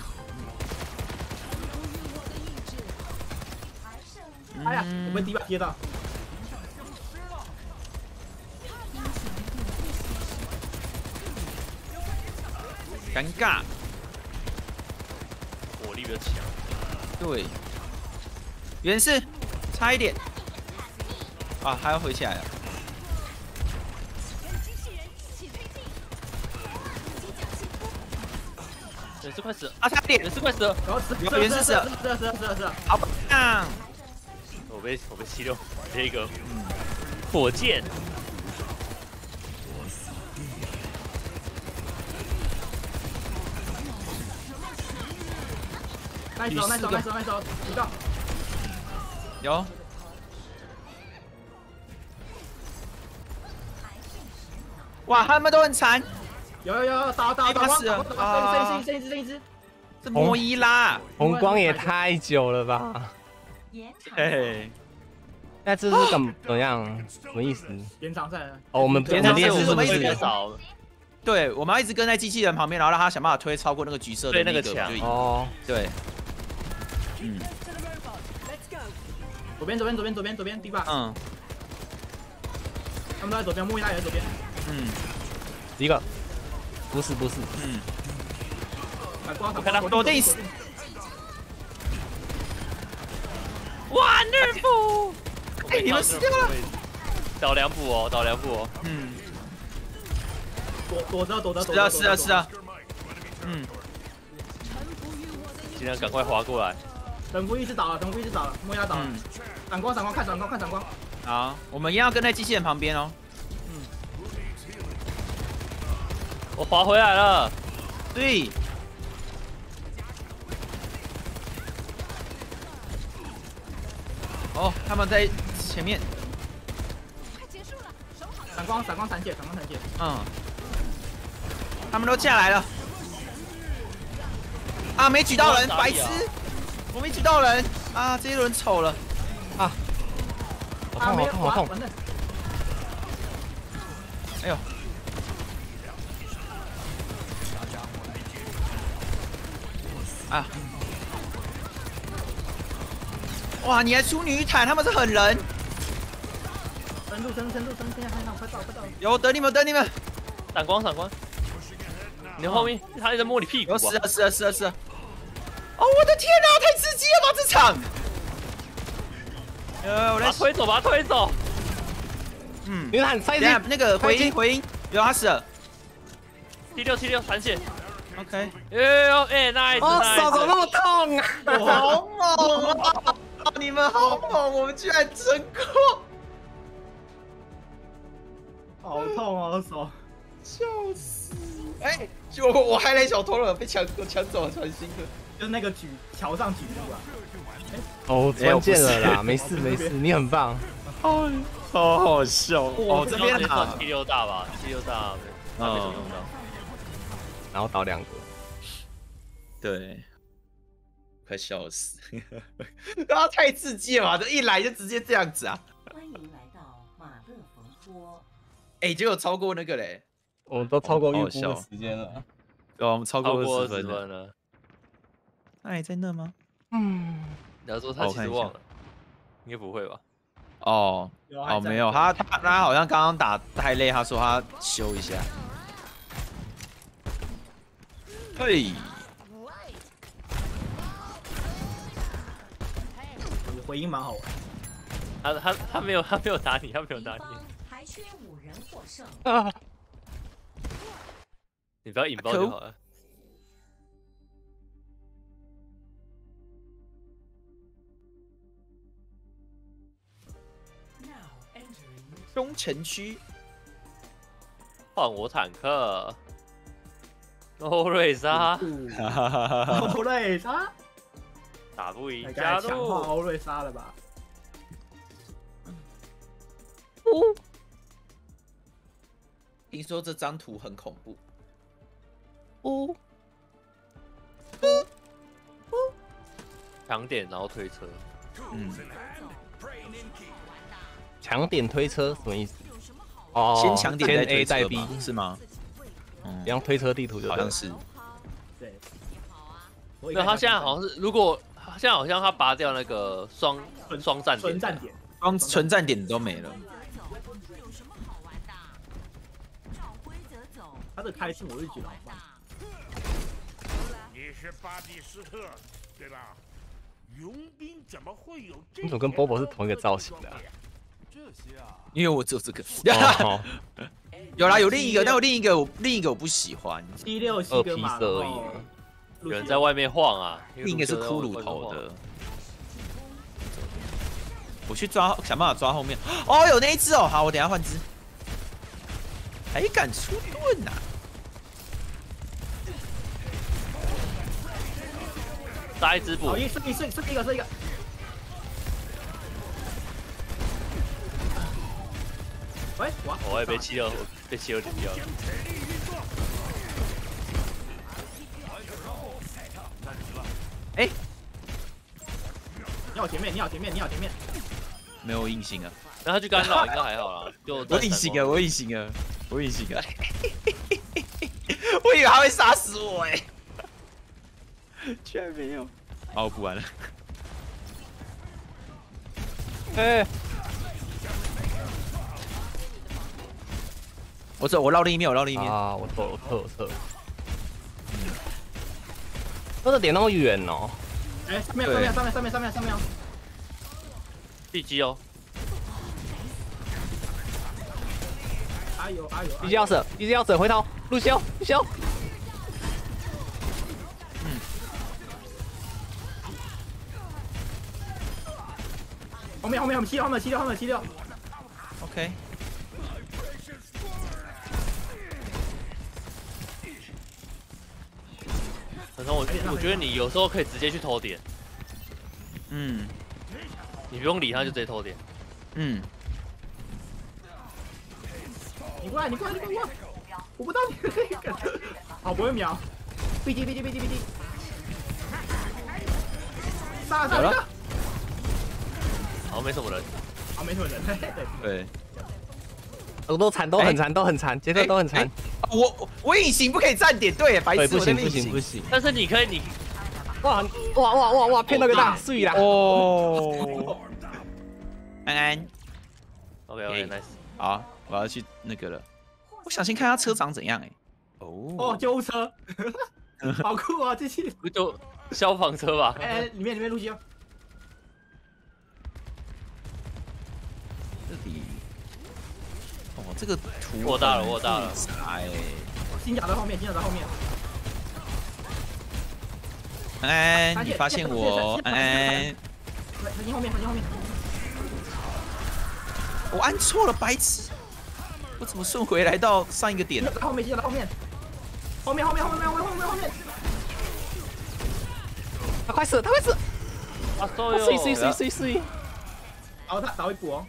哎呀，我们第一把接到。尴尬，火力比较强。对，原氏差一点，啊，还要回起来了。人是快死了，啊，差点，人是快死了，死，原氏死了，死了，死了，死了，死。了，好棒、我被我被七六这个火箭，那一手那一手那一手那手，知道。有。哇，他们都很残，有有有，打打打光，一把死了打光，啊剩一只剩一只剩一只，这莫伊拉。红光也太久了吧？延长。嘿，那这是怎么怎么样？什么意思？延长赛。哦，我们我延长们练是不赛是什么意思少，对，我们要一直跟在机器人旁边，然后让他想办法推超过那个橘色的对那个个墙。哦，对，嗯。左边左边左边左边左边，第八，嗯。他们都在左边，木伊拉也在左边，嗯。一个，不是不是，嗯，反光反看他光，躲定锁定哇，nerf！哎你们死掉了，倒两步哦，倒两步哦，嗯，躲躲着躲着躲是啊，是啊是啊，嗯，尽量赶快滑过来，等夫一直倒了，等夫一直倒了，木伊拉倒了嗯，闪光闪光看闪光看闪光，好，我们一样要跟在机器人旁边哦，我滑回来了，对，哦，他们在前面，快结束了，守好闪光闪光残血闪光残血，嗯，他们都下来了，啊，没举到人，白痴，我没举到人，啊，这一轮丑了。啊，好痛好痛好痛！哎呦，啊！哇，你还出女坦，他们是狠人。深度深度深度深度，现在还好快到快到，有等你们，等你们。闪光闪光，你的后面他一直在摸你屁股是啊是啊是啊是啊！哦，我的天哪、太刺激了吧这场！呃，我来，推走，把他推走，嗯，你喊，塞等一下进那个回音回音，有他死了。七六七六残血，OK，哎呦哎，nice 哦，手怎么那么痛啊？好猛啊！你们好猛，我们居然成功！好痛哦手，笑死！哎、就我我还来小偷了，被抢我抢走了全新的。就是那个举桥上举住啊，哦，关键了啦，没事没事，你很棒。好好笑哦！这边啊算，七六大吧，七六大，他没怎么用到，然后倒两个，对，快笑死！啊，太刺激了嘛！这一来就直接这样子啊！欢迎来到马勒冯托。哎、结果超过那个嘞，我们都超过预估时间了。对，我们超过二十分了。分了，他还在那吗？嗯，你要说他其实忘了，应该不会吧？哦哦，没有，他他他好像刚刚打太累，他说他休一下。嘿，回音蛮好玩，他他他没有他没有打你，他没有打你，还缺五人获胜。啊，你不要引爆就好了。东城区。换我坦克，欧瑞莎。欧瑞莎，打不赢该加强化，欧瑞莎了吧？听说这张图很恐怖。强点然后推车，嗯，强点推车什么意思？哦，先强点先再 A 再 B，是吗？嗯，然后推车地图就好像是。对，没有他现在好像是如果现在好像他拔掉那个双双站点纯站点，光纯站点都没了。有什么好玩的？照规则走。他的开心我是觉得好棒，你是巴蒂斯特，对吧？佣兵怎么会有这你怎么跟 Bobo 是同一个造型的啊？这些啊？因为我只有这个。哦，有啦，有另一个，但我另一个我另一个我不喜欢，第六七二批个马，色而已。有人在外面晃啊，另一个是骷髅头的。我去抓，想办法抓后面。哦，有那一只哦，好，我等一下换只。还敢出盾呐、杀一只补好，，一剩一剩剩一个剩一个，喂，哇，我也被七六被七六点掉了。哎、你好前面，你好前面，你好前面，没有隐形啊，然后他去干扰 应该还好啦，就我隐形啊，我隐形啊，我隐形啊。我以为他会杀死我哎、居然没有。好，我补完了。哎，我走，我绕另一面，我绕另一面。啊，我错，我错，我错。那个点那么远哦，哎，上面上面上面上面上面上面，地基哦，哎呦哎呦，一只要死，一只要死，回头，陆修，陆修，后面后面我们七六后面七六后面七六，OK，可能我我觉得你有时候可以直接去偷点，嗯。你不用理他就直接偷点。嗯，你过来你过来你过来，我不到你那个，好不会秒，B G B G B G B G，杀了。杀有了了，好，没什么人，好没什么人，对，对。都都残，都很残，都很残，节奏都很残哎。我我隐形不可以站点，对，白，痴，不行不。行不行！但是你可以你哇哇哇哇哇，骗到个大碎啦！哦，安安，OK OK nice，好，我要去那个了。我想先看他车长怎样哎、哦哦，救护车，好酷啊，这期，不就消防车吧？哎哎，里面里面录机哦，这里，哦，这个图我大了很我大了。哎、金甲在后面，金甲在后面，安安，发现你发现我，安安，陈金后面，陈金后面，我按错了，白痴，我怎么顺回来到上一个点？在后面，新甲在后面，后面后面后面后面后面后面，他快死了，他快死。了！啊，所碎碎有碎碎碎！然后他打一补哦，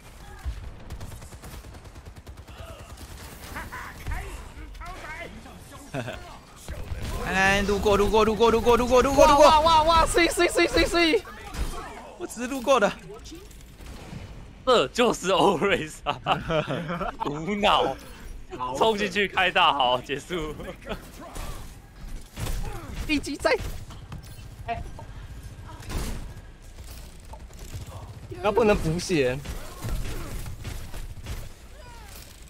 安安，路过，路过，路过，路过，路过，路过，路过，哇哇哇！碎碎碎碎碎！我只是路过的。这就是欧瑞莎，无脑冲进去开大好结束。地基在。他不能补血，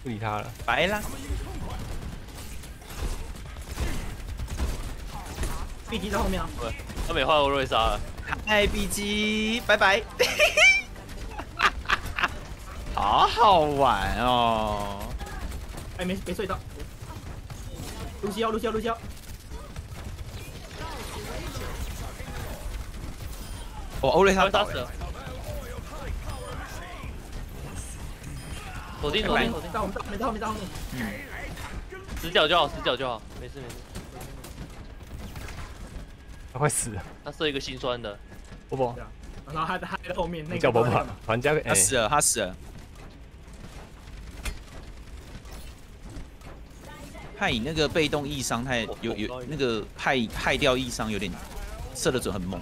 不理他了。白了，B G 在后面啊，他没换欧瑞莎了，嗨，B G，拜拜。好好玩哦！哎没没睡到，露西奥露西奥露西奥，我欧瑞他倒了，他会杀死了。锁定锁定锁定，在我们在后面在后面。在后面，死角就好，死角就好，没事没事。他快死了，他射一个心酸的，波波，然后他他在后面那个叫波波玩家给哎，他死了，他死了。害你那个被动异伤太有有那个派派掉异伤有点射的准很猛。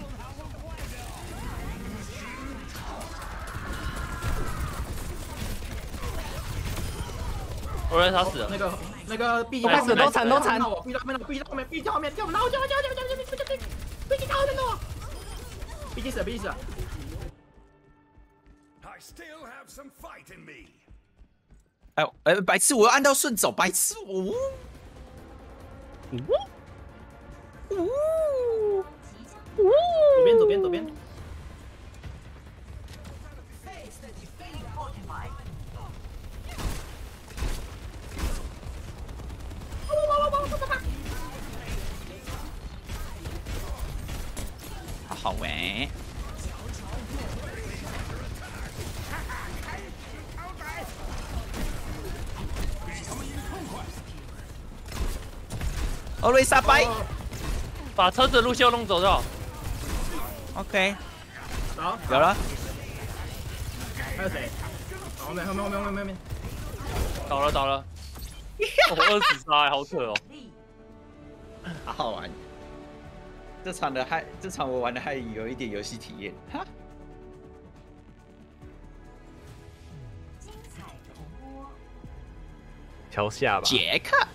欧瑞莎死了那。个那个 B 都惨都惨都惨我 B 到后面 B 到后面 B 到后面，叫我们拿我叫我叫我叫我叫我叫我叫我叫毕竟什么意思啊？哎呦，白痴，我要按照顺走。白痴，我嗯呜嗯，左边，左边，左边。好玩。欧瑞莎拜把车子路线弄走就好。，OK，好，有了，还有谁？后面后面后面后面后面，倒了倒了，我 二十杀，好扯哦。好好玩。这场的还，这场我玩的还有一点游戏体验，哈。精彩重播。桥下吧，杰克，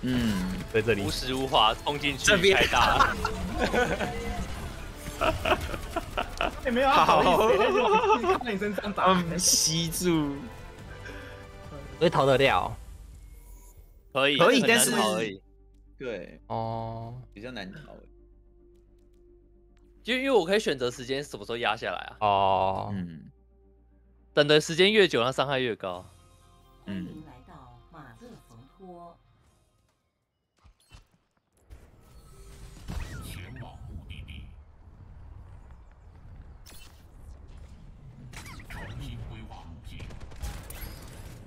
嗯，在这里无。时无华冲进去这边太大了，也没有要跑意思，但是我一直靠在你身上打。嗯，吸住，会逃得掉可以可以但是。对，哦。比较难逃。就因为我可以选择时间什么时候压下来啊，哦，嗯等的时间越久，它伤害越高。欢嗯，迎来到马勒冯托。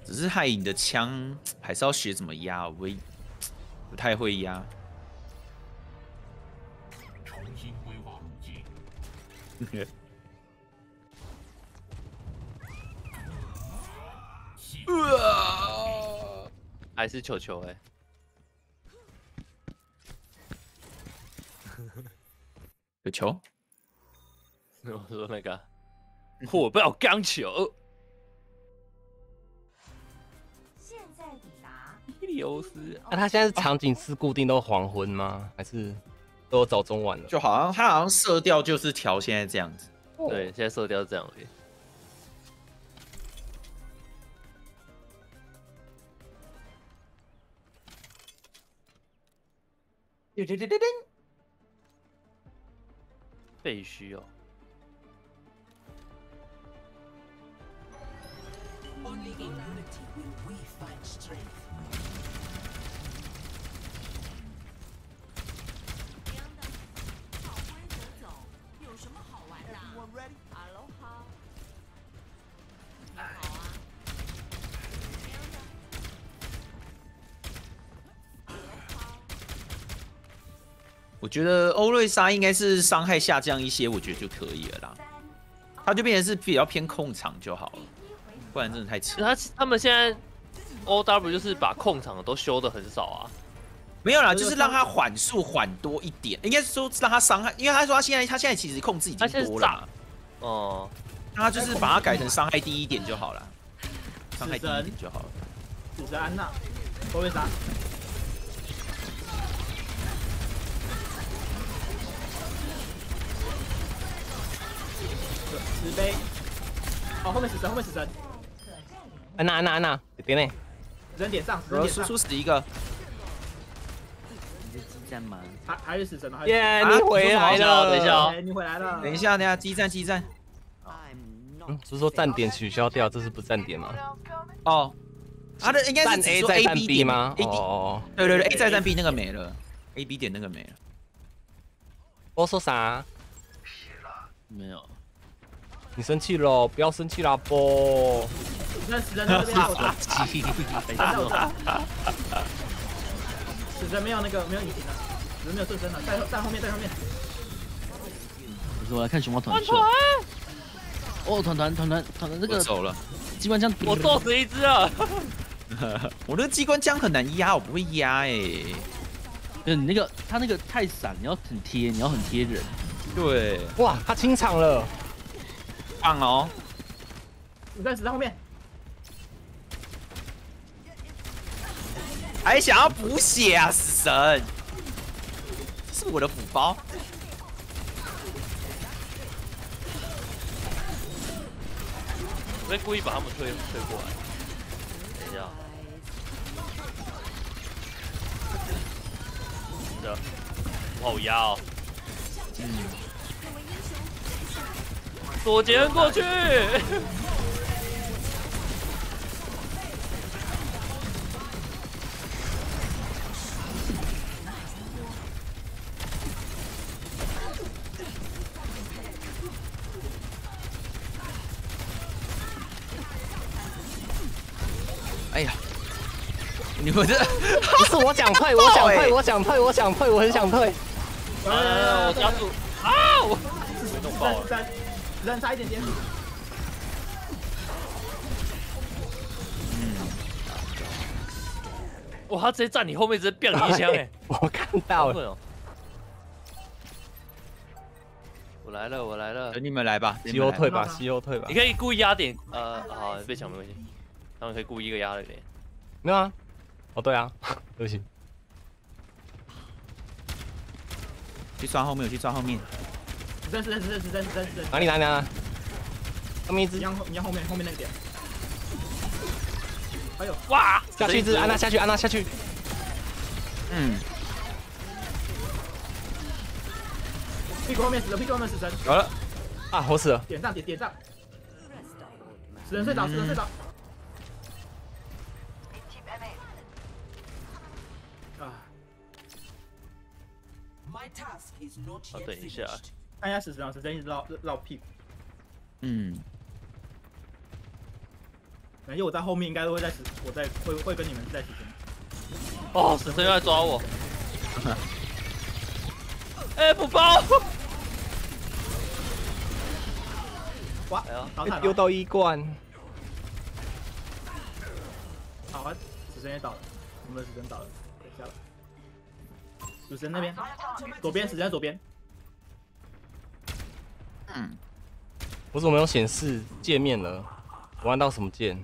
只是害你的枪还是要学怎么压，我不太会压。还是球球哎、有球，我说那个 火爆钢球，现在抵达伊利欧斯。那他现在是场景是固定都黄昏吗？还是都有早中晚了？就好像它好像色调就是调现在这样子。对，现在色调是这样而已。废墟哦，好我觉得欧瑞莎应该是伤害下降一些，我觉得就可以了啦。他就变成是比较偏控场就好了，不然真的太扯。他他们现在 O W 就是把控场都修的很少啊。没有啦，就是让他缓速缓多一点，应该是说让他伤害，因为他说他现在他现在其实控制已经多了，哦、那他就是把它改成伤害低一点就好了，伤害低一点就好了。只是安娜，后面杀。十杯。哦，后面死神，后面死神，安娜安娜安娜，这边呢？死神点上，死然后输神点上，出死一个，还还是死神耶，啊你回来了！等一下你回来了。等一，下，等一下，激战激战。嗯，不是说站点取消掉，这是不站点吗？哦，他的应该站是 A 在 A 站 B 吗？？A 哦，对对对，A 在站 B 那个没了，A B 点那个没了。我说啥？没有，你生气了？不要生气啦，波！死神死神在这边，死神在我这死神没有那个没有隐形了，死神没有盾身了，在在后面在后面。不是我来看熊猫团秀。哦，团团团团团团这个我走了，机关枪，我揍死一只啊。我那个机关枪很难压，我不会压哎。嗯，你那个他那个太闪，你要很贴，你要很贴人。对，哇，他清场了！棒哦。死神死在后面，还想要补血啊，死神！这是我的补包。我在故意把他们推推过来。等一下，是的，我好压哦。左肩过去。哎呀，你们这不 是我想退，我想退，我想退，我想退，我很想退。呃，我小组 啊！我被弄爆了。三人差一点点。哇，他直接站你后面，直接变你一枪哎！我看到了！我来了，我来了。等你们来吧，西欧退吧，西欧退吧你。可以故意压点，呃，好，被抢没关系。他们可以故意一个压了点。没有啊？哦，对啊，对不起。去抓后面，我去抓后面。十三十三十三十三十三十三。哪里哪里哪里？上面一只你，要你要后面后面那个点。哎呦哇，下去一只，安娜下去，安娜下去。嗯，屁股后面死了，屁股后面死神，有了。啊，我死了。点上点点上。死人睡着，死人睡着。啊，啊，等一下，看一下死神啊，死神一直绕绕屁股。嗯，感觉我在后面应该都会在死，我在会会跟你们在死神。哦，死神又来抓我。哎，不包！哇哎呀，倒塔丢到一罐。好啊，死神也倒了，我们的死神倒了，等一下了。死神那边，左边，死神在左边。嗯，我怎么没有显示界面了？我按到什么键？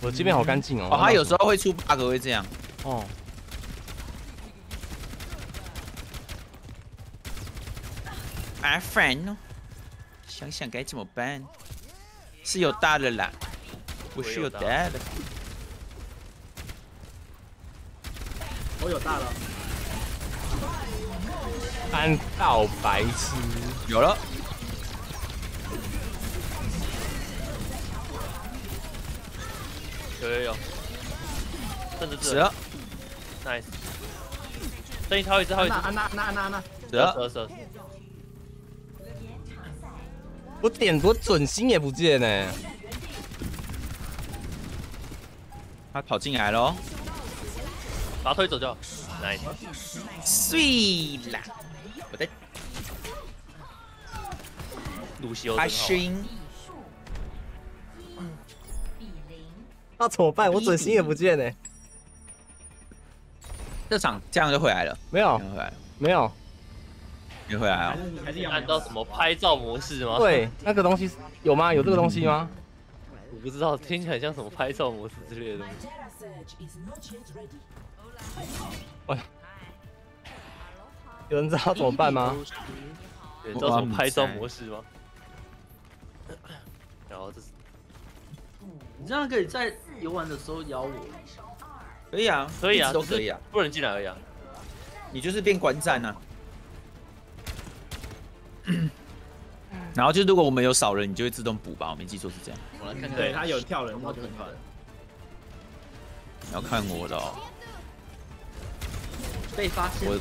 我的界面好干净哦。哦，他有时候会出 bug 会这样。哦 friend，想想该怎么办？是有大的啦，我是有大的。我有大了，按到白痴。有了，有有有，甚至死了，，nice。剩一套一只，还有一只安娜，安娜安娜安娜。我点我准心也不见呢。他跑进来喽，把他推走就好。nice。碎啦！我的露西欧开真好。心。那怎么办？我准心也不见呢。这场这样就回来了，没有回来，没有。没回来还哦。是你还是要按照什么拍照模式吗？，对，那个东西有吗？有这个东西吗？我不知道，听起来像什么拍照模式之类的东西。有人知道怎么办吗？对，你知道什么拍照模式吗？然后这是你这样可以在游玩的时候咬我。可以啊，可以啊，都可以啊。不能进来而已啊。你就是变观战啊。然后就如果我们有少人，你就会自动补吧，我没记错是这样。我来看看。对他有跳人，然后就很快。你要看我的哦，被发现。我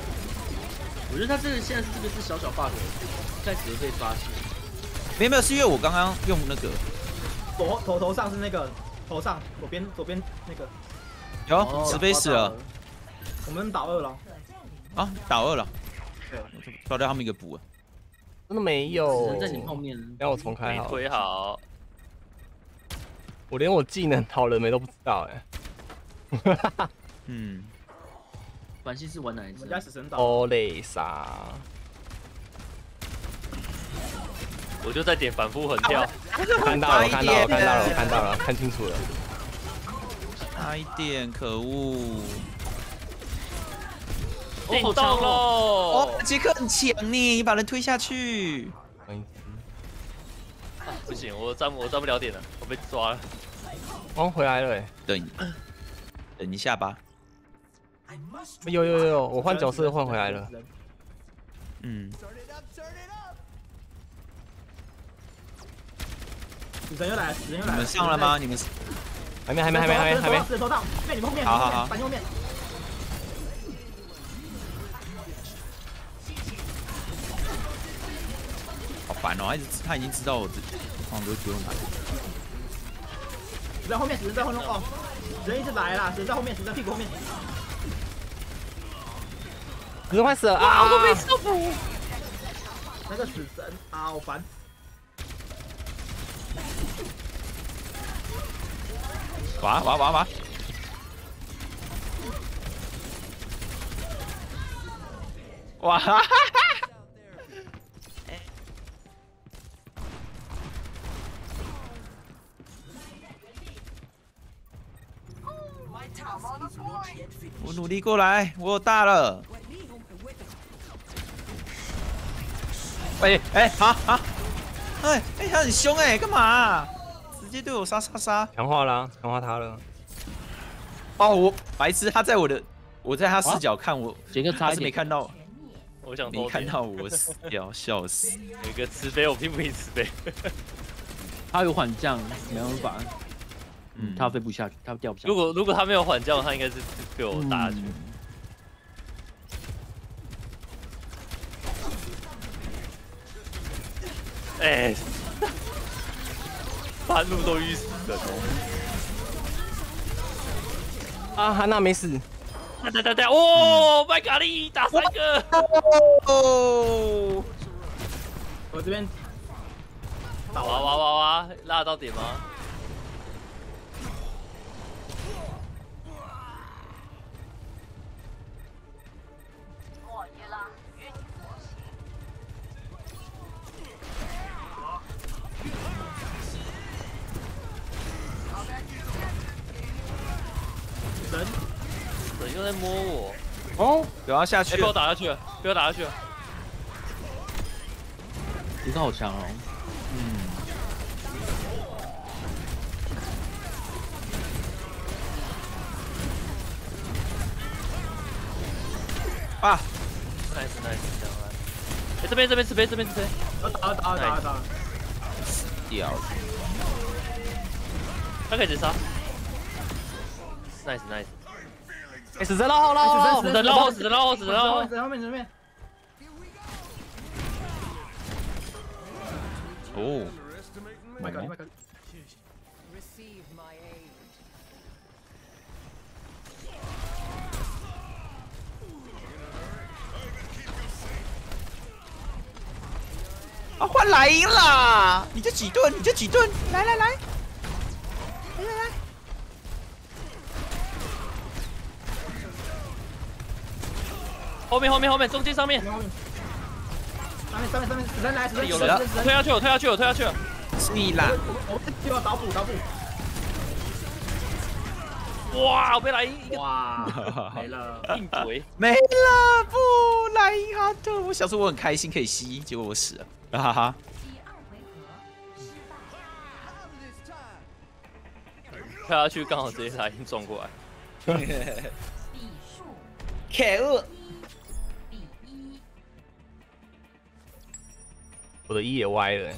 我觉得他这个现在是这个是小小 bug，在只是被发现。没有没有，是因为我刚刚用那个左头头上是那个头上左边左边那个，有哦石飞死了我们打二了。啊，打二了，对，抓掉他们一个补了。真的没只有能。在你后面。让我重开没好好，我连我技能好了没都不知道哎。嗯，反系是玩哪一只我们？家死神倒。欧蕾莎，我就在点反复横跳。看到了，我看到了，我看到了，我看到了，看清楚了。差一点，可恶！进洞好强喽！哦，杰克很强呢，你把人推下去。不行，我站我站不了点了，我被抓了。哦，回来了哎。等等一下吧。有有有有，我换角色换回来了。嗯，死神又来了，死神又来了。你们上了吗？你们还没还没还没还没还没死。神头上，对，你们后面，好好好反右面。好烦哦，他一直他已经知道我这，哦，我就不用打。死在后面，死在后面哦，人一直来了，死在后面，死在屁股后面。死神快死了啊！我都被受不。那个死神啊，好烦。哇哇哇哇！哇哈哈哈！我努力过来，我有大了。喂，哎，好好，哎哎，他很凶哎，干嘛、直接对我杀杀杀！强化啦，强化他了。哦，我白痴，他在我的，我在他视角看我，杰克差他是没，看到，我想偷点没看到我死掉，笑死！有一个慈悲，我拼不赢慈悲。他有缓降，没办法，嗯，他飞不下去，他掉不下去。如果如果他没有缓降，他应该是被我打下去。嗯哎，半路都晕死人哦！啊，哈娜没死。哒哒哒哒！哦，麦卡利打三个，哦，我这边哇哇哇哇！拉得到点吗？人又在摸我，哦，有要下去，被我，打下去了，被我打下去。了。杰克好强哦，啊，nice nice，这样来。哎，这边这边慈悲，这边慈悲。我打了打了打。了打了，掉了，他可以直杀。nice nice，哎，死神了，好了，好了死神然后死神然后死神。然后死神后。面死神后面，哦，麦克麦克，Receive my aid. 啊，换来赢啦！你这几盾，你这几盾，来来来，来来来，后面后面后面，中间上面。上面上面上面死神来死神有人死神死神推下去，我推下去，我推下去你啦！我我就要导补导补，哇，我被来一个哇，没了，硬怼。没了，不来赢哈特！我想说我很开心可以吸，结果我死了，哈哈。第二回合失败，推下去刚好直接来硬撞过来。可恶！我的一也歪了，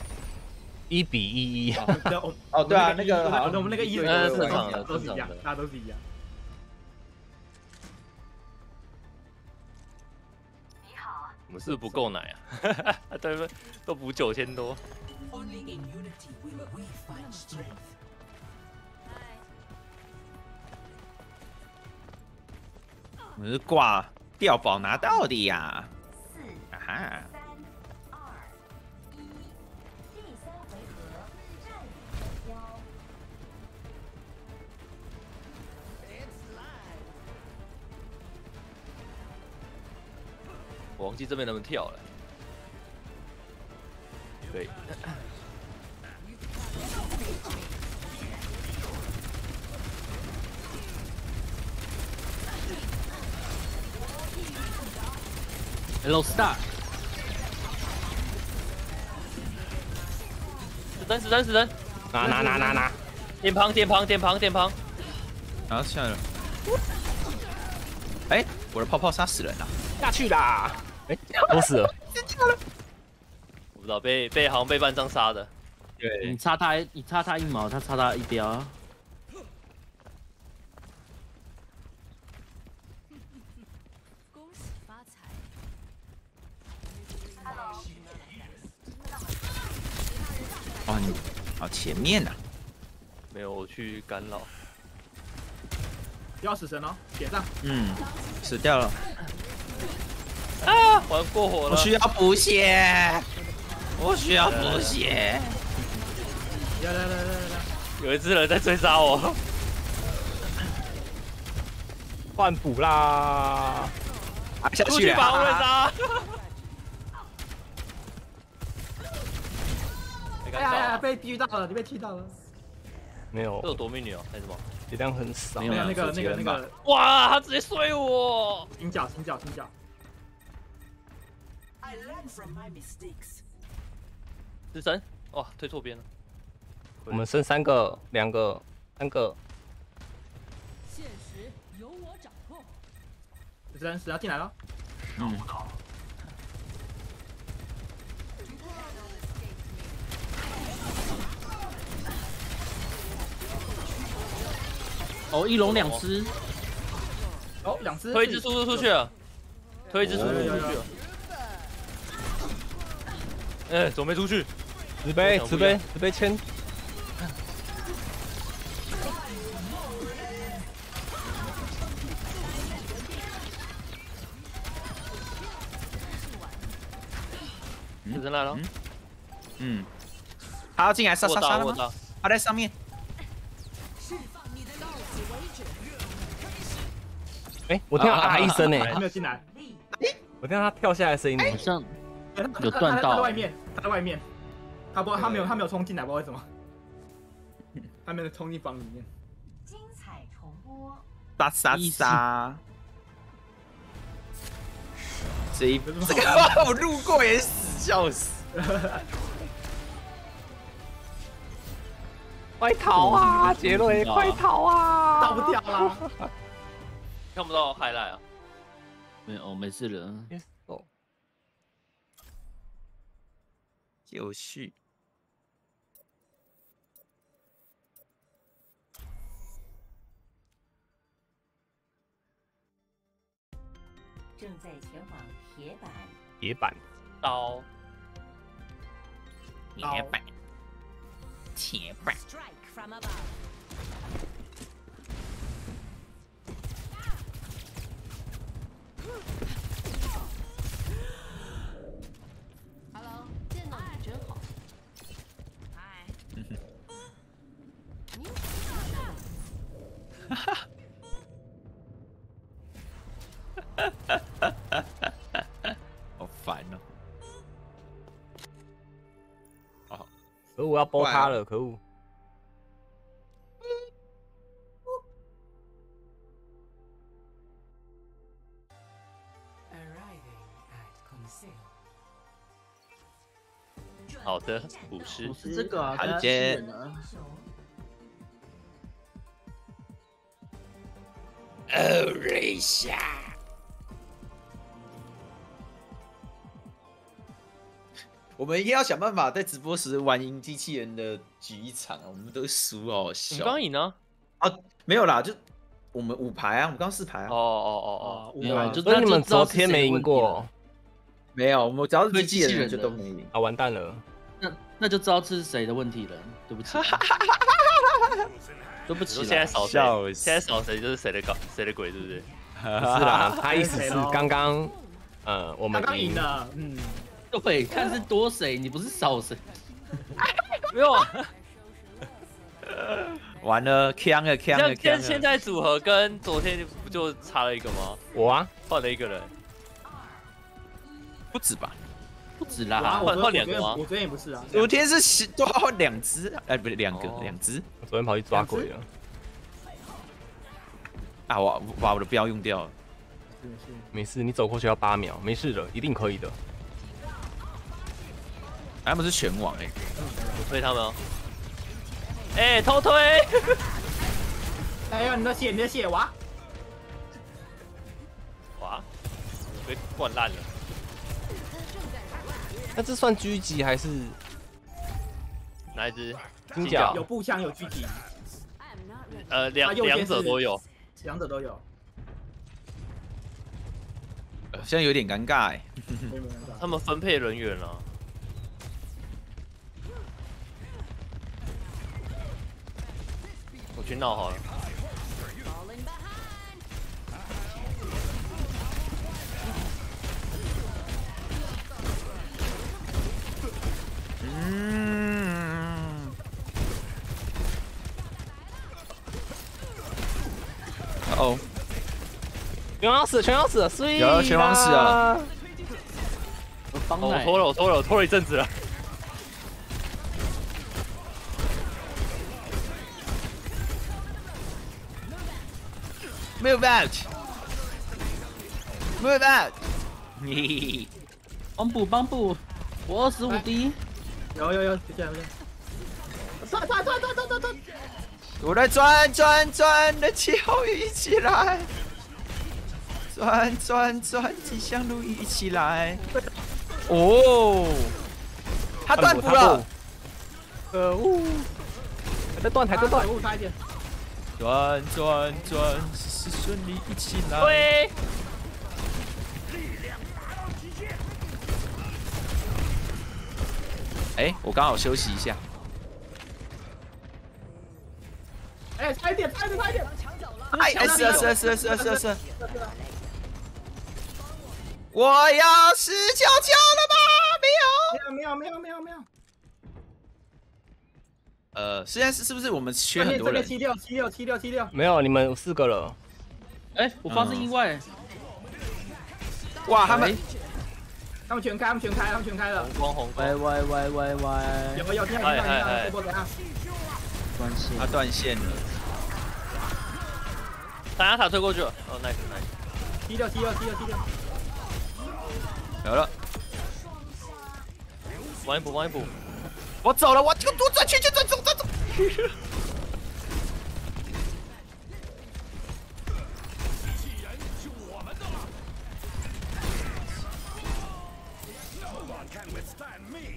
一比一一。哦哦对啊那个好像我们那个一对对对都正常的都是一样大家都是一样。我们是不是不够奶啊？对不对？都补九千多。我是挂掉宝拿到的呀！四、啊哈，我忘记这边能不能跳了。对，Hello Star，死人死人死人，拿拿拿拿拿！点旁点旁点旁点旁。然后下来了。哎，我的泡泡杀死人了！下去啦！哎，都死了。我不知道被被好像被半张杀的。对你插他，你插他一毛，他插他一标。恭喜发财！哦，你好前面呐、没有，我去干扰。不要死神哦，点上。嗯，死掉了。啊，玩过火了。我需要补血，我需要补血。来来来来来来，有一只人在追杀我。换补啦！啊下去了，出去吧，哈哈会杀。哎呀呀，被踢到了，你被踢到了。没有这，有夺命女哦，还是什么？血量很少。没有那个那个那个哇，他直接睡我。停脚停脚停脚，死神，哇，推错边了。我们剩三个、两个、三个。现实由我掌控。死神死神要进来了。嗯，哦，一龙两只，哦，两只推一只输出出去了，推一只输出出去了。哎，怎么没出去？慈悲，我想不要慈悲，慈悲签。死神来了，嗯，他要进来杀我杀杀了。他在上面。释放你的到此为止。哎，我听到啊一声呢，他没有进来。我听到他跳下来的声音呢。好像他他有他他断到在外面，他在外面，他不他没有他没有冲进来，不知道为什么，他没有冲进房里面。精彩重播。杀杀杀！这一有什么这个 我路过也死，笑死！快逃啊，杰瑞，快逃啊！倒不掉了！看不到 highlight 啊。没有，哦没事了。有序。正在前往铁板。铁板。刀，铁板，铁板。好烦哦！可恶，要包他了，可恶！Arriving at conceal. 好的，五十不。是这个啊，大家好接是人啊哦，瑞夏。我们一定要想办法在直播时玩赢机器人的局一场啊！我们都输，好好你。刚赢呢？没有啦，就我们五排啊，我们刚四排啊。哦哦哦哦，没有啊，就所以你们昨天没赢过没有，我们只要是对机器人就都没赢。啊，完蛋了！那那就知道这是谁的问题了。对不起，对不起现在扫谁？现在扫谁就是谁的搞谁的鬼，对不对？不是啦，他意思是 刚刚，呃，我们刚刚赢了，嗯，对，看是多谁，你不是少谁。没有啊，完了，呛了，呛了，像呛了。现现在组合跟昨天不就差了一个吗？我啊，换了一个人，不止吧？不止啊，啦，换换两个吗我昨天也不是啊，昨天是十多换两只？哎，不是两个哦，两只我昨天跑去抓鬼了。啊！我我把我的标用掉了。没事，你走过去要八秒，没事的，一定可以的。他们是全网哎，我推他们哦。哎，偷推！哎呀，你的血，你的血哇！哇，被灌烂了。那这算狙击还是哪一只？金角有？步枪，有狙击.呃，两两者都有。两者都有。呃现在有点尴尬 哎。他们分配人员了。去闹好了。嗯，哦，全要死，全要死，所以有拳王死了。帮奶哦我拖了，我拖了，我拖了一阵子了。Move out，嘿嘿嘿。帮补帮补，我二十五滴，有有有，就这样这样。转转转转转转转，我来转转转的气候一起来，转转转吉祥如意一起来。哦，他断补了，可恶！还在断，台在断。可恶，差一点。转转转，事事顺利一起来。喂，哎，我刚好休息一下。哎，差一点，差一点，差一点。哎，哎是啊是啊是啊是啊是啊是啊。我要死翘翘了吗？没有。没有没有没有没有没有。呃，现在是是不是我们缺很多人？七六七六七六七六。没有，你们四个了。哎，我发生意外，哇，他们他们全开，他们全开，他们全开了。红光红光喂，喂喂喂喂，有有听到听到听到，这波怎样？关系他断线了。打压塔推过去了。哦，nice nice。踢掉，踢掉，踢掉，踢掉。有了，往一补，往一补。我走了，我这个多转圈圈转走转走。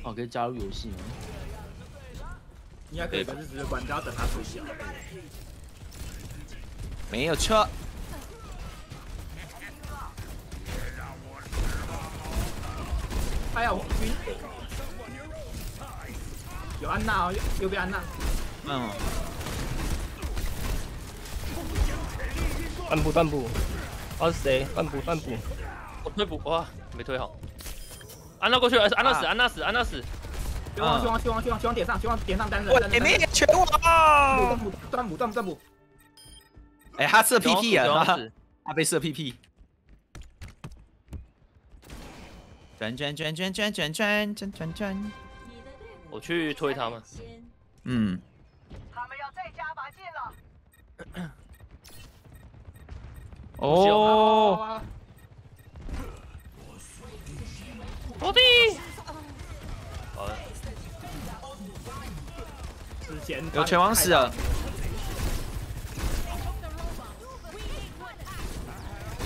哦，可以加入游戏吗？应该可以，可是只是管家等他睡觉。没有错。哎呀，我晕。有安娜哦，右右边安娜。嗯，断补断补，我是谁？半步半步。我退补，哇，没退好。安娜过去了，安娜死，安娜死，安娜死。拳王拳王拳王拳王拳王点上，拳王点上单人。我也没拳王。断补断补断补断补。哎，他射 PP 啊，他被射 PP。转转转转转转转转转转。我去推他们。嗯，他们要再加把劲了。哦，落地。好了，之前有拳王死了。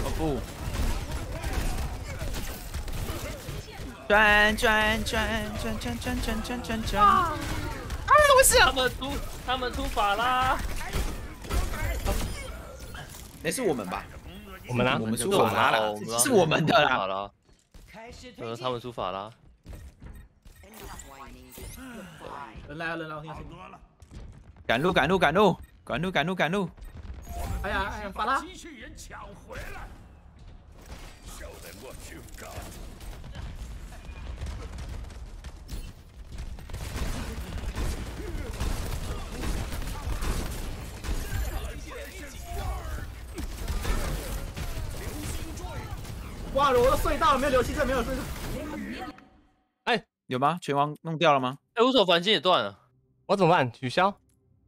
哦不，转转转转转转转转转转。啊！我死了。他们出，他们出法啦。那是我们吧？我们呢？我们出法啦哦我们啊是我们的啦。呃，他们出法啦。人来了人来了，我听到声音。赶路赶路赶路赶路赶路赶路！哎呀哎呀，法拉！机器人抢回来。Show them what you've got. 哇，我都隧道了，没有流气阵，没有隧道。有吗？拳王弄掉了吗？哎，无所环境也断了。我怎么办？取消？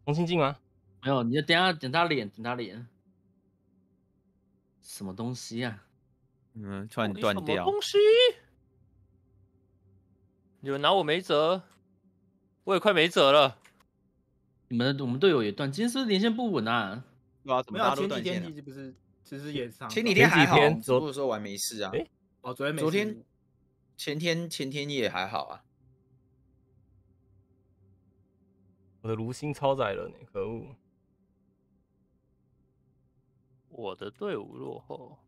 重新进吗？没有，你就等下等他脸，等他脸。什么东西啊？嗯，突然断掉。什么东西？有人拿我没辙，我也快没辙了。你们我们队友也断，今天是连线不稳啊？对啊，怎没有前几天其实不是，其实也上。前几天还好，前几天只不过说玩没事啊。诶哦，昨天没事。昨天前天前天也还好啊。我的炉心超载了呢，可恶！我的队伍落后，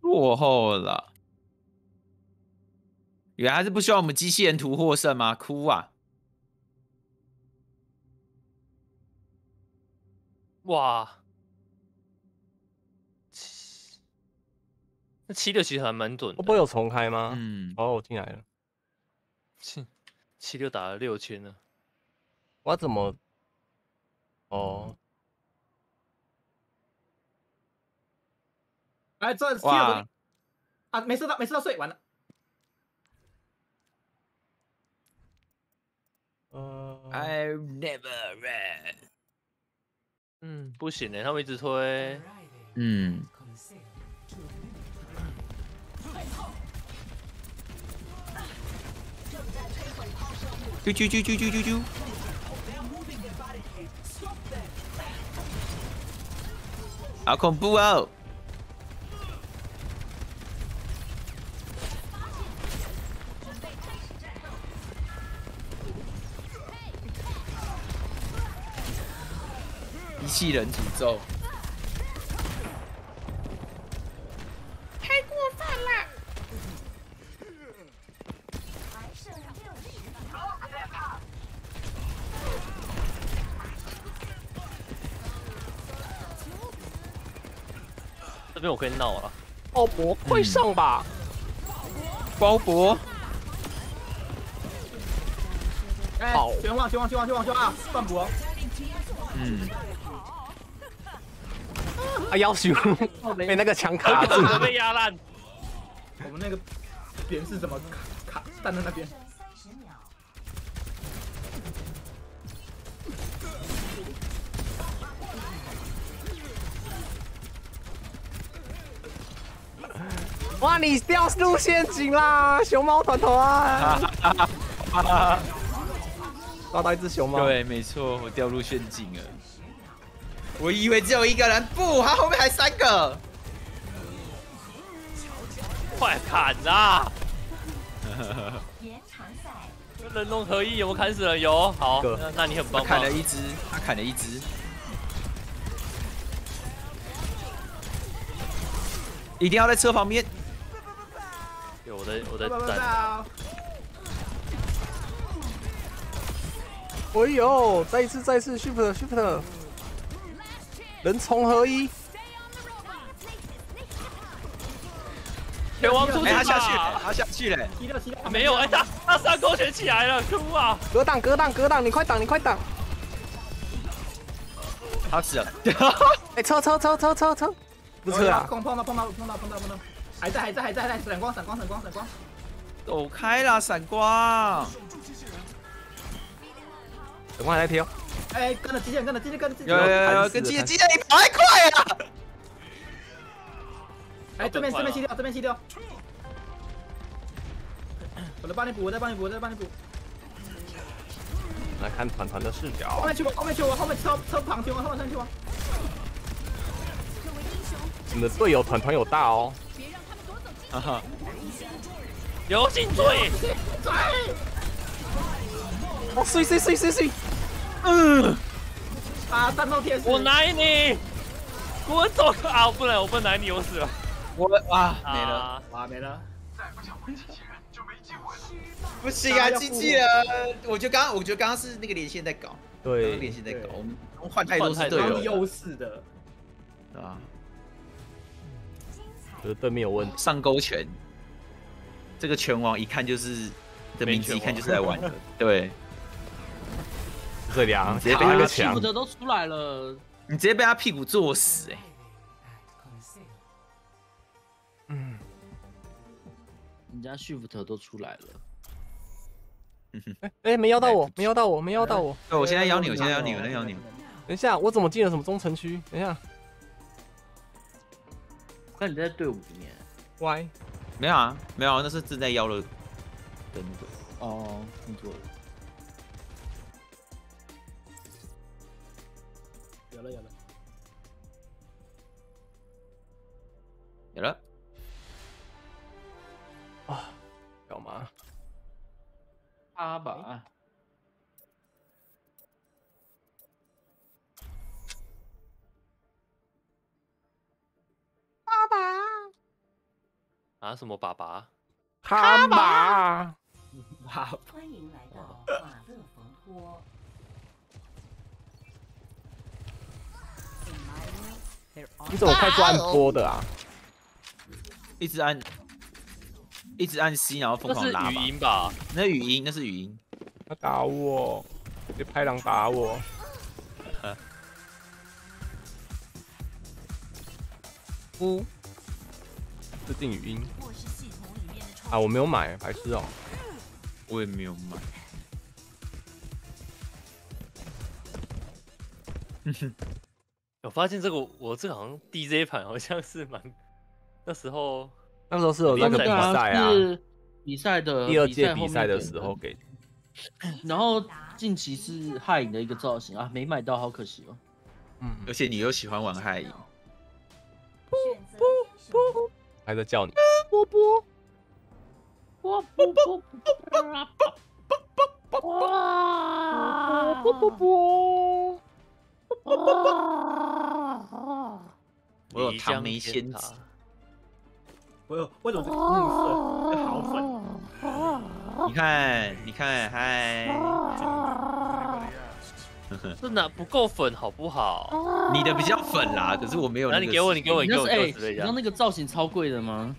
落后了。原来是不希望我们机器人图获胜吗？哭啊！哇，那七六其实还蛮准的，会不会有重开吗？嗯，哦，我进来了，七七六打了六千呢。我怎么？哦，哎，这七哇六啊，没事到没事到睡完了。呃，I've never read。嗯，不行呢，他们一直推。嗯，啾啾啾啾啾啾啾，好恐怖哦！机器人诅咒。这边我可以闹了，鲍勃，快上吧！包勃，好，绝望，绝望，绝望，绝望，绝望啊，半补哦。嗯，啊，要求被那个墙卡住。了被压烂。我们那个点是怎么卡卡站在那边？哇，你掉入陷阱啦，熊猫团团！抓到一只熊猫。对，没错，我掉入陷阱了。我以为只有一个人，不，他后面还三个。快砍啊！延长赛人龙合一有砍死了？有，好，个那那你很棒砍了。一只，他砍了一只。一定要在车旁边。有我的我的不不不赞，哎呦，再一次，再一次，shift shift，人从合一。拳王出去哎，他下去他下去了。七六七六没有，哎，他他上勾拳起来了，可恶啊！格挡格挡格挡，你快挡你快挡！他死了。哎，车车车车车车，不是啊，碰碰到碰到碰到碰到碰到，还在还在还在还在，闪光闪光闪光闪光。走开啦，闪光！闪光还在跳。哎，跟着机器人，跟着机器人，跟着机器有有人。有有，跟机机器人你跑太快了。哎，这边这边吸掉，这边吸掉。我来帮你补，我再帮你补，我再帮你补。来看团团的视角后。面去我，后面去我，后面车车旁去我，后面上去我。你的队友团团有大哦。哈哈，流星锤，哦，碎碎碎碎碎。嗯啊，战斗天使。我奶你！我走啊！我不能，我不能奶你，我死了。我啊没了。啊！哇，没了。不行啊，机器人！我觉得刚刚，我觉得刚刚是那个连线在搞，刚刚连，线在搞，对我们换太多是队友了，有优势的。对对面有问题。上勾拳，这个拳王一看就是的名字，一看就是来玩的，对这两直接被卡那个他墙负，责都出来了，你直接被他屁股坐死哎、嗯，人家 shift 都出来了。哎，没邀到我，没邀到我，没邀到我。对，我现在邀你，我现在邀你，我在邀你。等一下，我怎么进了什么中城区？等一下那你在队伍里面，Y 没有啊，没有啊，那是自在邀了的那个。哦，听错了。有了有了。有了，啊，干嘛？八吧，啊，什么爸爸？哈吧，哇，欢迎来到马勒冯托。你怎么快速按播的啊？一直按，一直按 C，然后疯狂拉吧语。音吧？那语音，那是语音。他打我，别拍狼打我。呜，自定语音啊，我没有买，白痴哦。我也没有买。我发现这个我这个好像 DJ 盘好像是蛮那时候那时候是有那个比赛啊，是比赛的第二届比赛的时候给。然后近期是害影的一个造型啊，没买到，好可惜哦。嗯，而且你又喜欢玩海影，选择天使还在叫你。波波，波波波波哇，波波波，我有漓唐梅江天塔仙子，我有为什么这个木色会好粉？你看，你看，嗨，这哪不够粉好不好？你的比较粉啦，可是我没有那你给我，你给我，你给我，你那是哎，你知道。那个造型超贵的吗？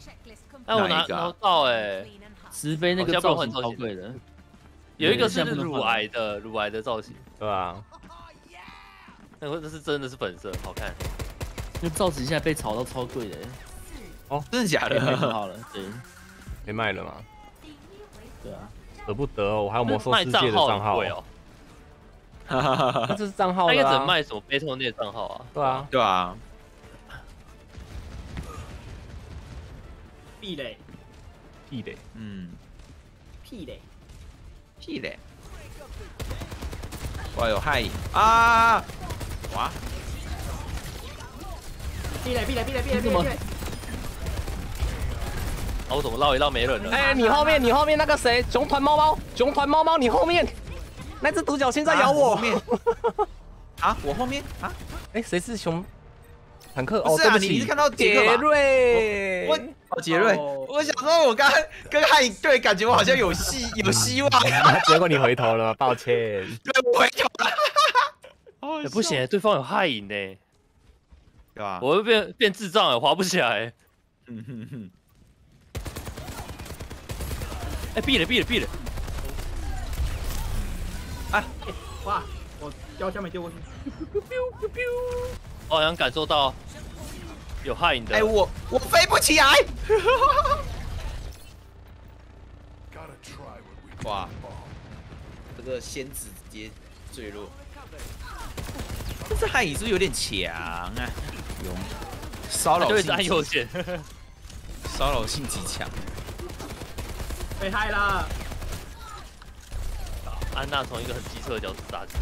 哎，我拿拿到哎，石飞那个造型超贵的，有一个是乳癌的乳癌的造型，对啊，那个这是真的是粉色，好看。那造型现在被炒到超贵的，哦。真的假的？好了。对。没卖了吗，对啊，舍不得哦，我还有魔兽卖世界的账账号 那这是账号他应该只。卖什么 Battle 那账号啊？对啊，对啊，壁垒，屁的。嗯，屁垒，屁嘞！哇，有害影啊！哇，壁垒，壁垒，壁垒，壁垒，壁垒，壁垒。啊，我怎么绕一绕没人了？哎，你后面，你后面那个谁，熊团猫猫，熊团猫猫，你后面那只独角仙在咬我。啊后面 啊，我后面啊，哎，谁是熊坦克？哦，不是啊，你是看到杰瑞。我哦，杰瑞，哦我想说，我刚刚跟汉影对，感觉我好像有希 有希望，结果你回头了，抱歉。对，我回头了，哦哎不行，对方有害影呢，对吧？我会变变智障了，滑不起来。嗯哼哼，哎，闭了，闭了，闭了。哇，我掉下面丢过去。我好像感受到有害影的。哎，我我飞不起来，Gotta try what we 哇，这个仙子直接坠落，这是汉影是不是有点强啊？有骚扰性右键。骚扰性极强，被害了，安娜从一个很机车的角度打击。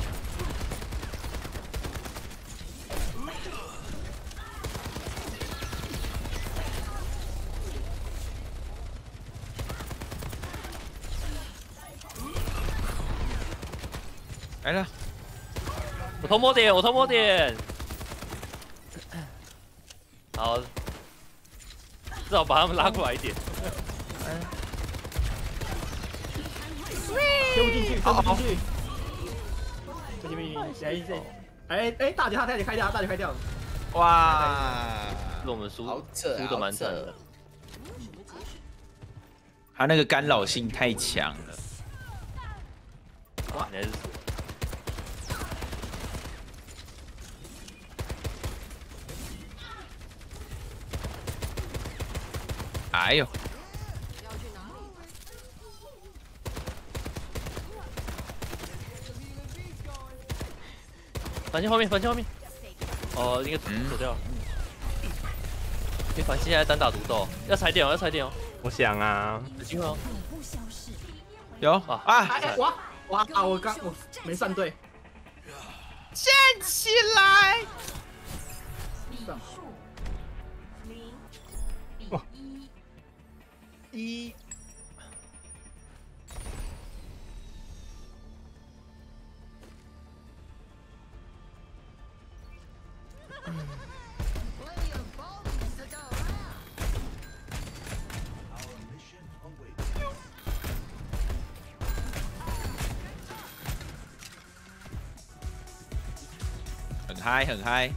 来了，我偷摸点，我偷摸点。好，至少把他们拉过来一点。丢不进去，丢不进去。不行不行，谁谁？哎哎，大姐他大姐开掉，大姐开掉了。哇，是我们输输的蛮惨的。他那个干扰性太强了，哇，你还是哎呦，反击后面，反击后面。哦，应该嗯走掉了。因为反击现在单打独斗，要踩点哦，要踩点哦。我想啊，有机会哦。不消失。有啊啊，哎哎，哇哇啊！我刚我没算对。站起来！零比一。嗨，很嗨。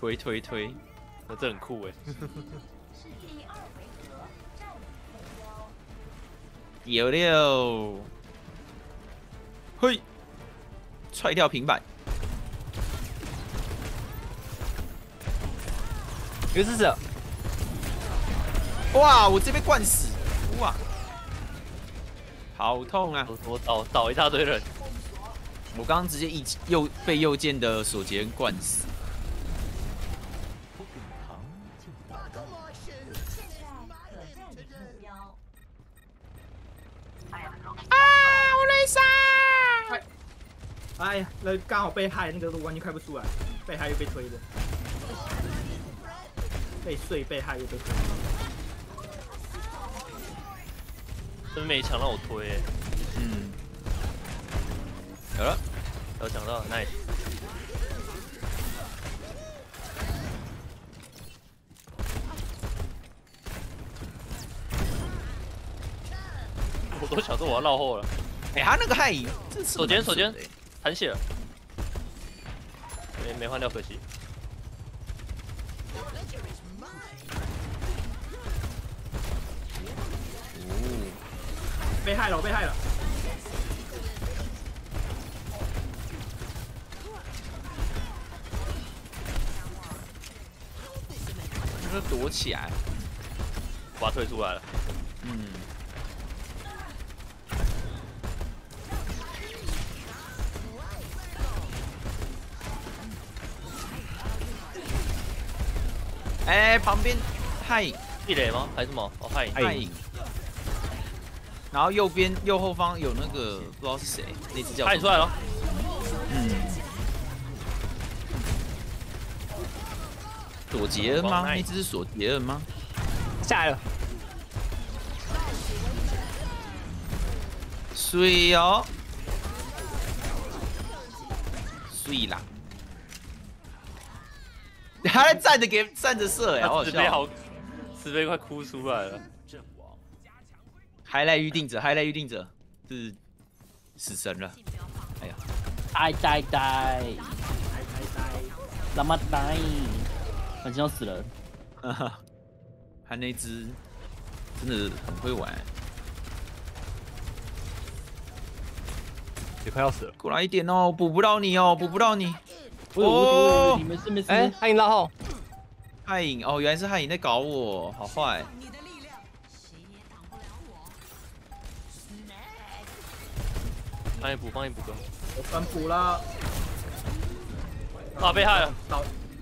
推推推，那这很酷哎。有六，嘿，踹掉平板，有是者，哇，我这边灌死，哇，好痛啊！我我倒倒一大堆人，我刚刚直接一右被右键的锁节灌死。现在可占领目标。哎呀，那刚好被害，那个完全开不出来，被害又被推的，被碎被害又被推。真没抢到我推欸，嗯，有了，有抢到，nice。我都想说我要绕后了，哎、他那个害影，手尖手尖残血。了，没没换掉，可惜。起来。把他推出来了，嗯，哎、旁边害影地雷吗？还是什么？哦，害影。害影，然后右边右后方有那个不知道是谁，那只叫害影出来了，杰恩吗？哇那只是索杰恩吗？下来了，水哦，水啦！他在站着给站着射哎，好好笑。慈悲好，慈悲快哭出来了。还来预定者，还来预定者，是死神了。哎呀，呆呆呆，呆呆呆，他妈呆，反正要死了。哈哈，他那只真的很会玩。也快要死了。过来一点哦，补不到你哦，补不到你。我有我有我有，你没事没事。哎，欢迎拉后，害影哦，原来是汉影在搞我，好坏。你的力量，谁也挡不了我。帮你补，帮你补个。我反补了。啊，被害了，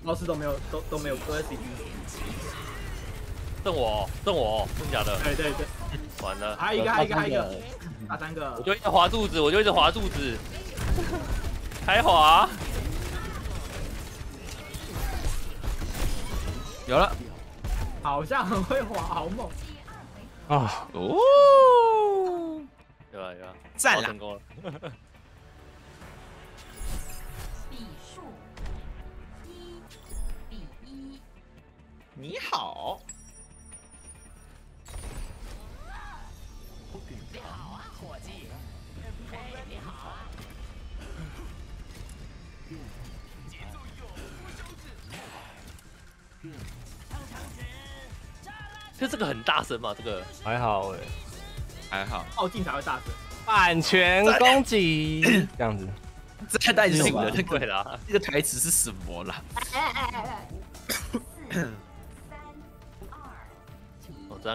老老师都没有都都没有都在 CP。瞪我哦，瞪我哦，真的假的？对对对，完了，还有一个还有一个还有一个，个，打三个我。就一直滑肚子，我就一直滑肚子，开滑。有了好像很会滑，好猛。啊，哦，有了有了，赞成！功了。你好，就这个很大声嘛，这个。还好哎，还好，靠近才会大声。版权攻击这样子，这太带劲了。那个对啦，这个台词是什么啦？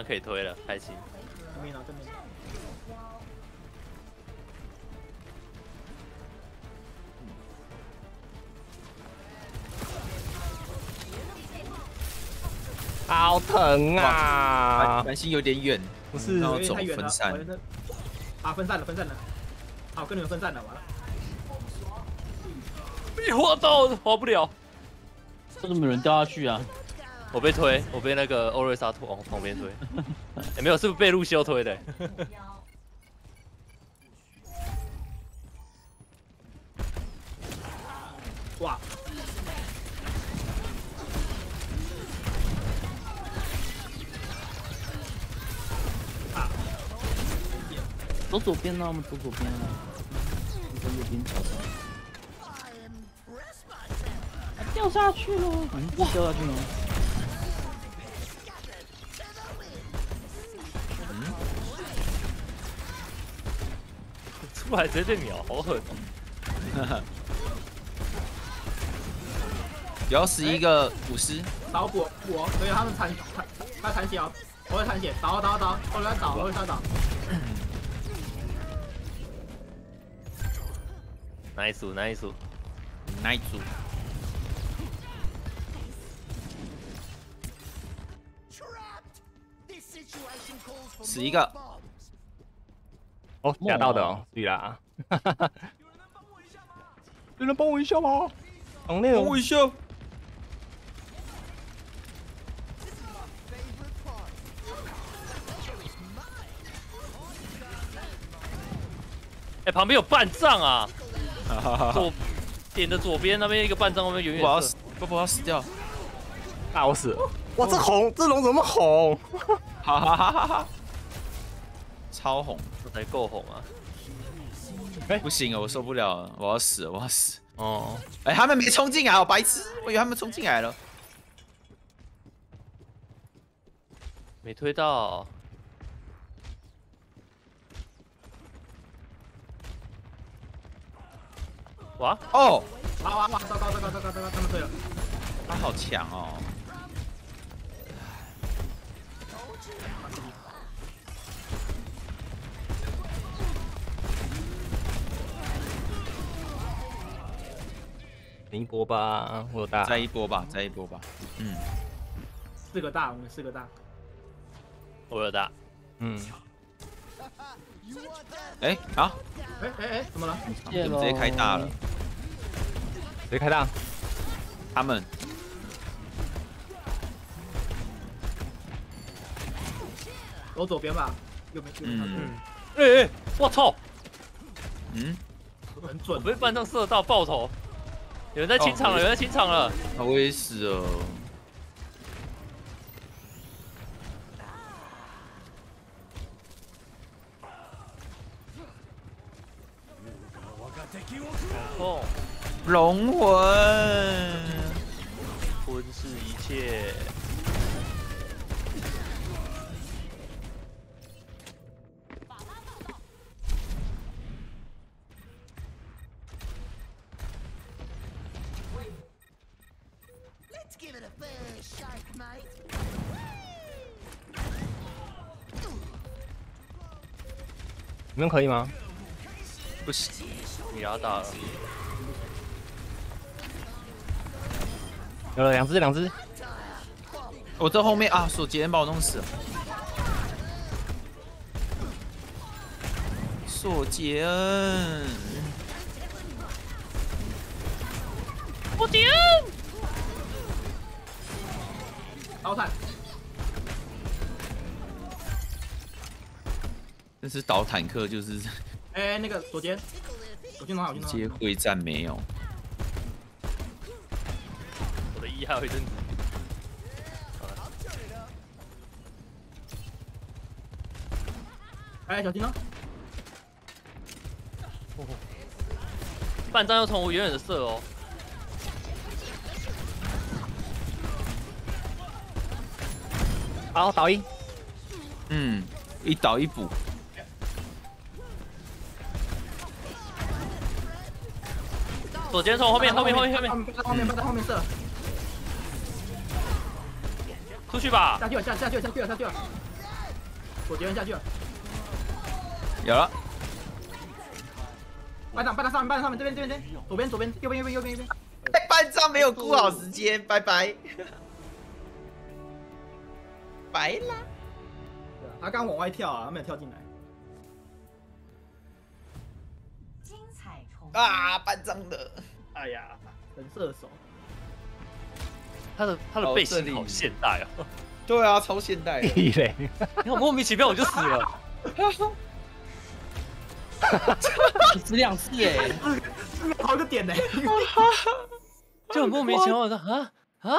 可以推了，开心。正面了正面。好疼啊！繁星有点远，不是然后走太远了分散啊，分散了，分散了。好，跟你们分散了，完了。被滑到，滑不了。为什么有人掉下去啊？我被推，我被那个欧瑞莎推往旁边推。哎，没有，是不是被路修推的？标。哇，走左边呢，我们走左边啊。你走右边。掉下去了，哇，掉下去了。出来直接被秒，好狠哦！有死一个舞狮，倒补补哦，所以他们残残他残血哦，我会残血，倒倒倒，我来倒，我会他倒。nice nice，哪一组？死一个，哦，假到的哦，对啦。有人帮我一下吗？有人帮我。一下吗？帮我一下。哎，旁边有半藏啊，哈哈哈！左点的左边那边一个半藏，外面远远的我要死，不不要死掉！啊，我死了！哇，这红，这龙怎么红？哈哈哈哈哈！超红，这才够红啊！哎不行了，我受不了了，我要死了，我要死！哦，哎，他们没冲进来，我白痴！我以为他们冲进来了。没推到，哇，哦，哇哇哇！糟糕糟糕糟糕糟糕，他们退了。他好强哦！一波吧，我有大。再一波吧，再一波吧。嗯，四个大，我们四个大。我有大，嗯，哎，好，哎哎哎，怎么了？怎么直接开大了。直接开大。他们我左边吧，右边右边。嗯哎哎，我操，嗯，很准我。被半上射到爆头，有人在清场了，有人在清场了，啊我也死了。哦，龙魂，吞噬一切，你们可以吗？不行，你压大了，有了两只，两只。我在后面啊！索杰恩把我弄死了。索杰恩，淘汰。这是倒坦克，就是哎，那个左肩，左肩拿好，左直肩很好。接会战没有。我的一还有一阵子，哎，小心哦！半张要从我远远的射哦，好，倒一。嗯，一倒一补，左肩从后面后面后面后面后面后面在后面射，出去吧，下去了下下去了下去了下去了。左肩下去了，有了。班长班长上面班长上面这边这边这边，左边左边右边右边右边右边。班长没有顾好时间，拜拜，白啦。他刚往外跳啊，他没有跳进来。精彩重啊，班长的，哎呀，神射手。他的他的背心好现代哦，对啊，超现代的。屁嘞！你好莫名其妙我就死了，死两次哎，好个点呢！就很莫名其妙的啊啊，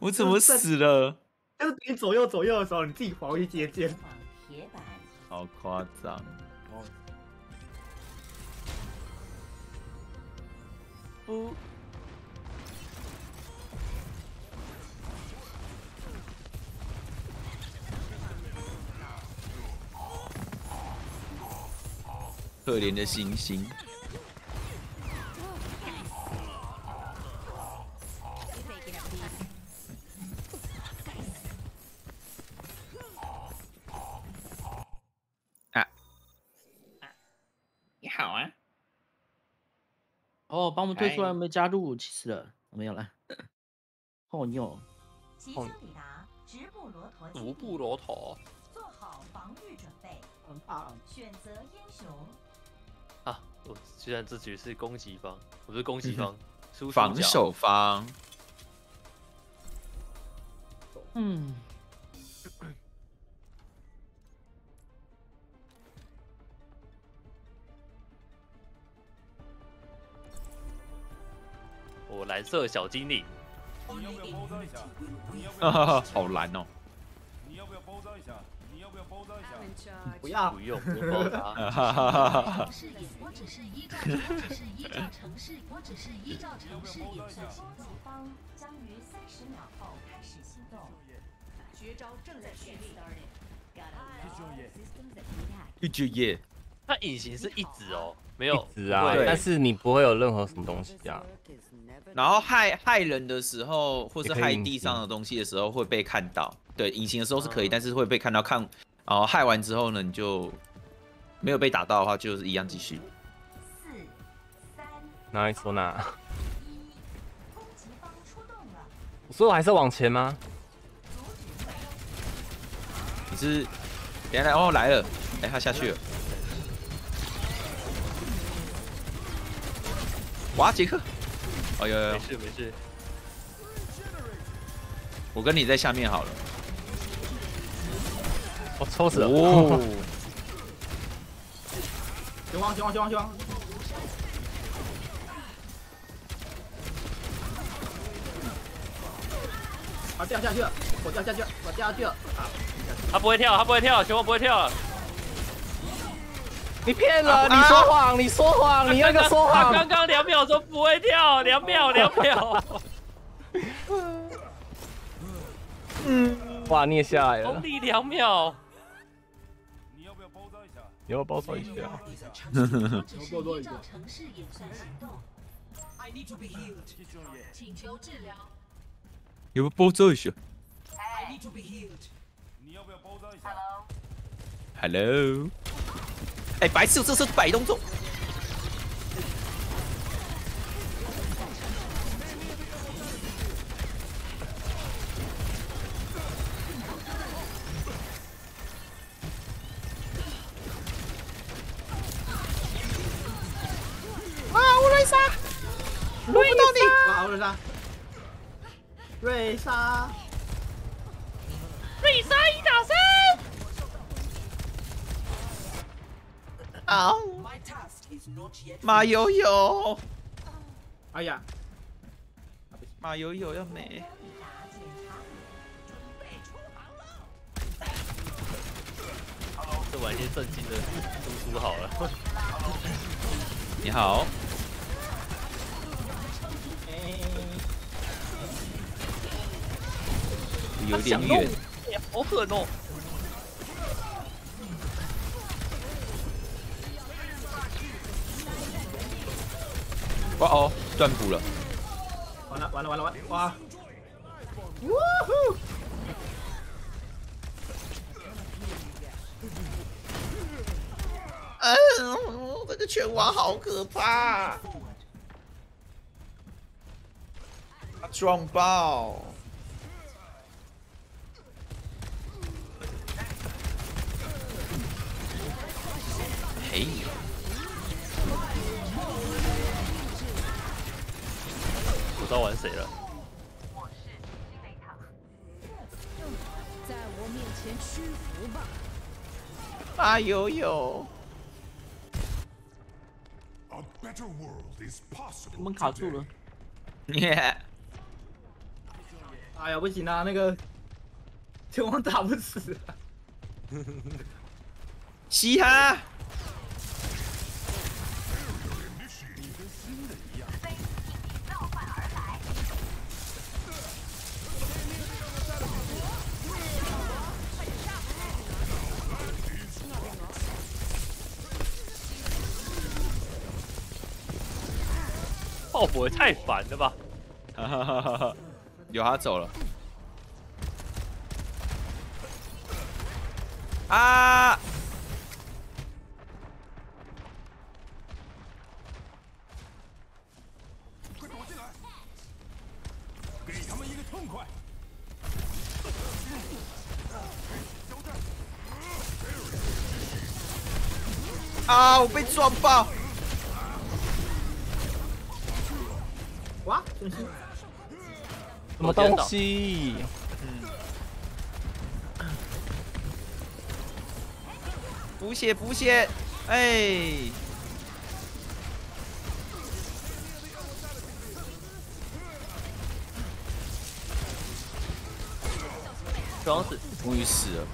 我怎么死了？但是边左右左右的时候，你自己防御接肩，铁板，好夸张。哦，不。可怜的星星。哦，把我们推出来，有没加入？气死了，没有了。哦，你有。即将抵达直布罗陀基地独步罗陀做好防御准备，很怕。选择英雄。啊！我居然这局是攻击方，我是攻击方，防守方，嗯，我蓝色小精灵，你要不要包扎一下？你要不哈哈？好蓝哦。你要不要包扎一下？你要不要包扎一下？不要不，用不用包扎。哈哈哈哈！城市演，我只是依照，我只是依照城市，我只是依照城市演算攻击方将于三十秒后开始行动。绝招正在蓄力。一九耶，它隐形是一直哦，没有一直啊，但是你不会有任何什么东西啊。然后害害人的时候，或是害地上的东西的时候会被看到。对，隐形的时候是可以，嗯但是会被看到。看，然后害完之后呢，你就没有被打到的话，就是一样继续。四、三、哪里说哪？一，攻击方出动了。所以我还是往前吗？你是，等下来哦来了，哎他下去了。哇，杰克！哦有有有没，事没事。我跟你在下面好了。我抽死了。哦，雄王行王行王行王，啊掉下去了，我掉下去了，我掉下去了啊！他不会跳，他不会跳，熊猫不会跳。你骗了，你说谎，你说谎，你那个说谎刚。刚两秒钟不会跳，两秒两秒，嗯 哇，你也下来了红，利两秒。你要不要包扎一下？你要包装一下。我只是依照城市演算行动。请求治疗。包装一下你要不要包扎一下？？Hello。哎，白痴，这是摆动作。哇，奥瑞莎，瑞莎，瑞莎一打三，啊！马友友，哎呀，马友友要没。这玩些正经的输出好了。你好，有点远。哎好狠哦！哇哦，断补了。完了完了完了完了，哇！嗯，这个拳王好可怕，撞爆！知道玩谁了，在我面前屈服吧！马友友，A better world is 我 possible. 们卡住了。耶！哎呀，不行啊，那个球王打不死。嘻哈！爆火也太烦了吧！有他走了。啊快！给他们一个痛快！啊！我被撞爆！哇，真是什么东西？补血补血！哎，装死，终于死了。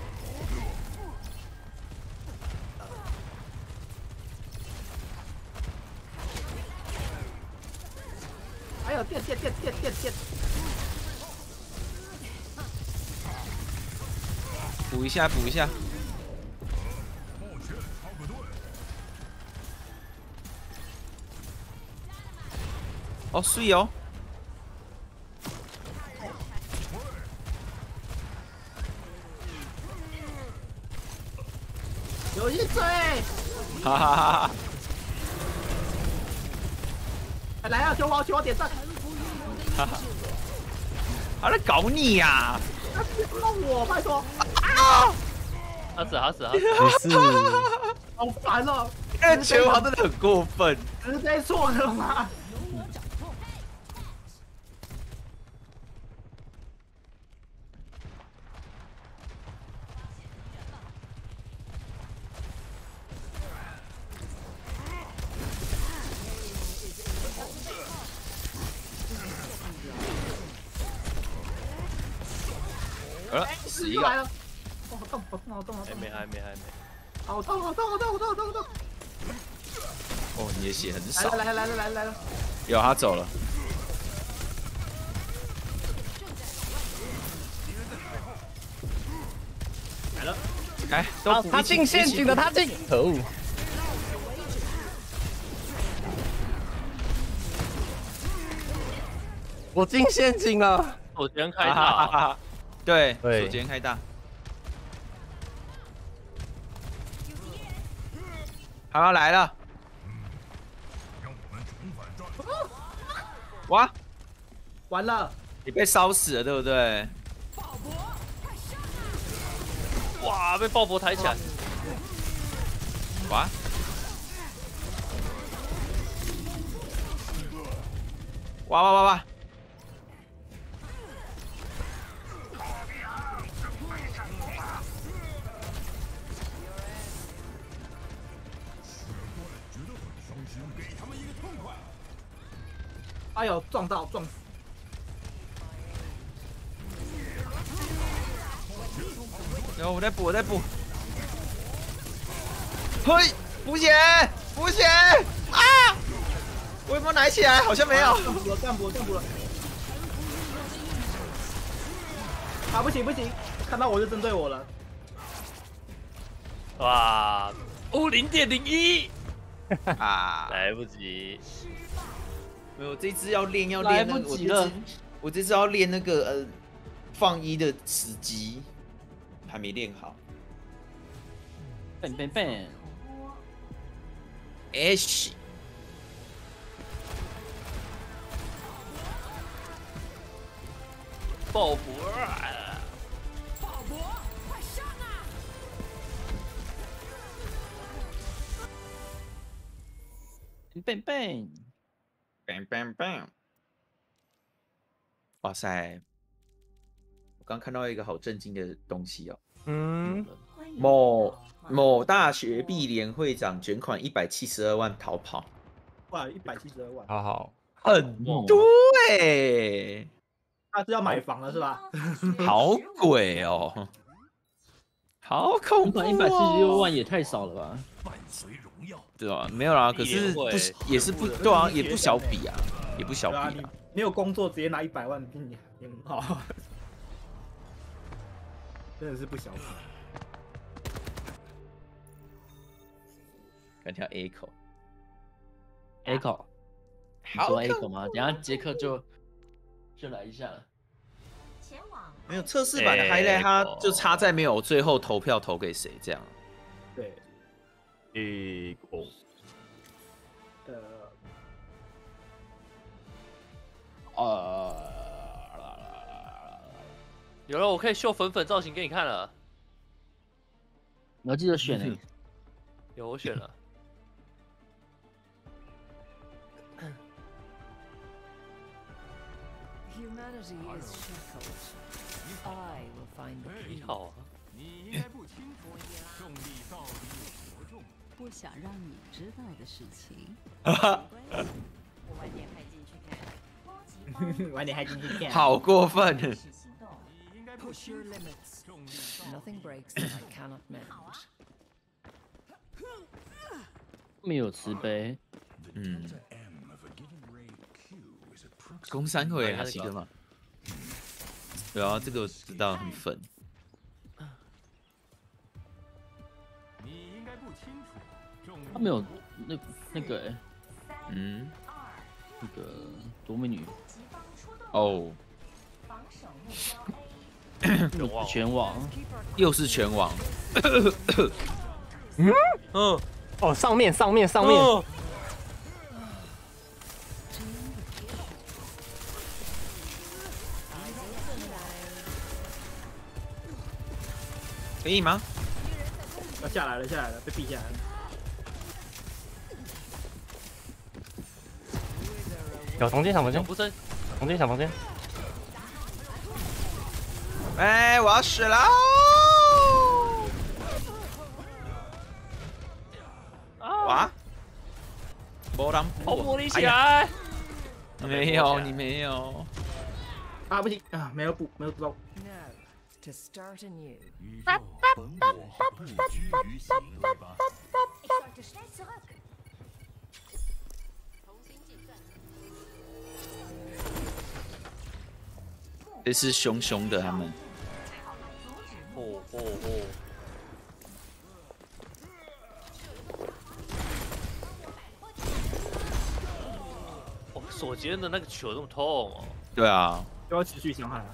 一下补一下。哦，碎哦！有一追，哈哈哈哈！来啊，求我求我点赞，哈哈！他在搞你呀！啊别碰我，拜托，他死他死他死！没事，好烦哦，那个拳王真的很过分。直接错了吗？来了，来了，来了，来了！有他走了。来了，哎，都他进陷阱了，他进。可恶！我进陷阱了。我先开大，哈！对，对手间开大。好要来了！哇，完了，你被烧死了，对不对？哇，被鲍勃抬起来，哇！哇哇哇哇！哎呦，撞到，撞死！然后我在补，我在补。嘿，补血，补血！啊！我有没有拿起来？好像没有。干补了，干补了，干补了！啊，不行不行，看到我就针对我了。哇，哦零点零一，啊！来不及，没有，这次要练，要来练那个。不及了我这支我这支要练那个呃放一的时机，还没练好。笨笨笨，哎西，鲍勃啊，鲍勃，快上啊！笨笨，bang bang bang！哇塞！我刚看到一个好震惊的东西哦。嗯，某某大学毕联会长卷款一百七十二万逃跑，哇，一百七十二万，好好。很猛多哎，他是要买房了是吧？好鬼哦，好恐怖、哦！一百七十六万也太少了吧？对吧？没有啦，可是不是也是不对啊，也不小比啊，也不小比啊。没有工作直接拿一百万，你也很好，真的是不小比。敢跳 A 口 A 口做 A 口吗？等一下杰克就就来一下了。前往没有测试版的哎 highlight，它哦就差在没有最后投票投给谁这样。对，一个。呃。有了，我可以秀粉粉造型给你看了。你要记得选呢、有，我选了。啊，我想让你知道的事情。我 晚点派进去看。晚点还进去看。好过分！Nothing breaks that I cannot mend. 没有慈悲，嗯，攻三会啊，西哥嘛。对啊，这个我知道很粉。他没有那那个诶，嗯，那个夺美女。哦，防守目标。全网，又是全网。嗯嗯，哦，上面上面上面，哦可以吗？要下来了，下来了，被逼下来了。小房间小房间不是房间小房间，哎，我要死了！哇！波浪好玻璃起来。没有，你没有。啊，不行啊，没有补，没有补到。这是凶凶的他们。哦哦哦！哦，手间的那个球那么痛哦。对啊，就要持续伤害啊。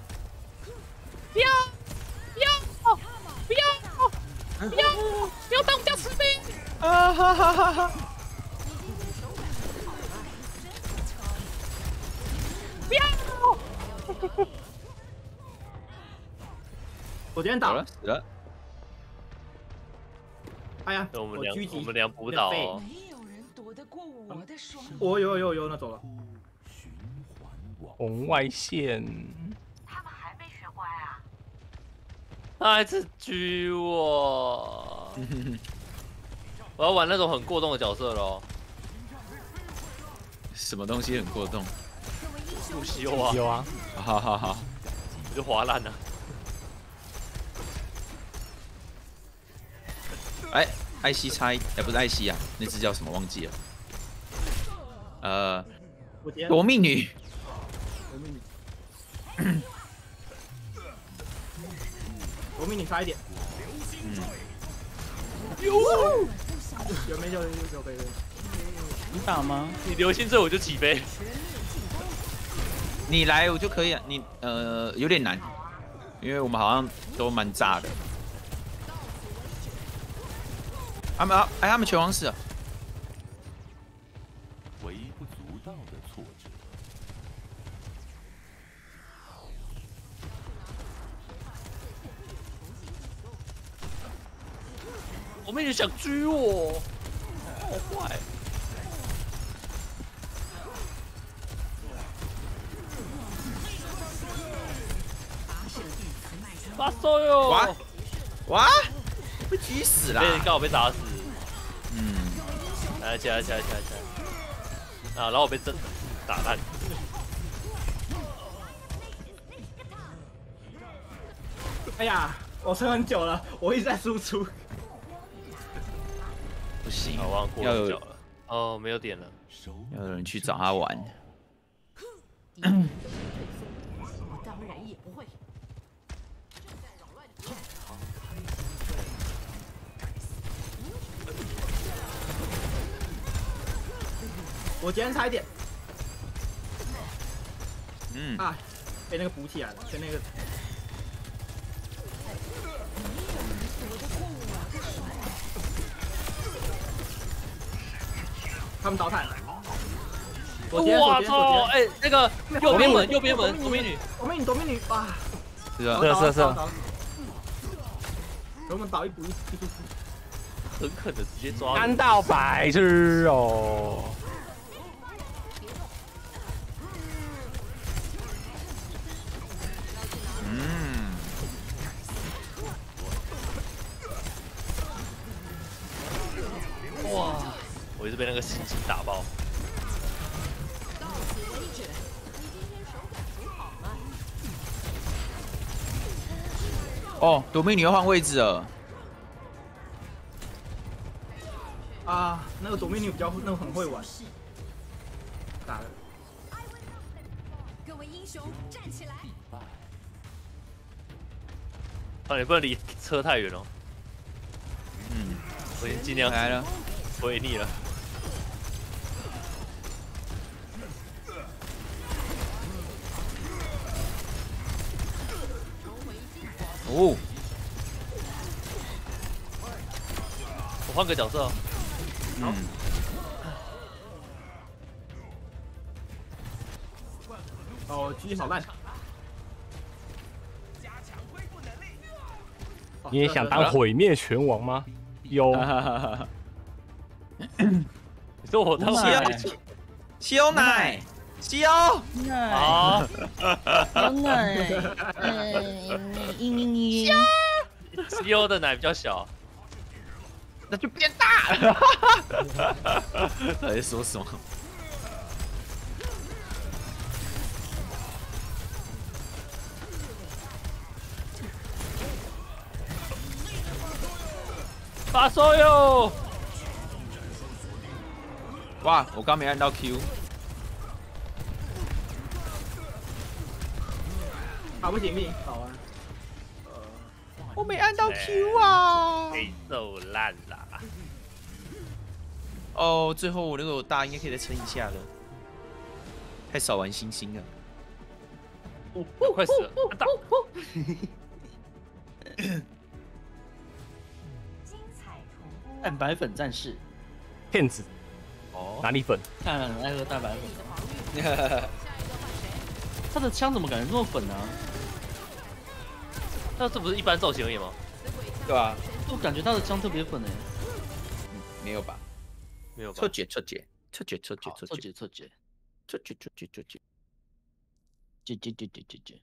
啊哈哈哈哈！我今天打了，，死了。哎呀，那我们俩狙击，我们俩补倒哦。没有人躲得过我有有有，那走了。红外线，他们还没学乖啊！他还是狙我。我要玩那种很过动的角色喽，什么东西很过动？不修啊，有啊，好好好，我就划烂了。哎，艾希猜，哎，不是艾希啊，那只叫什么忘记了？呃，我今天夺命女。夺命女差一点。嗯，有没有有有被被。你打吗？你流星坠我就起飞。你来我就可以啊。你呃有点难，因为我们好像都蛮炸的。他们啊，哎，他们拳王是啊。微不足道的挫折。我们也想狙我，好坏。发烧哟！哇哇，被狙死了被！刚好被打死。来起来起来起来起来！啊，然后我被震打烂。哎呀，我撑很久了，我一直在输出。不行我，，忘过要有了脚了。哦，没有点了。要有人去找他玩。我今天差一点。嗯，啊，被那个补起来了，被那个他们倒坦，左肩左肩我操！左肩，哎，那个右边门，右边门，左边女，夺命女夺命女啊！是啊，是啊是啊是啊倒，给我们倒一补一一补很狠的直接抓干到白痴哦！夺命女要换位置了，啊！那个夺命女比较那个很会玩，打了。各位英雄站起来！啊，你不能离车太远哦。嗯，我已经尽量来了，我也腻了。哦，我换个角色。哦。嗯，哦，狙击好烂。哦你也想当毁灭拳王吗？有，你说我当西西欧奶，西欧，啊，真的，嗯，西欧 的奶比较小，那就变大了。到底在说什么？发烧哟！哇，我刚没按到 Q，好，不行不行，倒啊！我没按到 Q 啊。被揍烂啦！哦，最后我那个大应该可以再撑一下了，太少玩星星了。我快死了！按到精彩重播。蛋白粉战士，骗子，哦，哪里粉？看爱喝蛋白粉的。他的枪怎么感觉这么粉呢、啊？那这不是一般造型而已吗？对吧？我感觉他的枪特别粉哎、没有吧？没有吧错？解错解错解错解好，错解错解错解，错解错解错解。解解解解解解。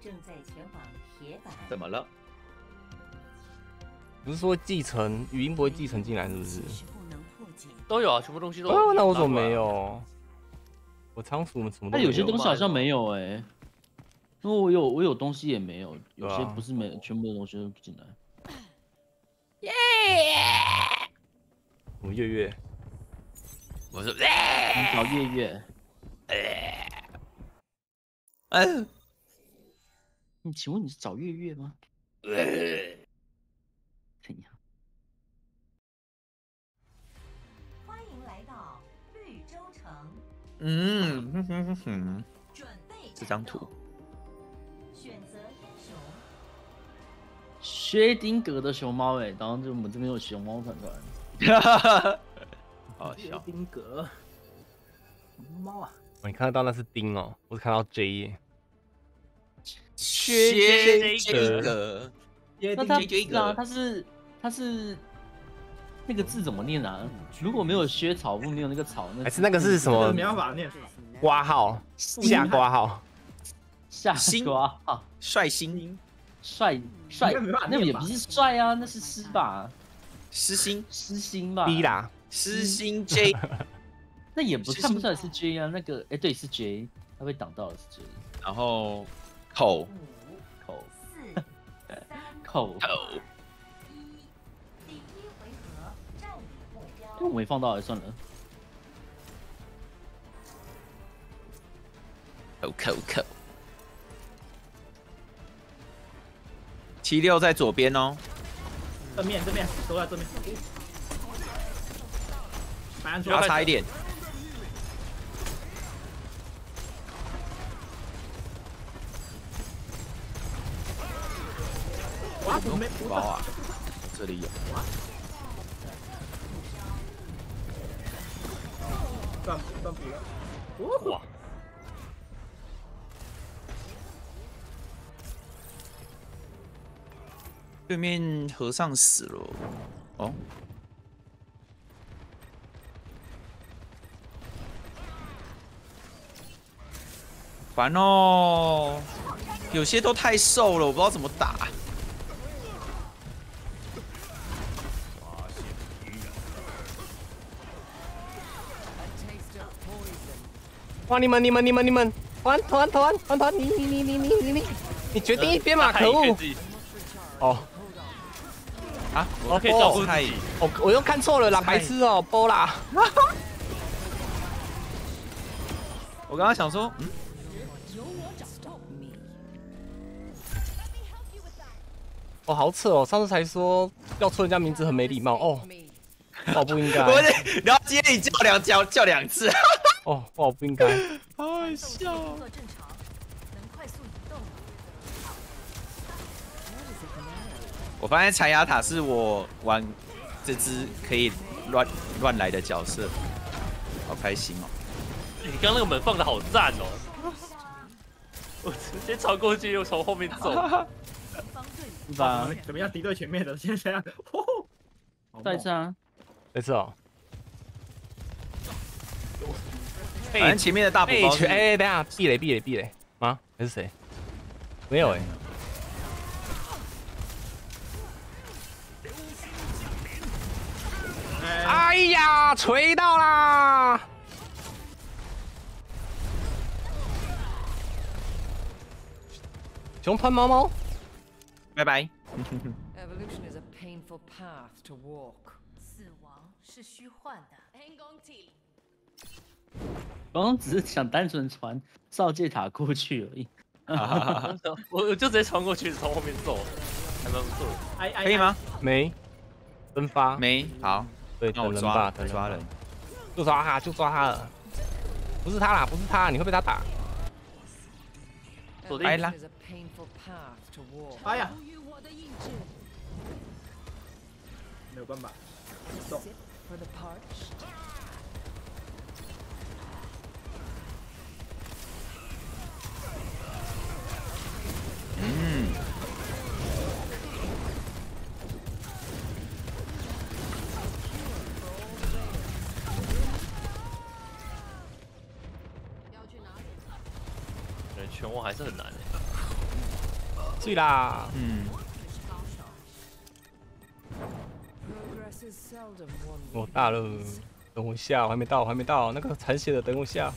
正在前往铁板。怎么了？不是说继承语音不会继承进来是不是？都有啊，全部东西都有。哦，那我怎么没？有？我仓鼠什么都没他有些东西好像没有哎、因为我有我有东西也没有，有些不是没，全部的东西都不进来。耶！我月月，我说，你找月月，嗯，你请问你是找月月吗？怎样？欢迎来到绿洲城，嗯。哼哼哼哼，准备这张图，薛丁格的熊猫哎、然后就我们这边有熊猫团团。好笑。丁格，猫啊！哦你看得到那是丁哦，我是看到 J 耶。薛这这个，那他丁这是啊，他是他是那个字怎么念啊？如果没有薛草部，没有那个草，那还是那个是什么这个没办法念，挂号下挂号？下心瓜啊，帅星帅帅那也不是帅啊，那是诗吧？诗心诗心吧？B 啦，诗心 J，那也不看不出来是 J 啊，那个哎、对是 J，他被挡到了是 J，然后口。口。四、三、口，头一，第一回合占领目标。我没放到，算了。口口口，七六在左边哦。正面正面都在正面。白安出要差一点。哇，怎么没包啊？这里有。断断补了。哇！对面和尚死了。哦。烦哦，有些都太瘦了，我不知道怎么打。哇！你们、你们、你们、你们，团团团团团，你你你你你你你，你决定一边嘛，可恶！哦，啊，我可以照顾自己。我我又看错了啦，白痴哦，波啦！我刚刚想说，嗯，哦，好扯哦，上次才说要出人家名字很没礼貌哦，哦不应该。然后今天你叫两叫叫两次。哦，我不应该。好好笑。我发现柴牙塔是我玩这只可以乱乱来的角色，好开心哦！你刚刚那个门放的好赞哦！我直接穿过去，又从后面走。是吧？怎么样？敌对前面的，现在样。再一次啊！再一次哦。反正前面的大补包是哎，等下避雷避雷避雷吗？还是谁？没有哎。哎呀，锤到啦！熊喷毛毛，拜拜。Evolution is a painful path to walk 死亡是虚幻的。刚刚只是想单纯传少界塔过去而已，我我就直接传过去，从后面走，还蛮不错的。可以吗？没，分发没好，对，那我等人吧，抓抓人，就抓他，就抓他了，不是他啦，不是他，你会被他打。来啦！哎呀，没有办法，走。嗯。还是很难的。醉啦！嗯。我大了，等我一下，我还没到，我还没到，那个残血的等我下。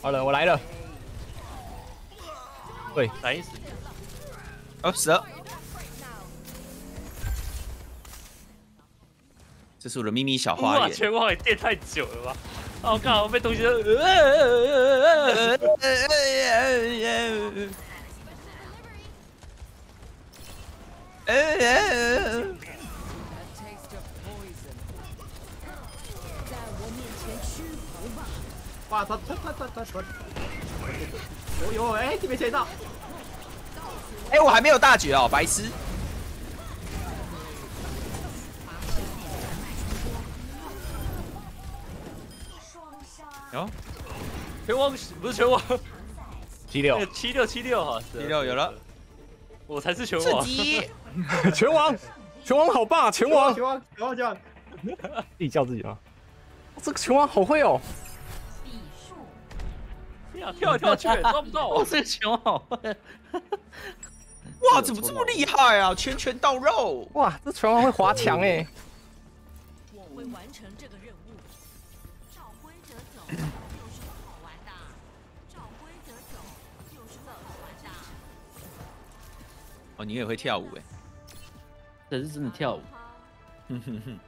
好了，我来了。对，来死！哦，死了！这是我的秘密小花园。全网也垫太久了吧？我靠，我被东西。哇，他他他他他他！哦呦，哎，这边切到。哎，我还没有大绝哦，白痴。有，拳王不是拳王，七六七六七六哈，七六有了，我才是拳王。拳王，拳王好棒，拳王，拳王，拳王，拳王，自己叫自己吗？这个拳王好会哦。跳跳去，抓不到。我，这个拳王好会。哇，怎么这么厉害啊！拳拳到肉。哇，这拳王会滑墙哎。我会完成哦，你也会跳舞哎。这是真的跳舞。哼哼哼，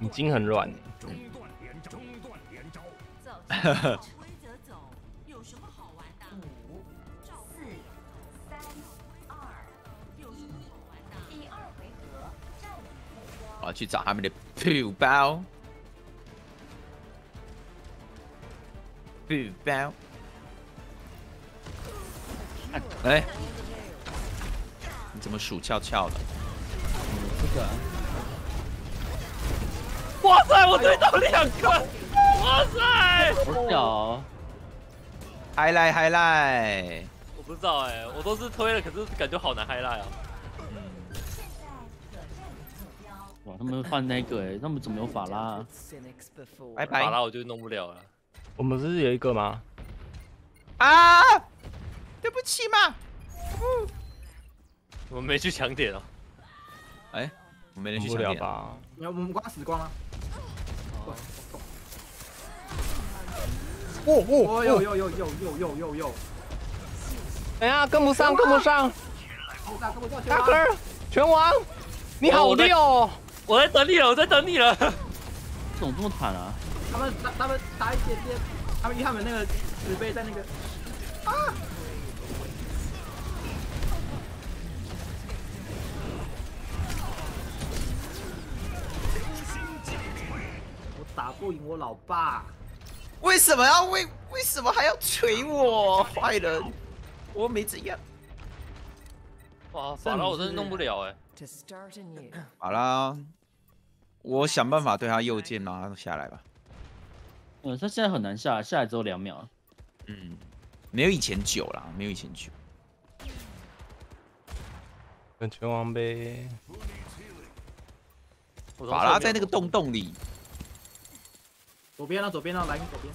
你筋很软。中断连中断连招。走。规则走，有什么好玩的？五、四、三、二，有什么好玩的？第二回合，战我要去找他们的皮包。不包。哎，你怎么数翘翘的？这个啊哇塞，我推到两个！哇塞！好屌哦，嗨来嗨来，我不知道哎、我都是推了，可是感觉好难嗨辣啊！哇，他们换那个哎，他们怎么有法拉啊？拜拜法拉我就弄不了了。我们不是有一个吗？啊！对不起嘛，我们没去抢点哦。哎，我没人去不抢点。了吧？没有，我们光死光了。哦哦呦呦呦呦呦呦呦呦！等一下跟不上，跟不上，大哥儿拳王，你好溜哦！我在等你了，我在等你了。怎么这么惨啊？他们打他们打一点点，他们因为他们那个纸杯在那个啊。我打不赢我老爸，为什么要为为什么还要锤我？坏人，我没怎样。哇，法拉我真的弄不了哎、好啦，我想办法对他右键拉下来吧。嗯，他现在很难下，下来只有两秒。嗯，没有以前久啦，没有以前久。跟拳王呗。法拉在那个洞洞里，左边啊，左边啊，来你左边。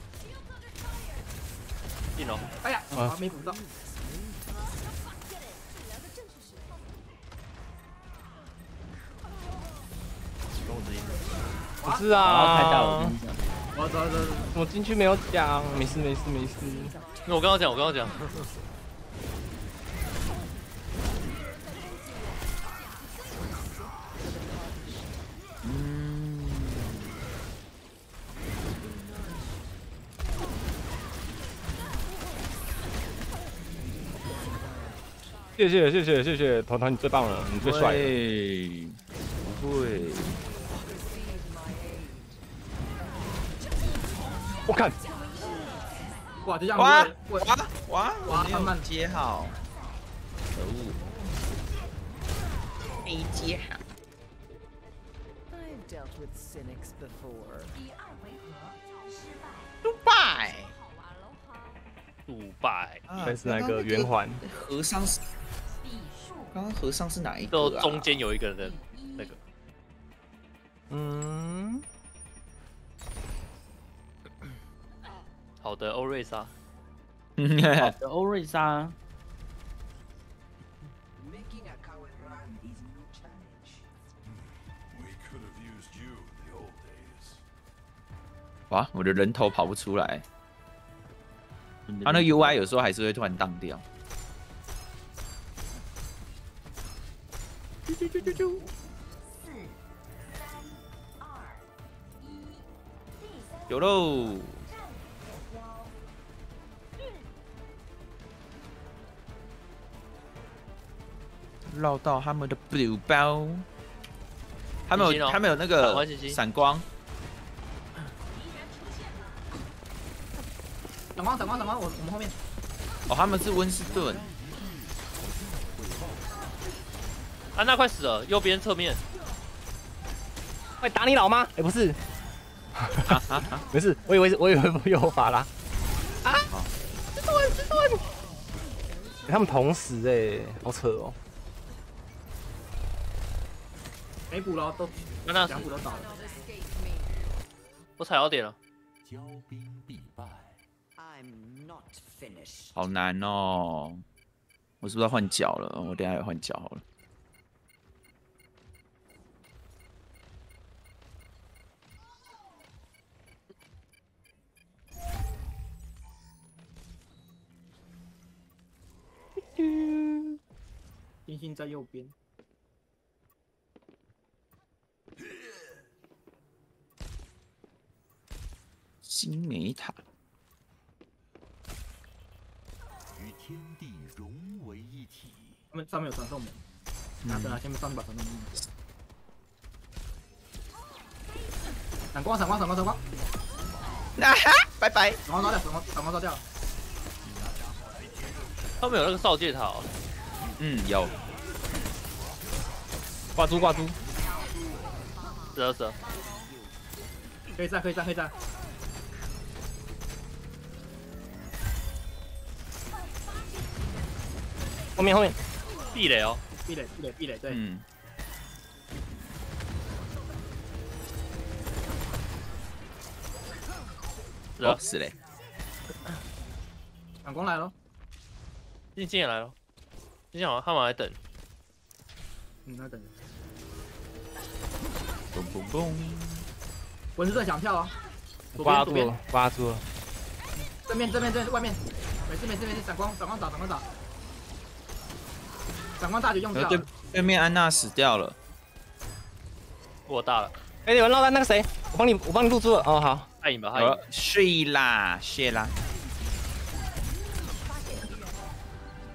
进哦，哎呀，啊啊没补到。不是然后太大了，我啊跟你，讲。我走走走，我进去没有讲，没事没事没事。那我刚刚讲，我刚刚讲，嗯，谢谢谢谢谢谢，团团你最棒了，你最帅了。对，不我看。哇就这样哇我哇哇，我哇慢。慢接。好，可恶，没接。好。杜拜，杜拜啊但是那个圆环，和尚是刚刚和尚是哪一个、啊？都中间有一个人的那个，嗯，好的，欧瑞莎，好的，欧瑞莎.哇，我的人头跑不出来，他那 UI 有时候还是会突然荡掉。四、三、二、一，第三有喽，绕到他们的 blue 包，他们星星哦有他们有那闪个闪光，闪光闪光闪光，我我们后面。哦，他们是温斯顿，安娜快死了，右边侧面，会打你老妈？哎，不是，啊啊啊！没事，我以为是，我以为不有法拉。啊！这段这段，欸他们同时哎，好扯哦。没补了，都安娜死两，补都倒了。我踩到点了，骄兵必败。好难哦。我是不是要换脚了？我等下也换脚好了。星星在右边，新梅塔，与天地融为一体。他们上面有传送门，拿着拿前面上面把传送门。闪光闪光闪光闪光！啊哈！拜拜。闪光烧掉，闪光闪光烧掉。他们有那个扫界塔，嗯，有。挂猪挂猪，是啊是啊，可以站，可以站，可以站。后面后面，壁垒哦，壁垒，壁垒，壁垒，对。嗯。是啊哦，，是嘞。闪光来了，静静也来了，静静好像他们还等，嗯，那等着。嘣嘣嘣。蚊子在想跳啊！左边左边挂住了，挂住了。正面正面正面外面，没事没事没事，闪光闪光打闪光打，闪光大绝用掉了对对面安娜死掉了。我大了，哎，有人落单那个谁，我帮你我帮你录住了。哦，好，爱赢吧，爱赢好。睡啦，谢啦。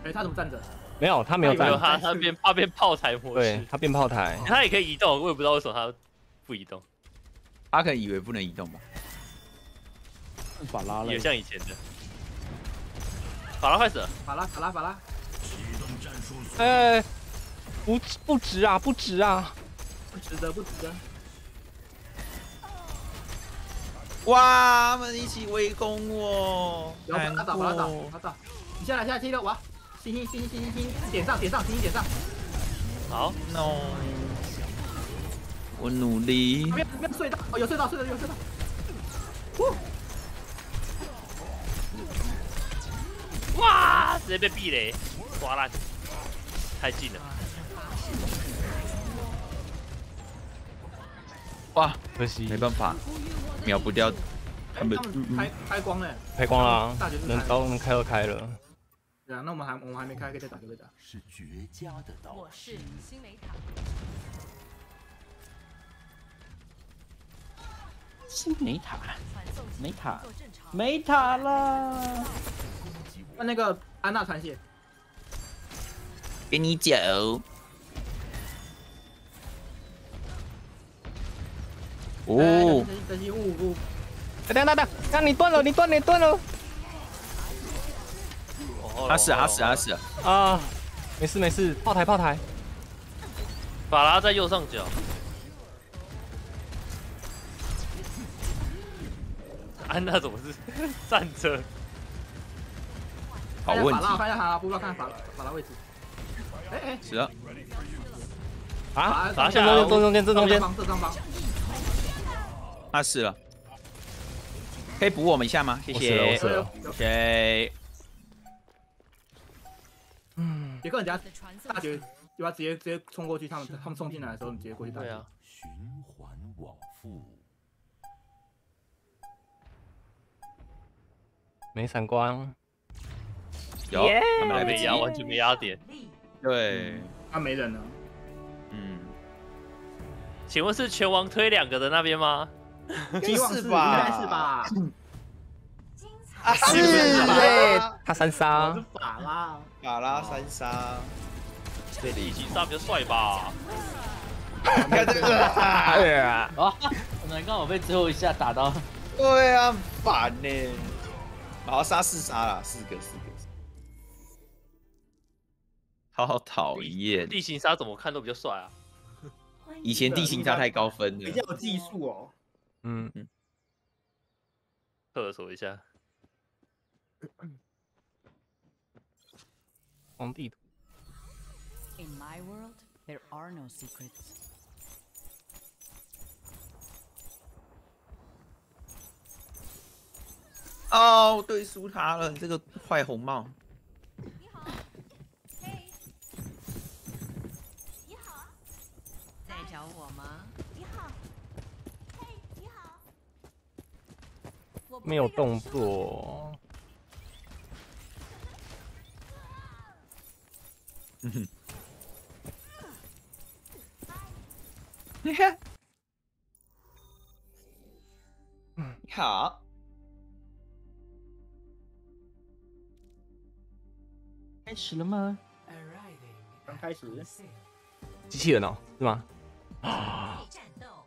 哎，他怎么站着？没有他没有没有站，他，他变他变炮台模式，对他变炮台，他也可以移动，我也不知道为什么他不移动，他可能以为不能移动吧？法拉了也，像以前的。法拉快死了，法拉法拉法拉，哎，不不值啊，不值啊，不值得不值得。哇，他们一起围攻我，有法难拉打法拉打你下来下来踢了哇！星星星星星星星，点上点上星星点上，好，No，我努力没。有没有隧道，哦有隧道隧道有隧道，哇，直接被壁垒刮烂，太近了。哇，可惜没办法，秒不掉他们他。们开开光了，开光了能刀能开都开了。对啊，那我们还我们还没开，可以再打可以再打。是绝佳的刀我是新雷塔，是没塔，没塔。没塔了。那那个安娜传血，给你走。哦，等级五五，哎等等等，让你断了，你断了，你断了他死了，他死了，他死了。啊！没事没事，炮台炮台，法拉在右上角，安娜怎么是站着？好问法拉，题，翻一下法拉，不知道看法拉法拉位置。哎哎，死了。啊！法拉正中间正中间正中间，他死了。可以补我们一下吗？谢我死了我谢死。了。OK，嗯，杰克，人家大绝，要不要直接直接冲过去？他们他们冲进来的时候，你直接过去打。对啊，循环往复。没闪光，有他们来不及。没压，完全没压点。对，他没人了。嗯，请问是拳王推两个的那边吗？希望是应吧该是吧？啊，是。耶，他三杀。我是，法拉，法拉三杀，这里异形杀比较帅吧？你看这个，哎呀，啊，我们刚好被最后一下打到，对啊，很烦呢。好，杀四杀了，四个四个，好讨厌。地形杀怎么看都比较帅啊。以前地形杀太高分了比较。有技术哦。嗯，厕所一下，红地图，In my world, there are no secrets. 哦，对，输他了，这个坏红帽。没有动作，你看，你好，开始了吗？刚开始，机器人哦，是吗？战斗，选择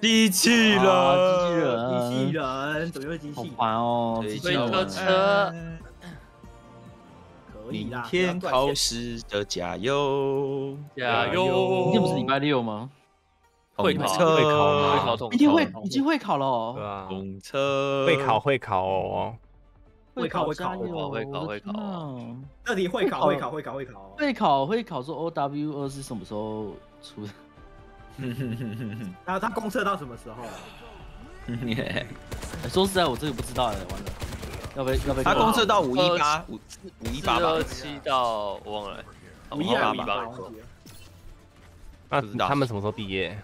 机器啊人，机器人，机器人，怎么又是机好器？烦哦，对机器人车。可以啦，天考试的加油，加油！明天不是礼拜六吗？会考会考吗？会考统明天会已经会考了哦，对啊，通车。会考会考哦，会考会考加油会考会考。我的天啊。这题会考会会考会考会考，会考会考说 O W 二是什么时候出的？然后他公测到什么时候？哎说实在，我这个不知道哎，完了，要不要要不要？他公测到五一八五五一四八吧二，七到我忘了，五一八？五一八忘记了。那不知道他们什么时候毕业？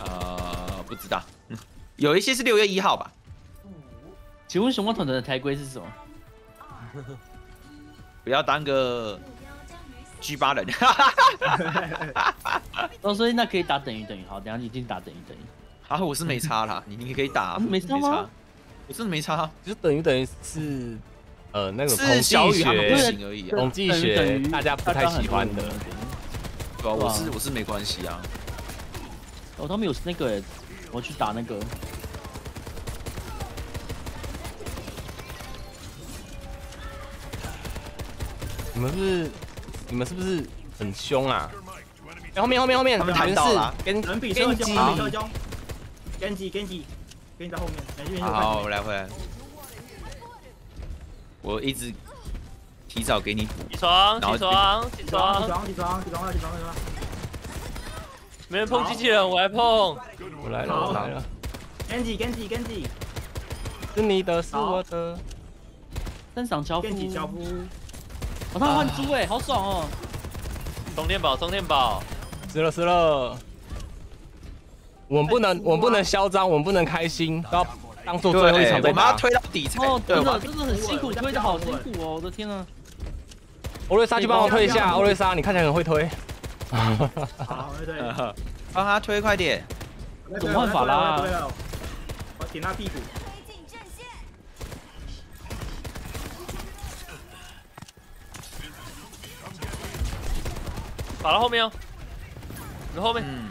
呃，不知道，有一些是六月一号吧。请问熊猫团团的台规是什么？不要当个 G 八人，哦，所以那可以打等于等于，好，等一下你一定打等于等于。好，我是没差啦，你 你可以打，没差吗？我真的没差，就等于等于是呃那种统是计小雨他们不学，行而已啊，统计学大家不太喜欢的对吧？我是我是没关系啊，哦，他们有那个哎，我去打那个。你们是你们是不是很凶啊？哎后面后面后面，弹到了跟人比车凶，跟鸡人比车凶。Genji Genji，跟在后面，好，看我来回来，我一直提早给你补，起床，然后起床，起起床起床！起床起床起床起床！没人碰机器人，我来碰。我来了我来了，Genji Genji Genji 是你的是我的，登上交付。哦，他们换猪哎，好爽哦！充电宝，充电宝。死了死了。我们不能我们不能嚣张，我们不能开心，都要当做最后一对，场再打我们要。推到底才哦，真的真的很辛苦，推的好辛苦哦！我的天啊！欧瑞莎去帮我推一下，欧瑞莎，你看起来很会推。好对对，要帮他推快点，怎么办法啦我点他屁股，打到后面哦，你后面。嗯，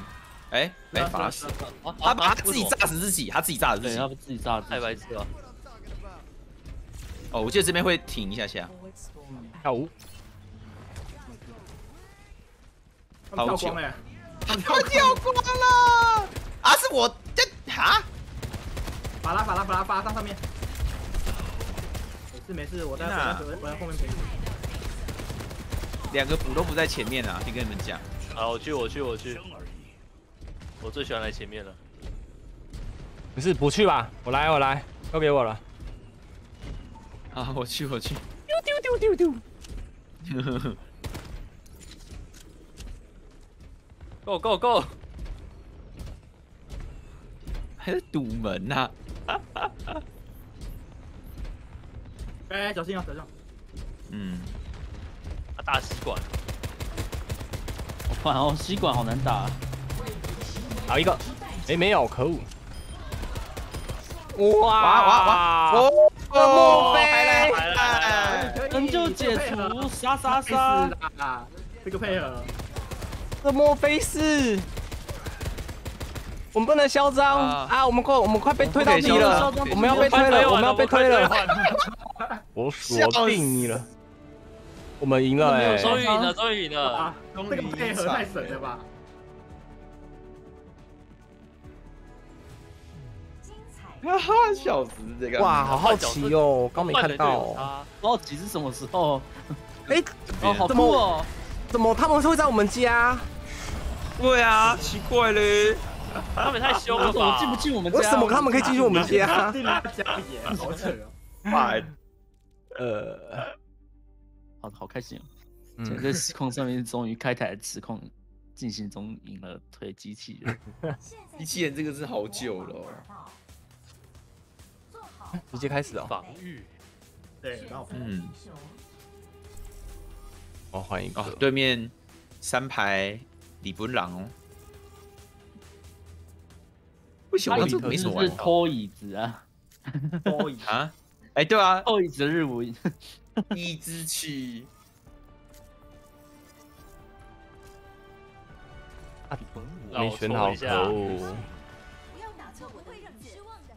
哎，没，把他死，啊他把他自己。啊炸死自己，他自己炸死自对，己他。们自己炸的。太白痴了！哦，我记得这边会停一下下，跳舞，跳光了，他跳光了，啊，是我这啊，把拉把拉把拉把拉上上面。没事没事，我在我在我在后面陪你。两个补都不在前面啊，先跟你们讲。好，我去，我去，我去。我最喜欢来前面了。不是不去吧？我来我来，交给我了。啊，我去我去，丢丢丢丢丢。Go Go Go！还是堵门呐、哎，小心啊，小心啊！嗯，啊，大吸管。好烦哦，吸管好难打。好一个，哎没有，可恶。哇哇哇哇！哦，莫非来了来了来了！拯救解除，杀杀杀！啊！这个配合，这莫非是？我们不能嚣张啊啊！我们快，我们快被推到底了我们要被推了，我们要被推了。了。我锁定你了，我们赢了哎！终于赢了，终于赢了！啊，这个配合太神了吧！哈哈，笑死这个！哇，好好奇哦，刚没看到哦。啊！好奇是什么时候？哎，哦，好酷哦！怎么他们会在我们家？对啊，奇怪嘞，他们太凶了吧？进不进我们家？为什么他们可以进去我们家？进他家也好扯哦。哇，呃，好好开心哦！嗯在这实况上面终于开台的实况进行中赢了推机器人。机器人这个是好久了、哦。直接开始哦。防御。对，然后嗯，我换一个哦，，对面三排李本朗哦。为什么这没什么玩拖椅子啊，拖椅啊？哎，对啊，拖椅子的日文。一只曲。让我没选好，可恶！不要打错，我不会让你失望的，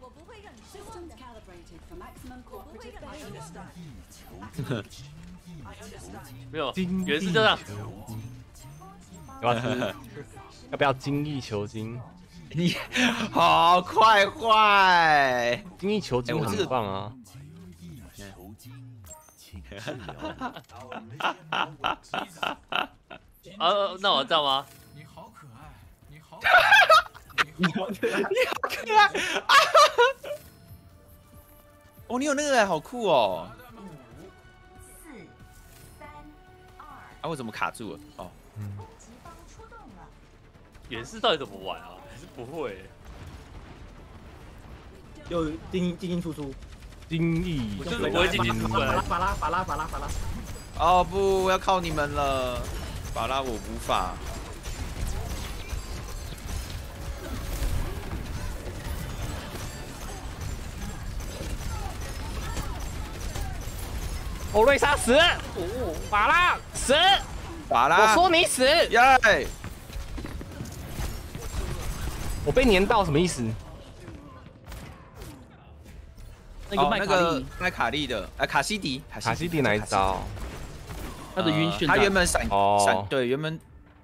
我不会让你失望的，我不会让你失望的。没有，原是这样。要不要吃？要不要精益求精？你好快坏！精益求精很棒啊！啊，那我知道吗？哦，你有那个好酷哦！四、三、二，啊，我怎么卡住了？哦，攻击方出动了。原是到底怎么玩啊？还是不会、又进进进出出，精益求我就是不会进精进出出来法拉法拉法拉法拉法拉，哦不，要靠你们了，法拉我无法。欧瑞莎死，法拉死，法拉，我说你死，耶！我被粘到什么意思？那个麦卡哦那个利，麦卡利的，哎，卡西迪，卡西迪哪一招？他的晕眩他原本闪哦闪，对，原本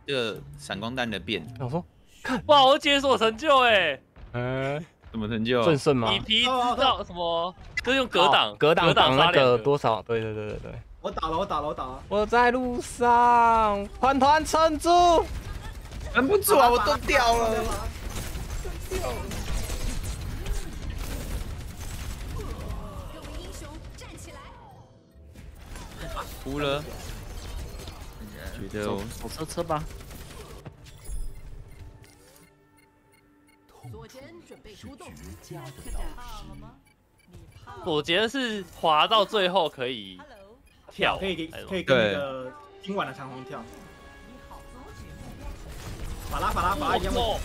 的闪光弹的变，我说，看哇，我解锁成就哎、呃，什么成就？顺顺吗？以皮知道什么？就是用格挡，哦格挡挡那个多少？对对对对对。我打了我打了我打了，我在路上，团团撑住！撑不住啊，我都掉了。各位哭了，觉得走我走车车吧。左肩准备出动，我觉得是滑到最后可以跳，可以可以跟那个今晚的长虹跳，法拉法拉法拉一样的，我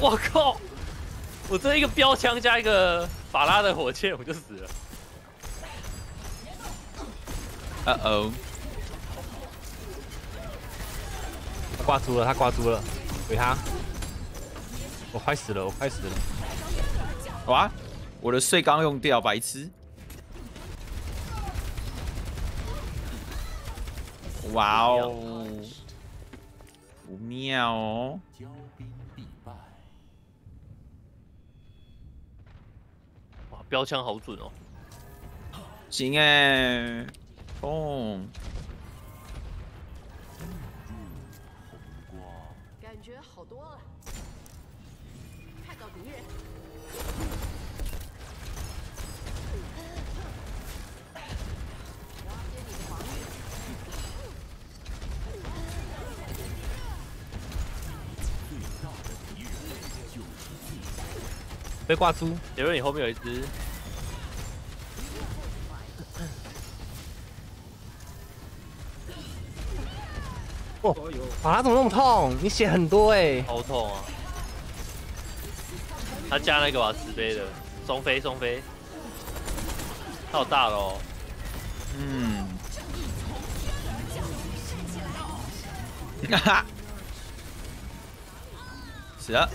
靠！我靠！我这一个标枪加一个法拉的火箭，我就死了。呃哦，他挂猪了，他挂猪了，怼他！我快死了，我快死了！哇，我的碎刚用掉，白痴。哇哦，不妙哦。哇，标枪好准哦！行哎，哦，感觉好多了。看到敌人，了解你的防御。被挂猪，杰瑞，你后面有一只，哦哟，法拉怎么那么痛？你血很多哎、好痛啊！他加那个吧，慈悲的双飞双飞，他好大了哦！嗯，哈哈，死了。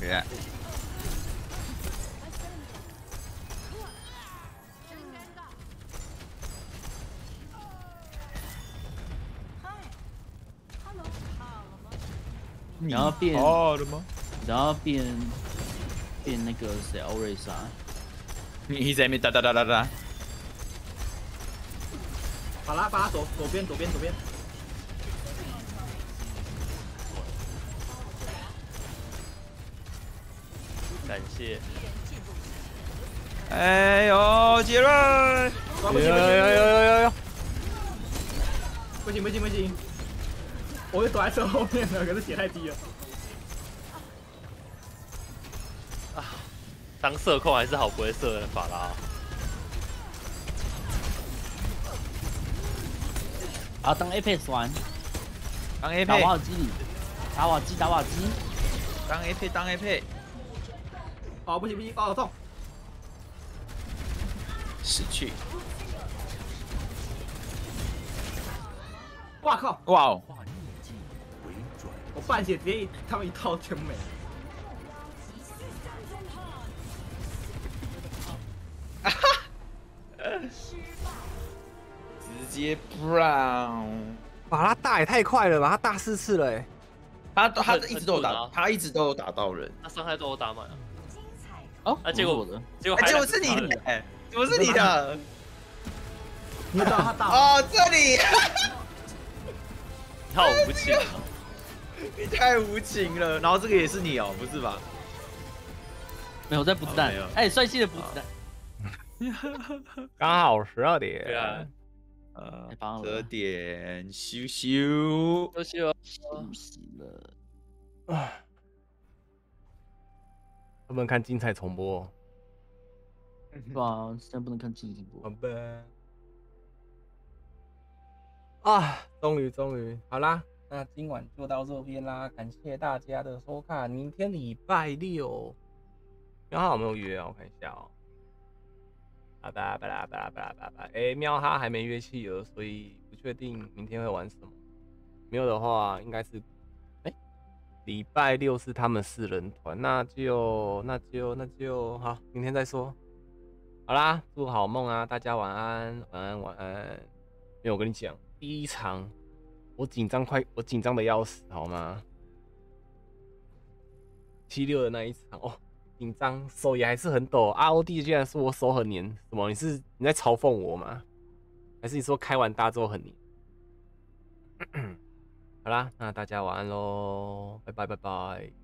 别，你要变，哦了吗？然后变变那个谁欧瑞莎，你在那边哒哒哒哒哒。法拉法拉左左边左边左边，感谢，哎呦，杰瑞，哇不有有行不行有有有有有！不行不行不行，我就躲在车后面了，可是血太低了。啊当射控还是好不会射的法拉。啊，当 Apex 玩，当 A 打配，瓦尔基里，打瓦基打瓦基，当 A 配，当 A 配，哦不行不行，哦痛，死去。哇靠！哇哦，我半血直接他们一套全没。直接 brown，把他大也太快了吧，他大四次了哎。他他很一直都有打啊，他一直都有打到人。他伤害都有打满了，哦，啊结果我的，哎，结果还结果是你的，哎，怎么是你的？你知道他大哦，这里，你好无情啊！你 太无情了。然后这个也是你哦，不是吧？没有在补子弹哎，帅气的补子弹，刚好十二点。对啊，呃太棒了折点咻咻，多谢哦。不行了。能不能看精彩重播？不啊，现在不能看精彩重播。好吧。啊，终于终于好啦，那今晚就到这边啦，感谢大家的收看。明天礼拜六，喵哈有没有约啊？我看一下哦。巴拉巴拉巴拉巴拉巴拉，哎，喵哈还没约企儿，所以不确定明天会玩什么。没有的话，应该是，哎、礼拜六是他们四人团，那就那就那就好，明天再说。好啦，祝好梦啊，大家晚安，晚安，晚安。没有，我跟你讲，第一场我紧张快，我紧张的要死，好吗？七六的那一场哦，紧张，手也还是很抖。ROD 竟然说我手很黏，什么？你是你在嘲讽我吗？还是你说开完大之后很黏？好啦，那大家晚安喽，拜拜拜拜。